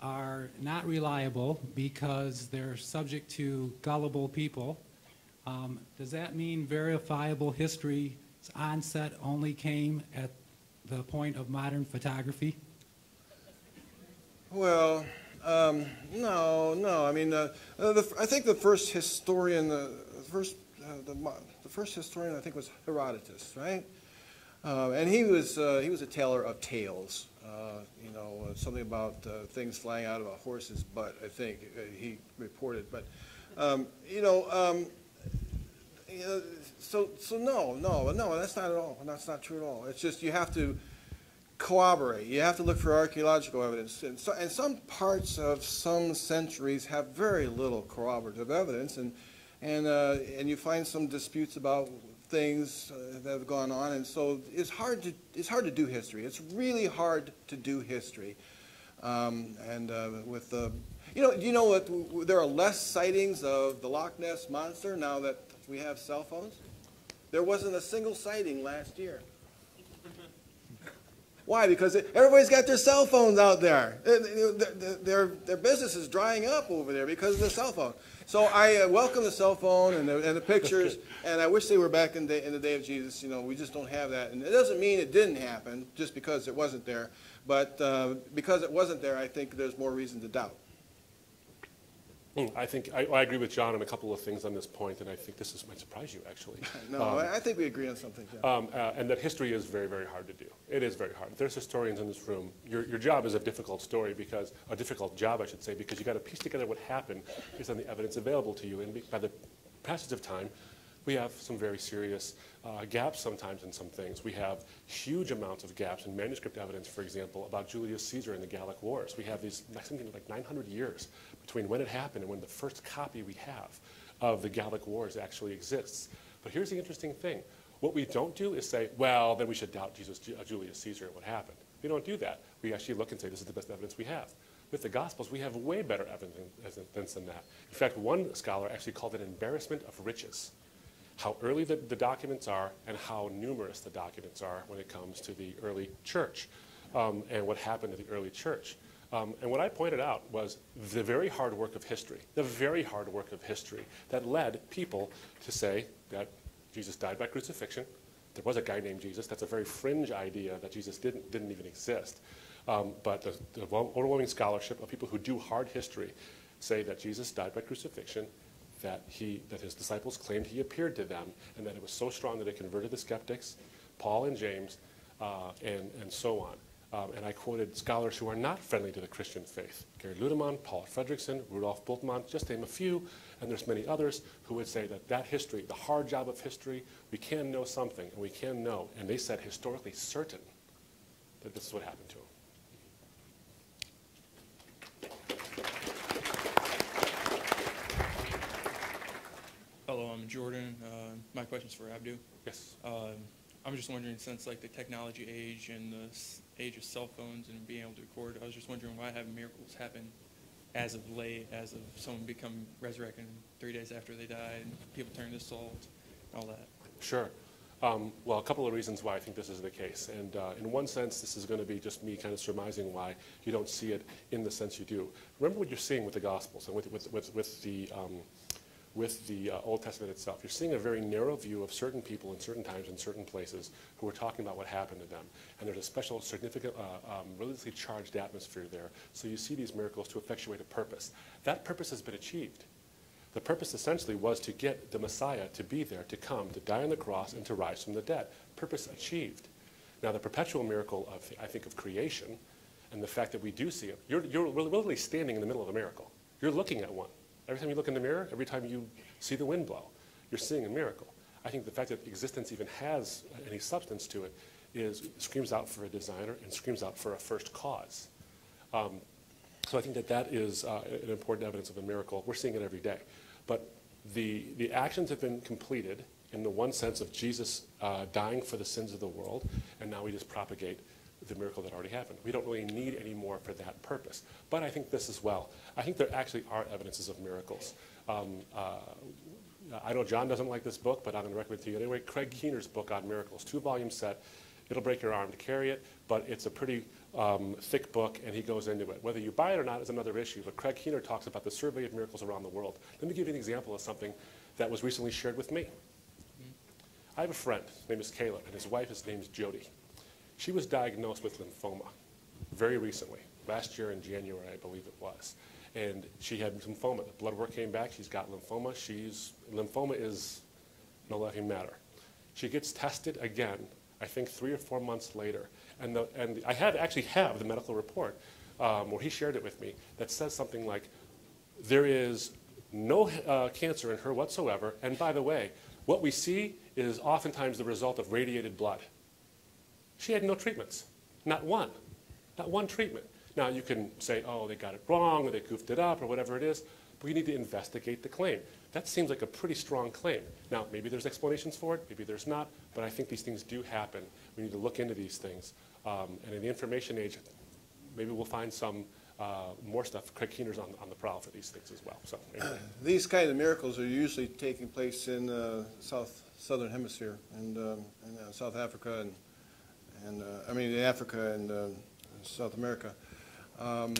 are not reliable because they're subject to gullible people, um, does that mean verifiable history's onset only came at the point of modern photography? Well, um, no, no. I mean, uh, uh, the, I think the first historian, uh, the first, uh, the first historian, I think, was Herodotus, right? Uh, and he was uh, he was a teller of tales. Uh, you know, uh, something about uh, things flying out of a horse's butt. I think he reported. But um, you know, um, you know, so so no, no, no. That's not at all. That's not true at all. It's just you have to corroborate. You have to look for archaeological evidence. And, so, and some parts of some centuries have very little corroborative evidence, and, and, uh, and you find some disputes about things uh, that have gone on, and so it's hard to, it's hard to do history. It's really hard to do history. Um, and uh, with the, you know, do you know what, there are less sightings of the Loch Ness Monster now that we have cell phones? There wasn't a single sighting last year. Why? Because everybody's got their cell phones out there. Their, their, their, their business is drying up over there because of the cell phone. So I uh, welcome the cell phone and the, and the pictures, and I wish they were back in the, in the day of Jesus. You know, we just don't have that. And it doesn't mean it didn't happen just because it wasn't there. But uh, because it wasn't there, I think there's more reason to doubt. I think, I, I agree with John on a couple of things on this point, and I think this is, might surprise you, actually. No, Um, I think we agree on something. John. Um, uh, and that history is very, very hard to do. It is very hard. There's historians in this room, your, your job is a difficult story because, a difficult job, I should say, because you got to piece together what happened based on the evidence available to you. And by the passage of time, we have some very serious uh, gaps sometimes in some things. We have huge amounts of gaps in manuscript evidence, for example, about Julius Caesar and the Gallic Wars. We have these something like 900 years between when it happened and when the first copy we have of the Gallic Wars actually exists. But here's the interesting thing. What we don't do is say, well, then we should doubt Jesus, uh, Julius Caesar and what happened. We don't do that. We actually look and say, this is the best evidence we have. With the Gospels, we have way better evidence than that. In fact, one scholar actually called it embarrassment of riches how early the, the documents are and how numerous the documents are when it comes to the early church um, and what happened to the early church. Um, and what I pointed out was the very hard work of history, the very hard work of history that led people to say that Jesus died by crucifixion. There was a guy named Jesus. That's a very fringe idea that Jesus didn't, didn't even exist. Um, but the, the overwhelming scholarship of people who do hard history say that Jesus died by crucifixion that, he, that his disciples claimed he appeared to them, and that it was so strong that it converted the skeptics, Paul and James, uh, and, and so on. Um, and I quoted scholars who are not friendly to the Christian faith. Gary Ludemann, Paul Fredriksen, Rudolf Bultmann, just name a few, and there's many others who would say that that history, the hard job of history, we can know something, and we can know, and they said historically certain that this is what happened to him. Hello, I'm Jordan. Uh, my question's for Abdu. Yes. Um, I'm just wondering, since like the technology age and the age of cell phones and being able to record, I was just wondering why have miracles happen as of late, as of someone become resurrected three days after they died, and people turn to salt, and all that. Sure. Um, well, a couple of reasons why I think this is the case. And uh, in one sense, this is going to be just me kind of surmising why you don't see it in the sense you do. Remember what you're seeing with the Gospels and with, with, with, with the, um, with the uh, Old Testament itself. You're seeing a very narrow view of certain people in certain times in certain places who are talking about what happened to them. And there's a special, significant, uh, um, religiously charged atmosphere there. So you see these miracles to effectuate a purpose. That purpose has been achieved. The purpose essentially was to get the Messiah to be there, to come, to die on the cross, and to rise from the dead. Purpose achieved. Now, the perpetual miracle of, I think, of creation, and the fact that we do see it, you're, you're literally standing in the middle of a miracle. You're looking at one. Every time you look in the mirror, every time you see the wind blow, you're seeing a miracle. I think the fact that existence even has any substance to it is screams out for a designer and screams out for a first cause. Um, so I think that that is uh, an important evidence of a miracle. We're seeing it every day. But the, the actions have been completed in the one sense of Jesus uh, dying for the sins of the world, and now we just propagate the miracle that already happened. We don't really need any more for that purpose. But I think this as well. I think there actually are evidences of miracles. Um, uh, I know John doesn't like this book, but I'm going to recommend it to you anyway. Craig Keener's book on miracles, two-volume set. It'll break your arm to carry it, but it's a pretty um, thick book, and he goes into it. Whether you buy it or not is another issue, but Craig Keener talks about the survey of miracles around the world. Let me give you an example of something that was recently shared with me. I have a friend, his name is Caleb, and his wife, his name is Jody. She was diagnosed with lymphoma very recently, last year in January, I believe it was. And she had lymphoma. The blood work came back. She's got lymphoma. She's, lymphoma is no laughing matter. She gets tested again, I think three or four months later. And, the, and I have actually have the medical report um, where he shared it with me that says something like, there is no uh, cancer in her whatsoever. And by the way, what we see is oftentimes the result of radiated blood. She had no treatments, not one, not one treatment. Now you can say, oh, they got it wrong, or they goofed it up, or whatever it is, but you need to investigate the claim. That seems like a pretty strong claim. Now, maybe there's explanations for it, maybe there's not, but I think these things do happen. We need to look into these things. Um, and in the information age, maybe we'll find some uh, more stuff. Craig Keener's on, on the prowl for these things as well. So anyway. These kind of miracles are usually taking place in uh, South Southern Hemisphere and um, uh, South Africa and and uh, I mean in Africa and uh, South America. Um,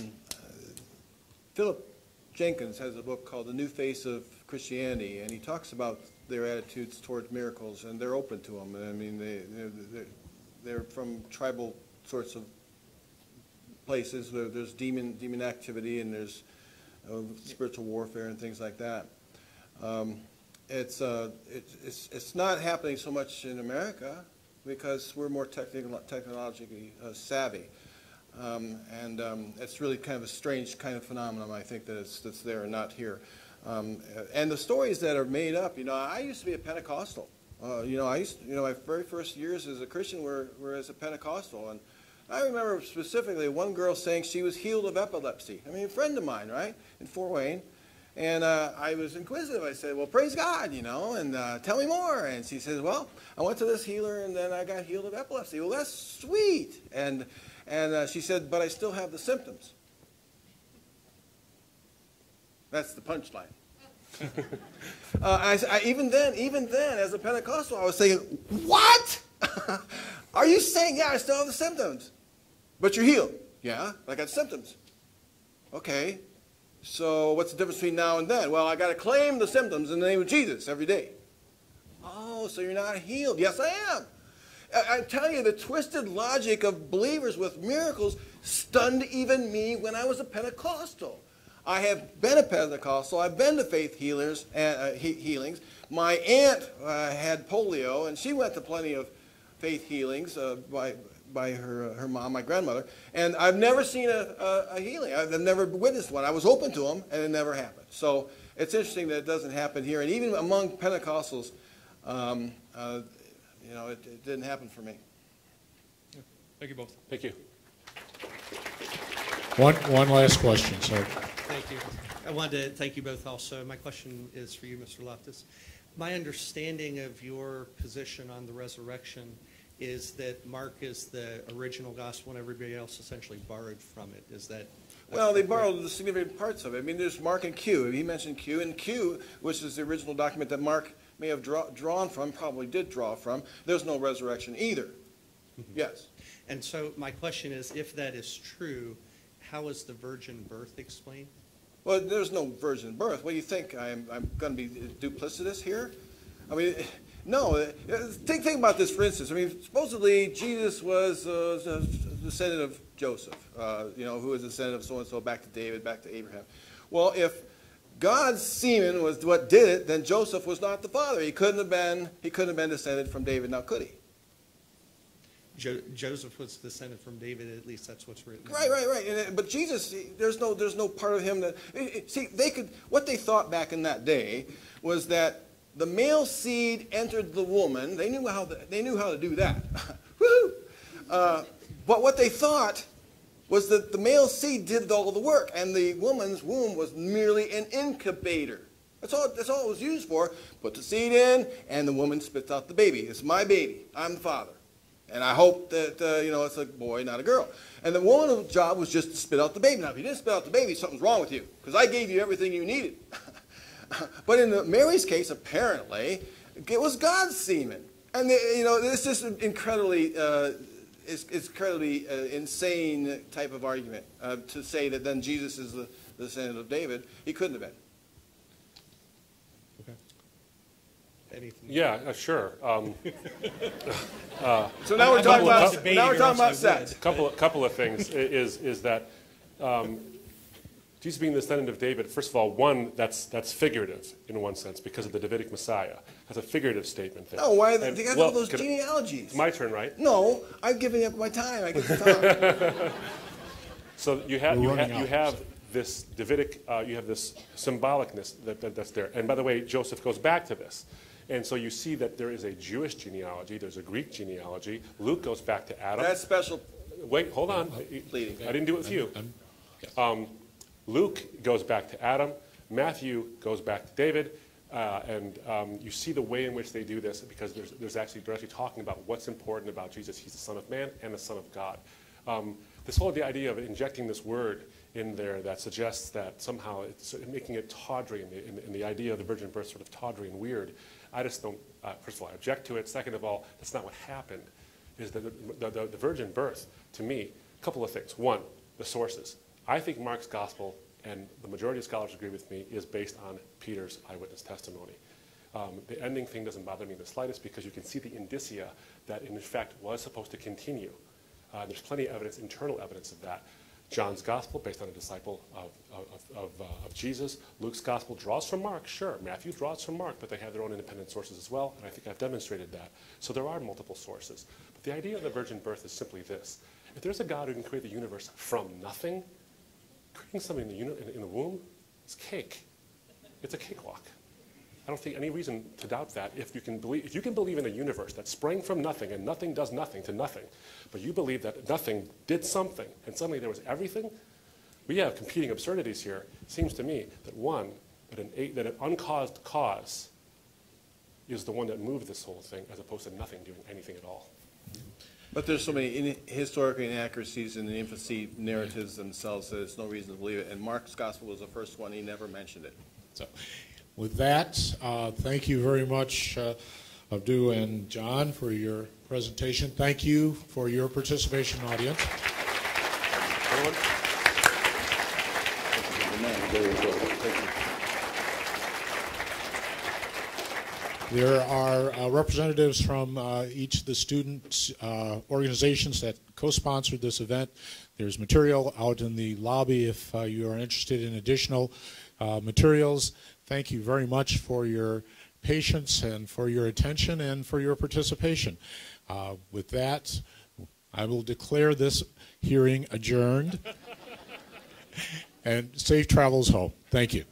Philip Jenkins has a book called The New Face of Christianity, and he talks about their attitudes towards miracles, and they're open to them. I mean, they they're, they're from tribal sorts of places. where there's demon demon activity, and there's uh, spiritual warfare and things like that. Um, it's, uh, it, it's, it's not happening so much in America because we're more technologically uh, savvy. Um, and um, it's really kind of a strange kind of phenomenon, I think, that it's, that's there and not here. Um, and the stories that are made up, you know, I used to be a Pentecostal. Uh, you know, I used, to, you know, my very first years as a Christian were, were as a Pentecostal, and I remember specifically one girl saying she was healed of epilepsy. I mean, a friend of mine, right, in Fort Wayne, and uh, I was inquisitive. I said, "Well, praise God, you know, and uh, tell me more." And she says, "Well, I went to this healer, and then I got healed of epilepsy." Well, that's sweet. And and uh, she said, "But I still have the symptoms." That's the punchline. Uh, I, I, even then, even then, as a Pentecostal, I was saying, "What? Are you saying, yeah, I still have the symptoms, but you're healed? Yeah, I got symptoms. Okay, so what's the difference between now and then? Well, I got to claim the symptoms in the name of Jesus every day. Oh, so you're not healed? Yes, I am. I, I tell you, the twisted logic of believers with miracles stunned even me when I was a Pentecostal. I have been a Pentecostal. I've been to faith healers, uh, he healings. My aunt uh, had polio, and she went to plenty of faith healings uh, by by her, uh, her mom, my grandmother, and I've never seen a, a, a, healing. I've never witnessed one. I was open to them, and it never happened. So it's interesting that it doesn't happen here. And even among Pentecostals, um, uh, you know, it, it, didn't happen for me. Thank you both. Thank you. One, one last question, sir. Thank you. I wanted to thank you both also. My question is for you, Mr. Loftus. My understanding of your position on the resurrection is that Mark is the original gospel and everybody else essentially borrowed from it. Is that? Well, they borrowed the significant parts of it. I mean, there's Mark and Q. He mentioned Q, and Q, which is the original document that Mark may have draw, drawn from, probably did draw from. There's no resurrection either. Mm-hmm. Yes. And so my question is, if that is true, how is the virgin birth explained? Well, there's no virgin birth. What do you think? I'm, I'm going to be duplicitous here? I mean, no, uh, think, think about this for instance. I mean, supposedly Jesus was uh, a descendant of Joseph, uh, you know, who was a descendant of so and so, back to David, back to Abraham. Well, if God's semen was what did it, then Joseph was not the father. He couldn't have been. He couldn't have been descended from David. Now, could he? Jo Joseph was descended from David. At least that's what's written. Right, right, right. And, but Jesus, there's no, there's no part of him that. See, they could. What they thought back in that day was that the male seed entered the woman. They knew how, the, they knew how to do that. Woo! Uh, but what they thought was that the male seed did all the work, and the woman's womb was merely an incubator. That's all, that's all it was used for. Put the seed in, and the woman spits out the baby. It's my baby. I'm the father. And I hope that, uh, you know, it's a boy, not a girl. And the woman's job was just to spit out the baby. Now, if you didn't spit out the baby, something's wrong with you, because I gave you everything you needed. but in the, Mary's case, apparently, it was God's semen. And, the, you know, this is incredibly, uh, it's, it's incredibly uh, insane type of argument uh, to say that then Jesus is the, the descendant of David. He couldn't have been. Anything? Yeah, uh, sure. Um, uh, So now we're talking about now we're talking about sex. couple a couple of things is is that um, Jesus being the descendant of David. First of all, one that's that's figurative in one sense because of the Davidic Messiah. That's a figurative statement there. No, why? And- They got well, all those could I- genealogies. My turn, right? No, I'm giving up my time. I can to talk. So you have you, running ha- you out. have this Davidic, uh, you have this symbolicness that, that, that's there. And by the way, Joseph goes back to this. And so you see that there is a Jewish genealogy, there's a Greek genealogy. Luke goes back to Adam. That's special. Wait, hold on. Pleading. I didn't do it with you. Um, Luke goes back to Adam. Matthew goes back to David. Uh, and um, you see the way in which they do this because there's, there's actually directly talking about what's important about Jesus. He's the Son of Man and the Son of God. Um, this whole the idea of injecting this word in there that suggests that somehow it's making it tawdry and the, in the idea of the virgin birth sort of tawdry and weird. I just don't, uh, first of all, I object to it. Second of all, that's not what happened. Is that the, the, the virgin birth, to me, a couple of things. One, the sources. I think Mark's gospel, and the majority of scholars agree with me, is based on Peter's eyewitness testimony. Um, the ending thing doesn't bother me the slightest because you can see the indicia that, in fact, was supposed to continue. Uh, there's plenty of evidence, internal evidence of that. John's gospel, based on a disciple of, of, of, uh, of Jesus. Luke's gospel draws from Mark, sure. Matthew draws from Mark, but they have their own independent sources as well, and I think I've demonstrated that. So there are multiple sources. But the idea of the virgin birth is simply this. If there's a God who can create the universe from nothing, creating something in the, uni- in, in the womb is cake. It's a cakewalk. I don't see any reason to doubt that if you can believe if you can believe in a universe that sprang from nothing and nothing does nothing to nothing, but you believe that nothing did something and suddenly there was everything, we have competing absurdities here. It seems to me that one, that an, that an uncaused cause is the one that moved this whole thing as opposed to nothing doing anything at all. But there's so many in, historical inaccuracies in the infancy narratives themselves that there's no reason to believe it. And Mark's gospel was the first one; he never mentioned it. So, with that, uh, thank you very much, uh, Abdu and John, for your presentation. Thank you for your participation, audience. Anyone? There are uh, representatives from uh, each of the student uh, organizations that co-sponsored this event. There's material out in the lobby if uh, you are interested in additional uh, materials. Thank you very much for your patience and for your attention and for your participation. Uh, with that, I will declare this hearing adjourned. and safe travels home. Thank you.